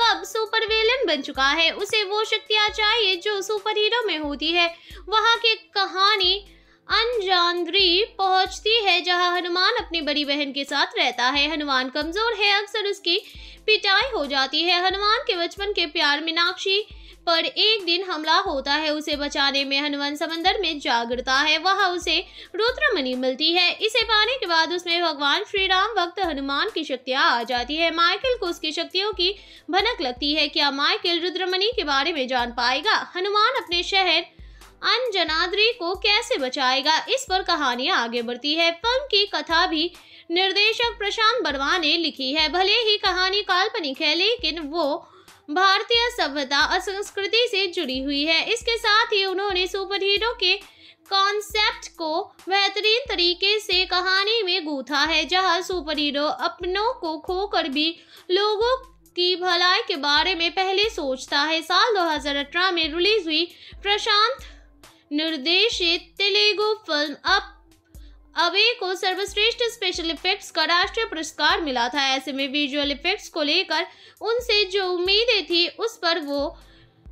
कब सुपर विलेन बन चुका है। उसे वो शक्तियाँ चाहिए जो सुपर हीरो में होती है। वहाँ की कहानी अनजानद्री पहुँचती है, जहाँ हनुमान अपनी बड़ी बहन के साथ रहता है। हनुमान कमज़ोर है, अक्सर उसकी पिटाई हो जाती है। हनुमान के बचपन के प्यार मीनाक्षी पर एक दिन हमला होता है, उसे बचाने में हनुमान समंदर में जा है, वहाँ उसे रुद्रमणि मिलती है। इसे पाने के बाद उसमें भगवान श्री राम वक्त हनुमान की शक्तियाँ आ जाती है। माइकल को उसकी शक्तियों की भनक लगती है। क्या माइकल रुद्रमणि के बारे में जान पाएगा? हनुमान अपने शहर अनजनाद्री को कैसे बचाएगा? इस पर कहानियाँ आगे बढ़ती है। फ़िल्म की कथा भी निर्देशक प्रशांत बर्मा ने लिखी है। भले ही कहानी काल्पनिक है, लेकिन वो भारतीय सभ्यता और संस्कृति से जुड़ी हुई है। इसके साथ ही उन्होंने सुपर हीरो के कॉन्सेप्ट को बेहतरीन तरीके से कहानी में गूथा है, जहाँ सुपर हीरो अपनों को खोकर भी लोगों की भलाई के बारे में पहले सोचता है। साल 2018 में रिलीज़ हुई प्रशांत निर्देशित तेलुगु फ़िल्म अप अवे को सर्वश्रेष्ठ स्पेशल इफेक्ट्स का राष्ट्रीय पुरस्कार मिला था। ऐसे में विजुअल इफेक्ट्स को लेकर उनसे जो उम्मीदें थी, उस पर वो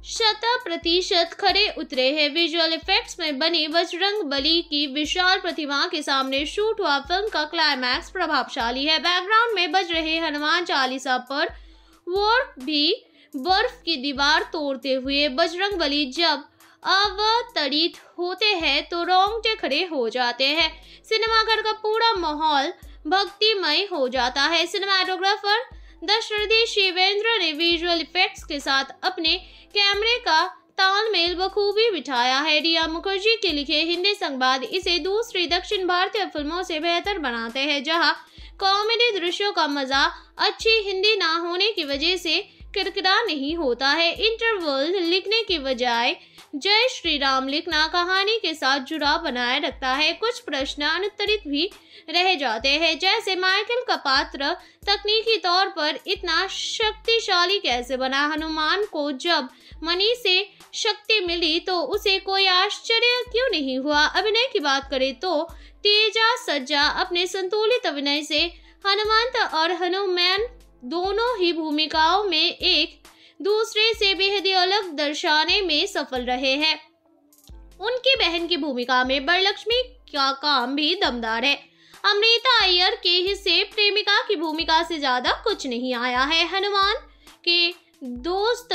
शत प्रतिशत खड़े उतरे हैं। विजुअल इफेक्ट्स में बनी बजरंग बली की विशाल प्रतिमा के सामने शूट हुआ फ़िल्म का क्लाइमैक्स प्रभावशाली है। बैकग्राउंड में बज रहे हनुमान चालीसा पर वोर भी बर्फ़ की दीवार तोड़ते हुए बजरंग बली जब अवतरित होते हैं तो रोंगटे खड़े हो जाते हैं। सिनेमाघर का पूरा माहौल भक्तिमय हो जाता है। सिनेमाटोग्राफर दशरथी शिवेंद्र ने विजुअल इफेक्ट्स के साथ अपने कैमरे का तालमेल बखूबी बिठाया है। रिया मुखर्जी के लिखे हिंदी संवाद इसे दूसरी दक्षिण भारतीय फ़िल्मों से बेहतर बनाते हैं, जहाँ कॉमेडी दृश्यों का मज़ा अच्छी हिंदी ना होने की वजह से किरकिरा नहीं होता है। इंटरवल लिखने की बजाय जय श्री राम लिखना, कहानी के साथ जुड़ाव बनाए रखता है। कुछ प्रश्न अनुत्तरित भी रह जाते हैं। जैसे माइकल का पात्र तकनीकी तौर पर इतना शक्तिशाली कैसे बना? हनुमान को जब मनी से शक्ति मिली तो उसे कोई आश्चर्य क्यों नहीं हुआ? अभिनय की बात करें तो तेजा सज्जा अपने संतुलित अभिनय से हनुमंत और हनुमान दोनों ही भूमिकाओं में एक दूसरे से बेहद अलग दर्शाने में सफल रहे हैं। उनकी बहन की भूमिका में बरलक्ष्मी का काम भी दमदार है। अमृता अय्यर के हिस्से प्रेमिका की भूमिका से ज़्यादा कुछ नहीं आया है। हनुमान के दोस्त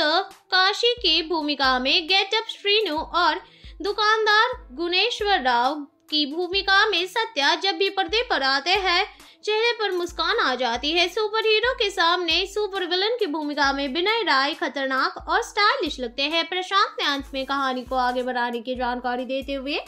काशी की भूमिका में गेटअप श्रीनु और दुकानदार गुणेश्वर राव की भूमिका में सत्या जब भी पर्दे पर आते हैं, चेहरे पर मुस्कान आ जाती है। सुपर हीरो के सामने सुपर विलन की भूमिका में विनय राय खतरनाक और स्टाइलिश लगते हैं। प्रशांत ने अंत में कहानी को आगे बढ़ाने की जानकारी देते हुए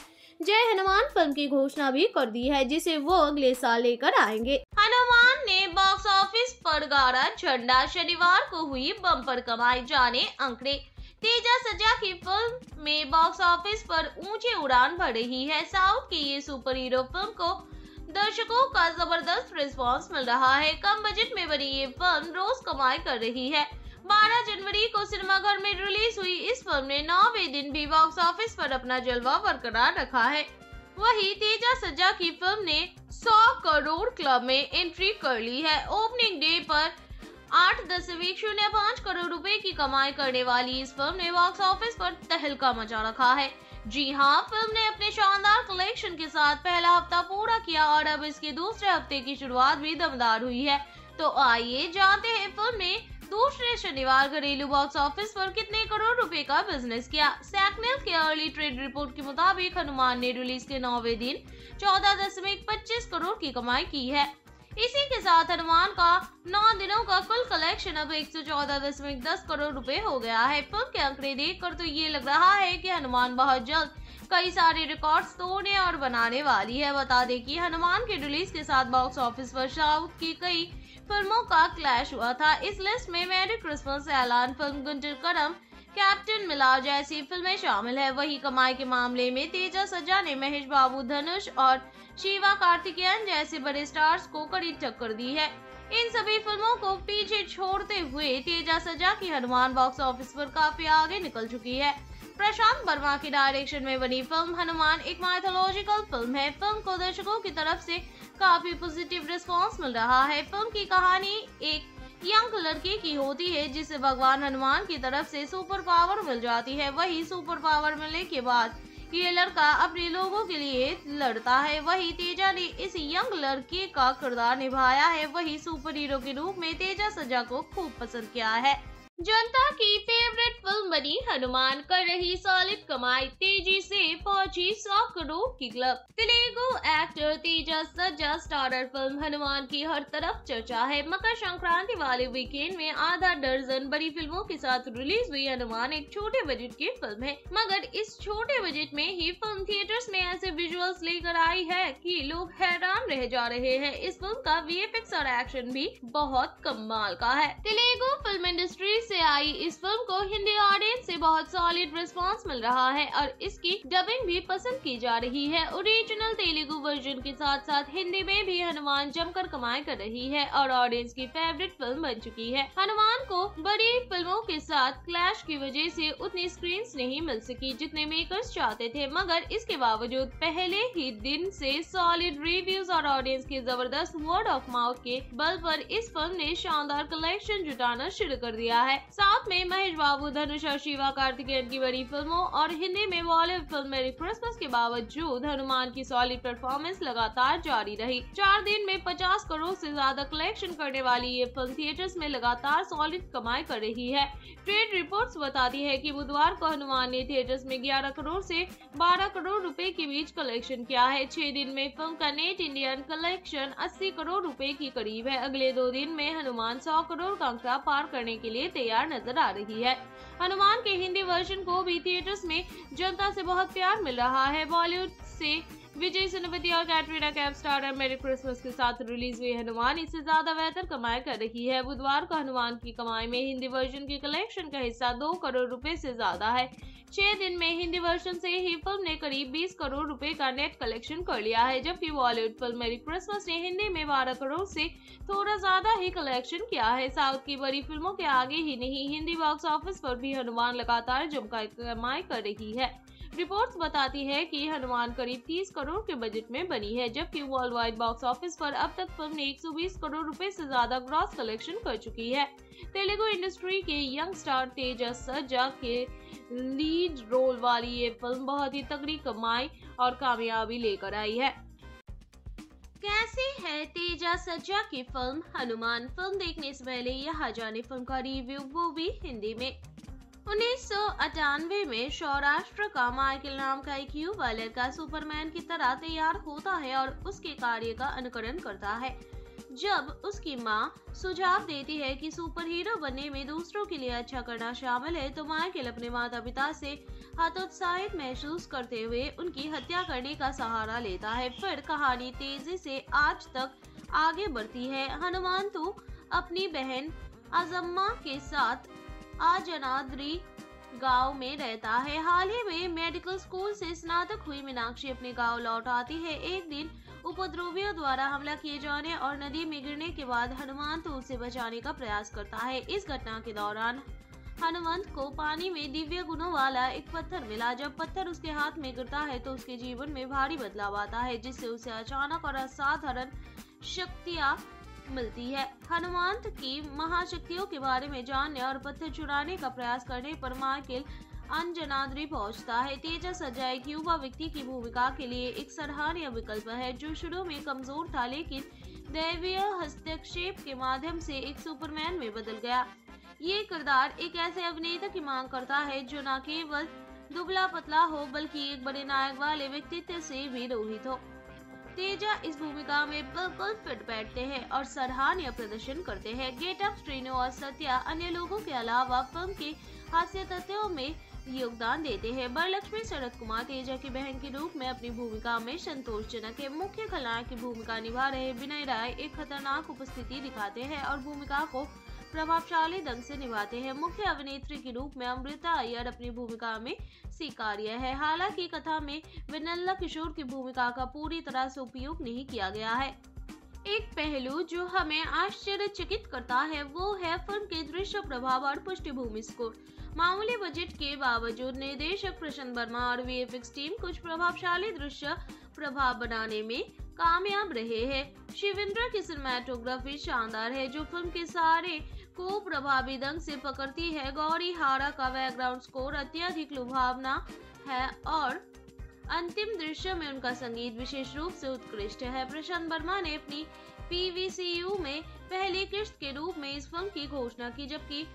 जय हनुमान फ़िल्म की घोषणा भी कर दी है, जिसे वो अगले साल लेकर आएँगे। हनुमान ने बॉक्स ऑफ़िस पर गाड़ा झंडा शनिवार को हुई बम्पर कमाई जाने अंकड़े तेजा सजा की फ़िल्म में बॉक्स ऑफ़िस पर ऊँचे उड़ान भर रही है। साउथ की ये सुपर हीरो फ़िल्म को दर्शकों का ज़बरदस्त रिस्पांस मिल रहा है। कम बजट में बनी ये फ़िल्म रोज कमाई कर रही है। 12 जनवरी को सिनेमाघर में रिलीज़ हुई इस फ़िल्म ने नौवे दिन भी बॉक्स ऑफ़िस पर अपना जलवा बरकरार रखा है। वही तेजा सज्जा की फ़िल्म ने 100 करोड़ क्लब में एंट्री कर ली है। ओपनिंग डे पर आठ दशमिक शून्य पाँच करोड़ रुपए की कमाई करने वाली इस फ़िल्म ने बॉक्स ऑफ़िस पर तहलका मचा रखा है। जी हाँ फ़िल्म ने अपने शानदार कलेक्शन के साथ पहला हफ़्ता पूरा किया और अब इसके दूसरे हफ़्ते की शुरुआत भी दमदार हुई है। तो आइए जानते हैं फ़िल्म ने दूसरे शनिवार घरेलू बॉक्स ऑफ़िस पर कितने करोड़ रुपए का बिज़नेस किया। सैकनेल के अर्ली ट्रेड रिपोर्ट के मुताबिक हनुमान ने रिलीज़ के नौवे दिन चौदह दशमिक पच्चीस करोड़ की कमाई की है। इसी के साथ हनुमान का नौ दिनों का कुल कलेक्शन अब एक सौ चौदह दशमलव दस करोड़ रुपए हो गया है। फ़िल्म के आंकड़े देखकर तो ये लग रहा है कि हनुमान बहुत जल्द कई सारे रिकॉर्ड्स तोड़ने और बनाने वाली है। बता दें कि हनुमान के रिलीज़ के साथ बॉक्स ऑफ़िस पर साउथ की कई फ़िल्मों का क्लैश हुआ था। इस लिस्ट में मैरी क्रिसमस ऐलान film Guntur Kaaram captain Miller जैसी फ़िल्में शामिल है। वही कमाई के मामले में तेजा सज्जा ने महेश बाबू, धनुष और शिवा कार्तिकेयन जैसे बड़े स्टार्स को कड़ी टक्कर दी है। इन सभी फ़िल्मों को पीछे छोड़ते हुए तेजा सजा की हनुमान बॉक्स ऑफ़िस पर काफ़ी आगे निकल चुकी है। प्रशांत वर्मा की डायरेक्शन में बनी फ़िल्म हनुमान एक माइथोलॉजिकल फ़िल्म है। फ़िल्म को दर्शकों की तरफ़ से काफ़ी पॉजिटिव रिस्पांस मिल रहा है। फ़िल्म की कहानी एक यंग लड़की की होती है, जिसे भगवान हनुमान की तरफ़ से सुपर पावर मिल जाती है। वही सुपर पावर मिलने के बाद ये लड़का अपने लोगों के लिए लड़ता है। वही तेजा ने इस यंग लड़के का किरदार निभाया है। वही सुपर हीरो के रूप में तेजा सजा को खूब पसंद किया है। जनता की फेवरेट फ़िल्म बनी हनुमान, कर रही सॉलिड कमाई, तेज़ी से पहुँची सौ करोड़ की क्लब तेलुगु एक्टर तेजा सज्जा स्टारर फ़िल्म हनुमान की हर तरफ़ चर्चा है। मकर संक्रांति वाले वीकेंड में आधा दर्जन बड़ी फ़िल्मों के साथ रिलीज़ हुई हनुमान एक छोटे बजट की फ़िल्म है। मगर इस छोटे बजट में ही फ़िल्म थिएटर्स में ऐसे विजुअल्स लेकर आई है कि लोग हैरान रह जा रहे हैं। इस फ़िल्म का वी और एक्शन भी बहुत कमाल का है। तेलुगु फ़िल्म इंडस्ट्री से आई इस फ़िल्म को हिंदी ऑडियंस से बहुत सॉलिड रिस्पांस मिल रहा है और इसकी डबिंग भी पसंद की जा रही है। ओरिजिनल तेलुगु वर्जन के साथ साथ हिंदी में भी हनुमान जमकर कमाई कर रही है और ऑडियंस की फेवरेट फ़िल्म बन चुकी है। हनुमान को बड़ी फ़िल्मों के साथ क्लैश की वजह से उतनी स्क्रीन नहीं मिल सकी जितने मेकर्स चाहते थे, मगर इसके बावजूद पहले ही दिन से सॉलिड रिव्यूज़ और ऑडियंस के ज़बरदस्त वर्ड ऑफ़ माउथ के बल पर इस फ़िल्म ने शानदार कलेक्शन जुटाना शुरू कर दिया है। साथ में महेश बाबू, धनुष हमेशा शिवा कार्तिकेयन की बड़ी फ़िल्मों और हिंदी में बॉलीवुड फ़िल्म मेरी क्रिसमस के बावजूद हनुमान की सॉलिड परफॉर्मेंस लगातार जारी रही। चार दिन में 50 करोड़ से ज़्यादा कलेक्शन करने वाली ये फ़िल्म थिएटर्स में लगातार सॉलिड कमाई कर रही है। ट्रेड रिपोर्ट्स बताती है कि बुधवार को हनुमान ने थिएटर्स में 11 करोड़ से 12 करोड़ रुपए के बीच कलेक्शन किया है। छह दिन में फ़िल्म का नेट इंडियन कलेक्शन 80 करोड़ रुपए की करीब है। अगले दो दिन में हनुमान 100 करोड़ का आंकड़ा पार करने के लिए तैयार नज़र आ रही है। हनुमान के हिंदी वर्जन को भी थिएटर्स में जनता से बहुत प्यार मिल रहा है। बॉलीवुड से विजय सेनापति और Katrina Kaif star Merry Christmas के साथ रिलीज़ हुई हनुमान। इससे ज़्यादा बेहतर कमाई कर रही है। बुधवार को हनुमान की कमाई में हिंदी वर्जन के कलेक्शन का हिस्सा दो करोड़ रुपए से ज़्यादा है। छह दिन में हिंदी वर्जन से ही फ़िल्म ने करीब 20 करोड़ रुपए का नेट कलेक्शन कर लिया है। जबकि बॉलीवुड फ़िल्म मेरी क्रिसमस ने हिंदी में 12 करोड़ से थोड़ा ज़्यादा ही कलेक्शन किया है। साउथ की बड़ी फ़िल्मों के आगे ही नहीं, हिंदी बॉक्स ऑफ़िस पर भी हनुमान लगातार जमकर कमाई कर रही है। रिपोर्ट्स बताती है कि हनुमान करीब 30 करोड़ के बजट में बनी है, जबकि वर्ल्ड वाइड बॉक्स ऑफ़िस पर अब तक फ़िल्म ने 120 करोड़ रुपए से ज़्यादा ग्रॉस कलेक्शन कर चुकी है। तेलुगु इंडस्ट्री के यंग स्टार तेजा सज्जा के लीड रोल वाली ये फ़िल्म बहुत ही तगड़ी कमाई और कामयाबी लेकर आई है। कैसी है तेजा सज्जा की फ़िल्म हनुमान फ़िल्म देखने से पहले यहाँ जाने फ़िल्म का रिव्यू वो भी हिंदी में। उन्नीस सौ अट्ठानवे में सौराष्ट्र का माइकल नाम का एक युवा लड़का सुपरमैन की तरह तैयार होता है और उसके कार्य का अनुकरण करता है। जब उसकी माँ सुझाव देती है कि सुपर हीरो बनने में दूसरों के लिए अच्छा करना शामिल है तो माइकल अपने माता पिता से हतोत्साहित महसूस करते हुए उनकी हत्या करने का सहारा लेता है। फिर कहानी तेज़ी से आज तक आगे बढ़ती है। हनुमान तो अपनी बहन अजम्मा के साथ आजनाद्री गाँव में रहता है। हाल ही में मेडिकल स्कूल से स्नातक हुई मीनाक्षी अपने गाँव लौट आती है। एक दिन उपद्रवियों द्वारा हमला किए जाने और नदी में गिरने के बाद हनुमान तो उसे बचाने का प्रयास करता है। इस घटना के दौरान हनुमंत को पानी में दिव्य गुणों वाला एक पत्थर मिला। जब पत्थर उसके हाथ में गिरता है तो उसके जीवन में भारी बदलाव आता है, जिससे उसे अचानक और असाधारण शक्तियाँ मिलती है। हनुमंत की महाशक्तियों के बारे में जानने और पत्थर चुराने का प्रयास करने पर माइकल अंजनाद्री पहुँचता है। तेजा सजा एक युवा व्यक्ति की भूमिका के लिए एक सराहनीय विकल्प है, जो शुरू में कमज़ोर था, लेकिन दैवीय हस्तक्षेप के माध्यम से एक सुपरमैन में बदल गया। ये किरदार एक ऐसे अभिनेता की मांग करता है, जो न केवल दुबला पतला हो, बल्कि एक बड़े नायक वाले व्यक्तित्व से भी रोहित हो। तेजा इस भूमिका में बिल्कुल फिट बैठते हैं और सराहनीय प्रदर्शन करते हैं। गेटअप श्रीनु और सत्या अन्य लोगों के अलावा फ़िल्म के हास्य तथ्यों में योगदान देते हैं। बरलक्ष्मी शरद कुमार, तेजा की बहन के रूप में अपनी भूमिका में संतोषजनक है। मुख्य खलनायक की भूमिका निभा रहे विनय राय एक खतरनाक उपस्थिति दिखाते हैं और भूमिका को प्रभावशाली ढंग से निभाते हैं। मुख्य अभिनेत्री के रूप में अमृता अय्यर अपनी भूमिका में स्वीकार्य है। हालाँकि कथा में विनल्ला किशोर की भूमिका का पूरी तरह से उपयोग नहीं किया गया है। एक पहलू जो हमें आश्चर्यचकित करता है, वो है फ़िल्म के दृश्य प्रभाव और पृष्ठभूमि स्कोर। मामूली बजट के बावजूद निर्देशक प्रशांत वर्मा और वीएफएक्स टीम कुछ प्रभावशाली दृश्य प्रभाव बनाने में कामयाब रहे हैं। शिवेंद्र की सिनेमाटोग्राफी शानदार है, जो फ़िल्म के सारे को प्रभावी ढंग से पकड़ती है। गौरी हारा का बैकग्राउंड स्कोर अत्यधिक लुभावना है और अंतिम दृश्य में उनका संगीत विशेष रूप से उत्कृष्ट है। प्रशांत वर्मा ने अपनी पीवीसीयू में पहली किस्त के रूप में इस फ़िल्म की घोषणा की, जबकि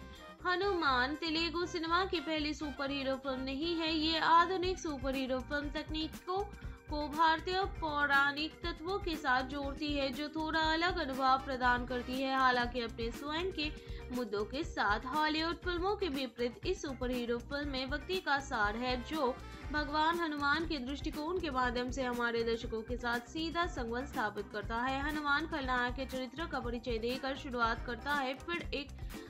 हनुमान तेलुगु सिनेमा की पहली सुपर हीरो फ़िल्म नहीं है। ये आधुनिक सुपर हीरो फ़िल्म तकनीक को भारतीय पौराणिक तत्वों के साथ जोड़ती है, जो थोड़ा अलग अनुभव प्रदान करती है। हालाँकि अपने स्वयं के मुद्दों के साथ हॉलीवुड फ़िल्मों के विपरीत इस सुपर हीरो फ़िल्म में व्यक्ति का सार है, जो भगवान हनुमान के दृष्टिकोण के माध्यम से हमारे दर्शकों के साथ सीधा संबंध स्थापित करता है। हनुमान खलनायक के चरित्र का परिचय देकर शुरुआत करता है, फिर एक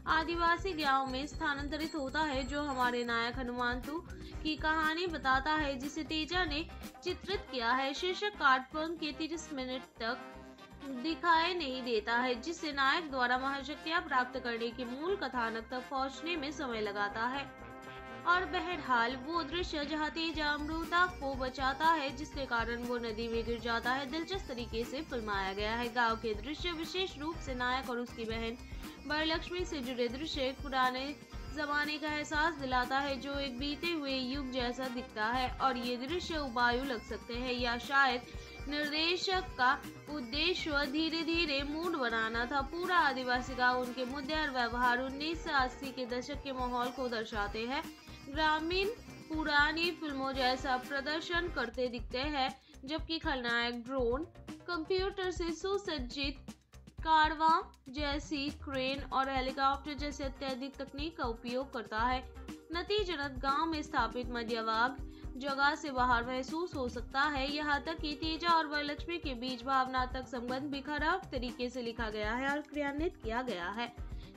आदिवासी गाँव में स्थानांतरित होता है, जो हमारे नायक हनुमानतु की कहानी बताता है, जिसे तेजा ने चित्रित किया है। शीर्षक कार्ड फ़िल्म के तीस मिनट तक दिखाई नहीं देता है, जिससे नायक द्वारा महाशक्तियाँ प्राप्त करने के मूल कथानक तक पहुँचने में समय लगाता है। और बहरहाल, वो दृश्य जहाँ तेज अमृता को बचाता है, जिसके कारण वो नदी में गिर जाता है, दिलचस्प तरीके से फिल्माया गया है। गाँव के दृश्य विशेष रूप से नायक और उसकी बहन वरलक्ष्मी से जुड़े दृश्य पुराने जमाने का एहसास दिलाता है, जो एक बीते हुए युग जैसा दिखता है। और ये दृश्य उबायु लग सकते हैं या शायद निर्देशक का उद्देश्य धीरे धीरे मूड बनाना था। पूरा आदिवासी गाँव उनके मुद्दे और व्यवहार उन्नीस के दशक के माहौल को दर्शाते हैं। ग्रामीण पुरानी फ़िल्मों जैसा प्रदर्शन करते दिखते हैं, जबकि खलनायक ड्रोन, कंप्यूटर से सुसज्जित कारवा जैसी क्रेन और हेलीकॉप्टर जैसे अत्यधिक तकनीक का उपयोग करता है। नतीजतन गाँव में स्थापित मध्यवाग जगह से बाहर महसूस हो सकता है। यहाँ तक कि तेजा और वरलक्ष्मी के बीच भावनात्मक संबंध भी खराब तरीके से लिखा गया है और क्रियान्वित किया गया है,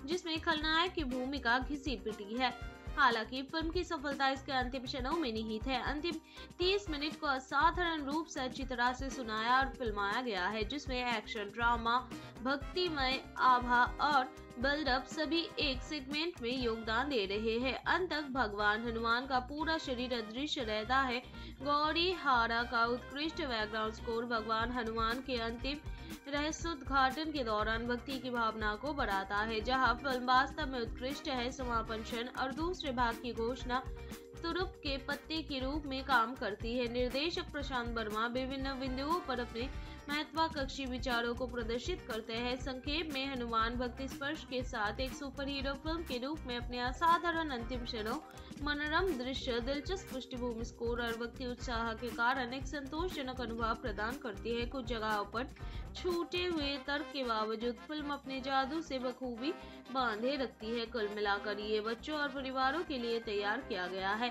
जिसमें खलनायक की भूमिका घिसी पिटी है। हालाँकि फ़िल्म की सफलता इसके अंतिम क्षणों में निहित है। अंतिम 30 मिनट को असाधारण रूप से अच्छी तरह से सुनाया और फिल्माया गया है, जिसमें एक्शन, ड्रामा, भक्तिमय आभा और बिल्डअप सभी एक सेगमेंट में योगदान दे रहे हैं। अंत तक भगवान हनुमान का पूरा शरीर अदृश्य रहता है। गौरी हारा का उत्कृष्ट बैकग्राउंड स्कोर भगवान हनुमान के अंतिम रहस्योद्घाटन के दौरान भक्ति की भावना को बढ़ाता है, जहाँ फ़िल्म वास्तव में उत्कृष्ट है। समापन क्षण और दूसरे भाग की घोषणा तुरुप के पत्ते के रूप में काम करती है। निर्देशक प्रशांत वर्मा विभिन्न बिंदुओं पर अपने महत्वाकांक्षी विचारों को प्रदर्शित करते हैं। संक्षेप में हनुमान भक्ति स्पर्श के साथ एक सुपर हीरो फ़िल्म के रूप में अपने असाधारण अंतिम क्षणों, मनोरम दृश्य, दिलचस्प पृष्ठभूमि स्कोर और भक्ति उत्साह के कारण एक संतोषजनक अनुभव प्रदान करती है। कुछ जगहों पर छूटे हुए तर्क के बावजूद फ़िल्म अपने जादू से बखूबी बांधे रखती है। कुल मिलाकर ये बच्चों और परिवारों के लिए तैयार किया गया है।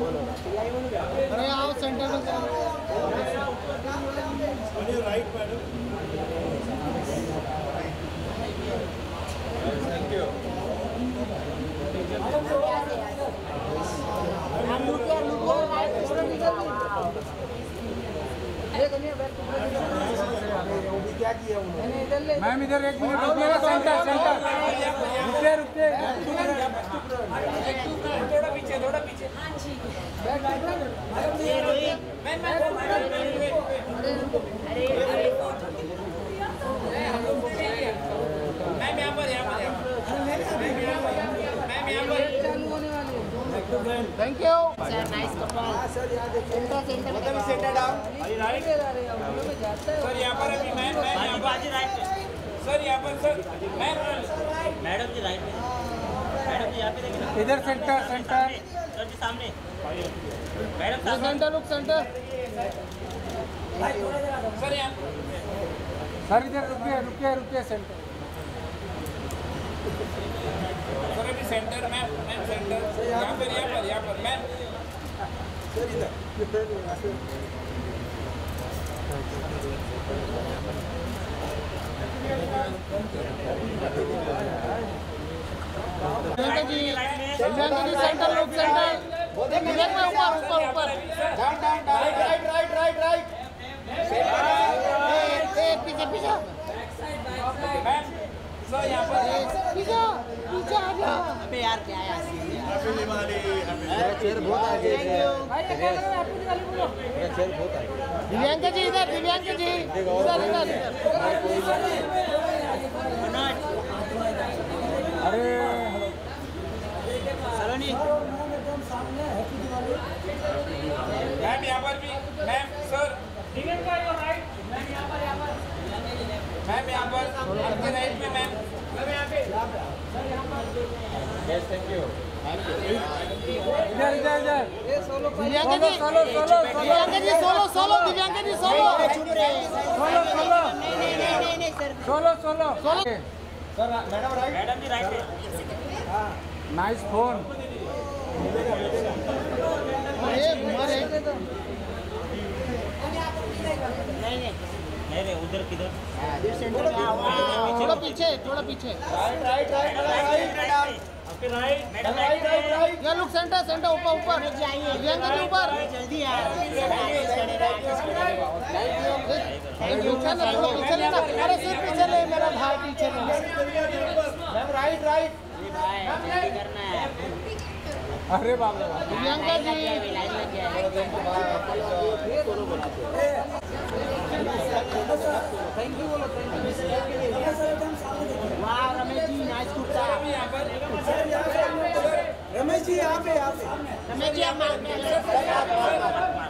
अरे आओ सेंटर में चलो राइट मैडम मैम, इधर एक मिनट रुकिएगा सेंटर सेंटर। रुकिए रुकिए। थोड़ा पीछे थोड़ा पीछे। मैम यहाँ पर यहाँ पर मैम यहाँ पर thank you centre down sir यहाँ पर अभी मैम मैम यहाँ पर राइट में सर यहाँ पर sir ma'am madam ji right में मैडम जी यहाँ पे देखिए इधर सेंटर सेंटर सर जी सामने। मैडम सामने। सेंटर लुक सेंटर सर यहाँ। सर इधर रुकिए रुकिए रुकिए सेंटर सर अभी सेंटर मैम मैम सेंटर यहाँ पर यहाँ पर यहाँ पर ma'am Divyanka ji centre look centre ऊपर ऊपर ऊपर राइट राइट राइट राइट पीछे पीछे पीछे पीछे आ जा अबे यार क्या है मेरा चेयर बहुत आगे है चेयर बहुत आगे दिव्यांका जी इधर दिव्यांका जी इधर इधर अरे मैम यहाँ पर भी मैम सर। मैम यहाँ पर आपके राइट में मैम। इधर इधर इधर। Divyanka ji solo solo Divyanka ji solo solo Divyanka ji solo solo. Solo solo. Solo. Solo madam ji right में नाइस फ़ोन नहीं नहीं उधर किधर थोड़ा पीछे थोड़ा पीछे right right right right right madam right right right ये लुक सेंटर सेंटर ऊपर ऊपर दिव्यांका जी ऊपर जल्दी यार पीछे लेना अरे सिर्फ़ पीछे ले मेरा भाई पीछे ले मैम राइट राइट अरे बाप रे बाप। दिव्यांका जी। वाह रमेश जी नाइस कुर्ता रमेश जी यहाँ पे यहाँ पे। रमेश जी आप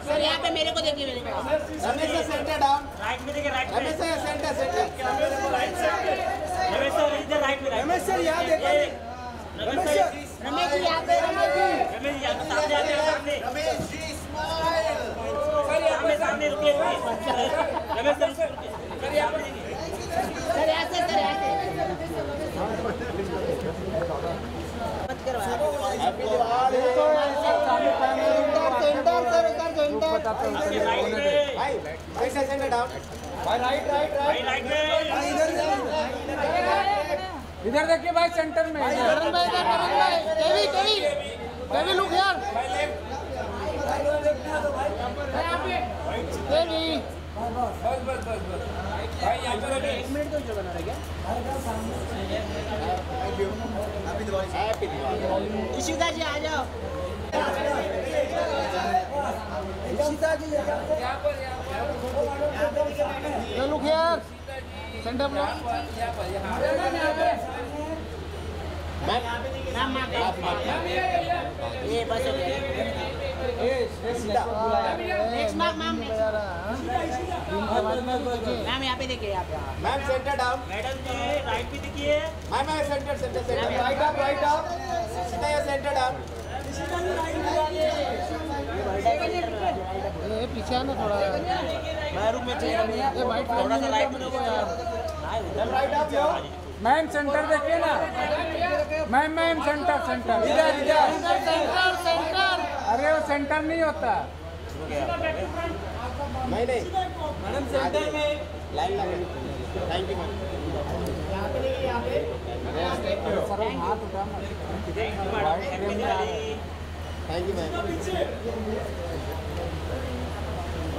सर यहाँ पे मेरे को देखिए मेरे को। Ramesh sir centre down right में देखिए राइट में Ramesh sir centre centre Ramesh sir इधर राइट में रमेश सर यहाँ देखो। रमेश रमेश जी यहाँ पे रमेश जी रमेश जी यहाँ सामने आते हैं सामने रमेश जी सामने सामने रुकिए रुकिए रमेश सर सर यहाँ पे देखिए सर यहाँ से सर यहाँ सेंटर सर भाई सेंटर सेंटर डाउन भाई राइट राइट भाई राइट में इधर देखिए भाई सेंटर में। करण भाई भाई। लुक यार। जी, आ जाओ। इशिता जी ये लुक यार। सेंटर ये बस हो गया नेक्स्ट मार्क मैम मैम यहाँ पे देखिए यहाँ। पे ma'am centre down madam ji right में देखिए। Ma'am ma'am centre centre centre right up right up सीधा ये सेंटर डाउन ये पीछे आना थोड़ा। बाहर में चाहिए ये वाइट थोड़ा सा राइट में देखो यार right up yo ma'am centre देखिए ना। मैम मैम सेंटर सेंटर इधर इधर। सेंटर सेंटर अरे वो सेंटर नहीं होता। नहीं नहीं। मैडम सेंटर में लाइन लगा थैंक यू मैम यहाँ पे देखिए यहाँ पे सर हाथ उठा थैंक यू मैम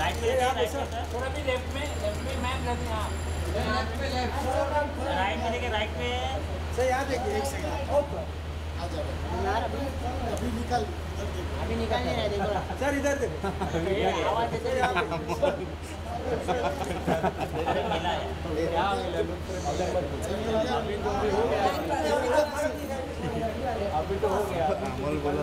राइट में राइट में थोड़ा भी लेफ़्ट में लेफ़्ट में मैम रहती हाँ राइट में देखिए राइट में सर यहाँ देखिए एक सेकंड आ जाओ। यार अभी अभी निकल अभी निकल नहीं रहा देखो। सर इधर देखो। आवाज़ देते अभी तो हो गया। बोला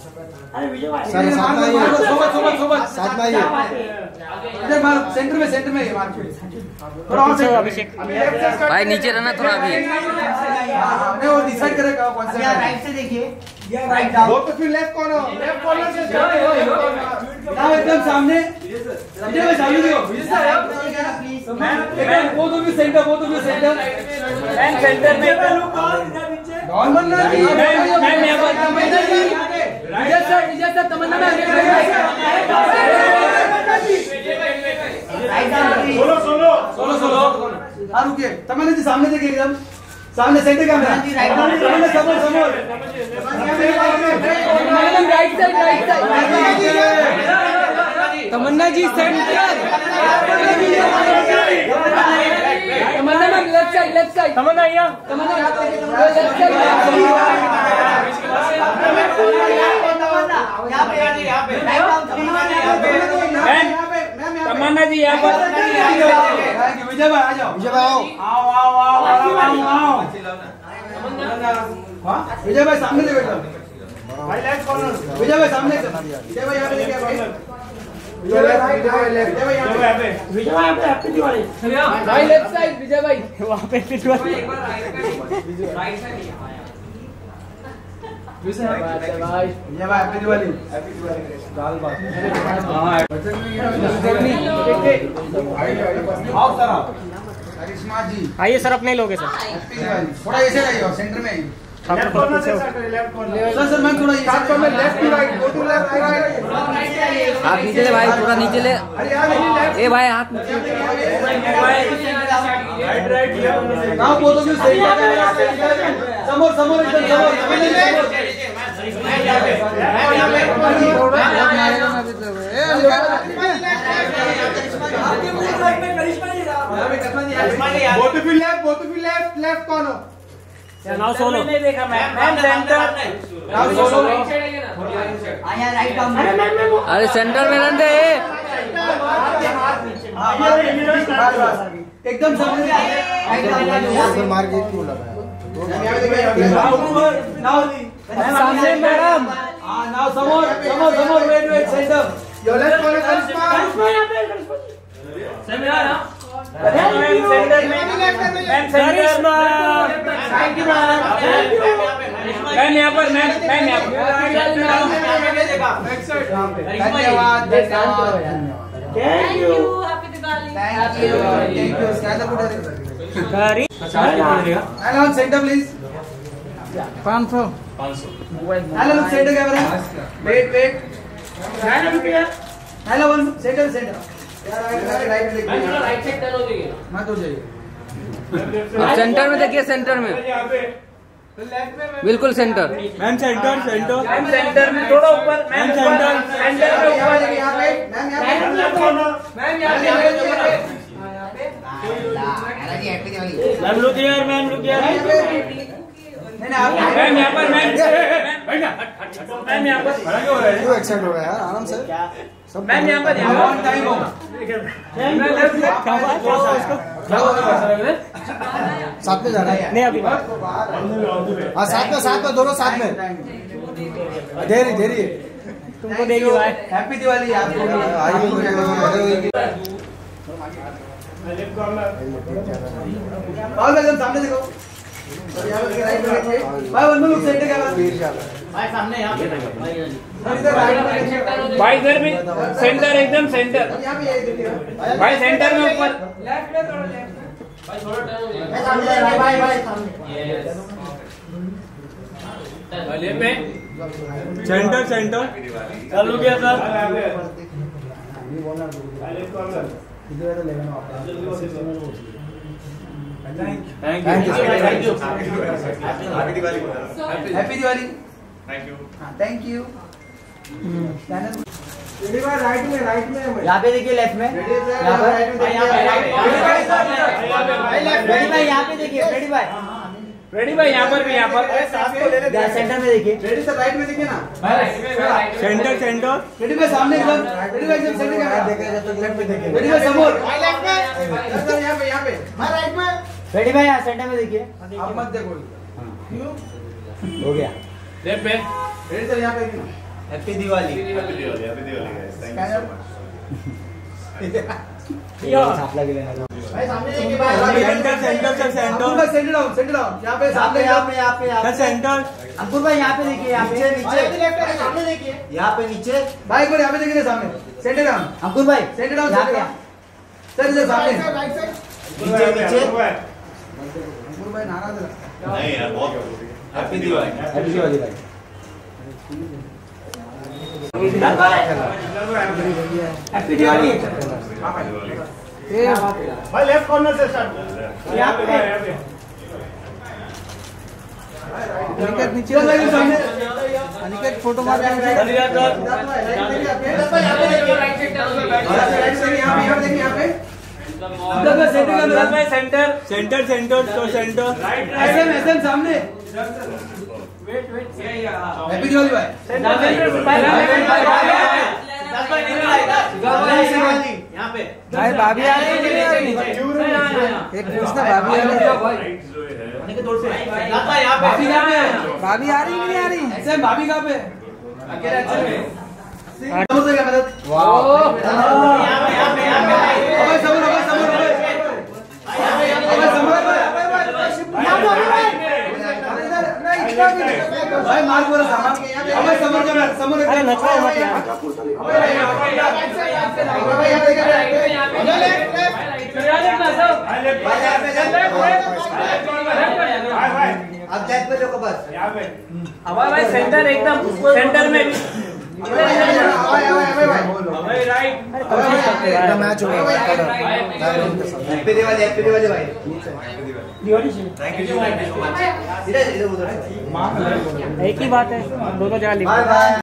सर साथ में आइए सोबत सोबत सोबत। साथ में आइए इधर मार सेंटर में सेंटर में मार। थोड़ा और सेंटर अभिषेक। भाई नीचे रहना थोड़ा अभी। हमने वो डिसाइड करेगा कौन सा राइट से देखिए। राइट डाउन वो तो फिर लेफ़्ट कॉर्नर लेफ़्ट कॉर्नर से जाओ एकदम सामने। विजय भाई सामने देखो। विजय सर मैम वो तो भी सेंटर वो तो भी सेंटर मैम सेंटर में डॉन बनना मैम मैम यहाँ पर sir sir Tamannaah solo solo solo solo हाँ रुकिए तमन्ना जी सामने देखिए एकदम सामने सेंटर कैमरा तमन्ना समोर समोर madam right side right side Tamannaah ji centre Tamannaah ma'am left side left side Tamannaah यहाँ तमन्ना लेफ़्ट साइड यहाँ पे यहाँ पे मैम तमन्ना जी यहाँ पर विजय भाई आ जाओ विजय भाई आओ आओ आओ आओ आओ आओ हाँ। विजय भाई सामने देखो एकदम भाई लेफ़्ट कॉर्नर विजय भाई सामने से। विजय भाई यहाँ पे देखिए भाई। विजय भाई राइट राइट लेफ़्ट विजय भाई यहाँ पे विजय भाई पे हैप्पी दिवाली। भाई लेफ़्ट साइड विजय भाई। वहाँ पे विजय भाई हैप्पी दिवाली। हैप्पी दिवाली दाल बात आओ सर आओ। करिश्मा जी। आइए सर अपने लोगे सर। थोड़ा ऐसे आइए सेंटर में आइए लेफ़्ट कॉर्नर से sir left corner. Sir sir मैं थोड़ा ये साथ में left to right go to left right हाथ नीचे ले भाई थोड़ा नीचे ले। अरे यार ए भाई हाथ नीचे। Right right now both of you से समोर समोर एकदम समोर। both of you left both of you left left corner now solo नहीं देखा मैं। मैम सेंटर नाउ सोलो अरे सेंटर में रहने दे। एकदम सामने मार के क्यों लगा नाउ सामने मैडम। नाउ समोर समोर समोर wait wait centre corner Karishma Karishma ma'am यहाँ पर मैम मैम यहाँ धन्यवाद धन्यवाद thank you happy Diwali thank you thank you hello centre please पाँच सौ hello centre camera wait wait hello one centre centre right right देखिए हो जाइए। अब सेंटर में देखिए सेंटर में। बिल्कुल centre ma'am centre centre ma'am centre में थोड़ा ऊपर। मैम सेंटर सेंटर में यहाँ ऊपर। पे यहाँ पे। मैम यहाँ पे। मैम यहाँ पे। Ma'am look here ma'am look आप मैम यहाँ पर मैम मैम यहाँ पर। हो रहा है? यार आराम से। सब मैम यहाँ पर टाइम हो साथ में जा रहा है नहीं अभी हाँ साथ में साथ में दोनों साथ में देरी देरी तुमको देगी भाई हैप्पी दिवाली आपको और एकदम सामने देखो में भाई वन लुक सेंटर कैमरा भाई सामने यहाँ में भाई इधर भी सेंटर एकदम सेंटर भाई सेंटर में ऊपर। भाई भाई भाई सामने सेंटर सेंटर चालू किया sir left thank you you thank you happy Diwali happy Diwali thank you हाँ थैंक यू राइट में राइट में यहाँ पे देखिए लेफ़्ट में यहाँ पर रेडी भाई यहाँ पे देखिए रेडी भाई रेडी भाई यहाँ पर भी यहाँ पर सेंटर में देखिए रेडी सर राइट में देखिए ना सेंटर सेंटर रेडी भाई सामने एकदम रेडी भाई एकदम सेंटर कैमरा लेफ़्ट में देखे रेडी भाई समोर लेफ़्ट में सर यहाँ पे यहाँ पे मैं राइट में रेडी भाई यहाँ सेंटर में देखिए आप मत देखो हो गया लेफ़्ट में रेडी सर यहाँ पे happy Diwali happy Diwali happy Diwali guys thank you so much भाई सामने देखिए सेंटर सेंटर सर अंकुर भाई सेंटर डाउन सेंटर डाउन यहाँ पे सामने यहाँ पे यहाँ पे सर सेंटर अंकुर भाई यहाँ पे देखिए यहाँ पे। नीचे नीचे। सामने देखिए। यहाँ पे नीचे। भाई एक बार यहाँ पे देखिए सामने। सेंटर डाउन अंकुर भाई centre down centre down sir इधर सामने। नीचे नीचे। अंकुर भाई। नाराज़ है। नहीं यार बहुत हैप्पी दिवाली हैप्पी दिवाली भाई। भाई लेफ़्ट कॉर्नर से स्टार्ट यहाँ पे अनिकेत नीचे सामने अनिकेत फ़ोटो मार सेंटर सेंटर सेंटर सेंटर तो एसएम सामने हैप्पी दिवाली भाई यहाँ पे भाई भाभी आ रही है एक पूछना भाभी आ रही है। भाभी कहाँ पे भाभी आ रही नहीं आ रही? ऐसे भाभी कहाँ पे? अकेले अच्छे में समझ गया मदद अबे अबे समझ भाई मार बोला सामान अबे समझ में समझ अरे नचवा मत यार आप जैक पे देखो बस। हमारा भाई सेंटर एकदम। सेंटर में एक ही बात है दोनों जगह लिखो।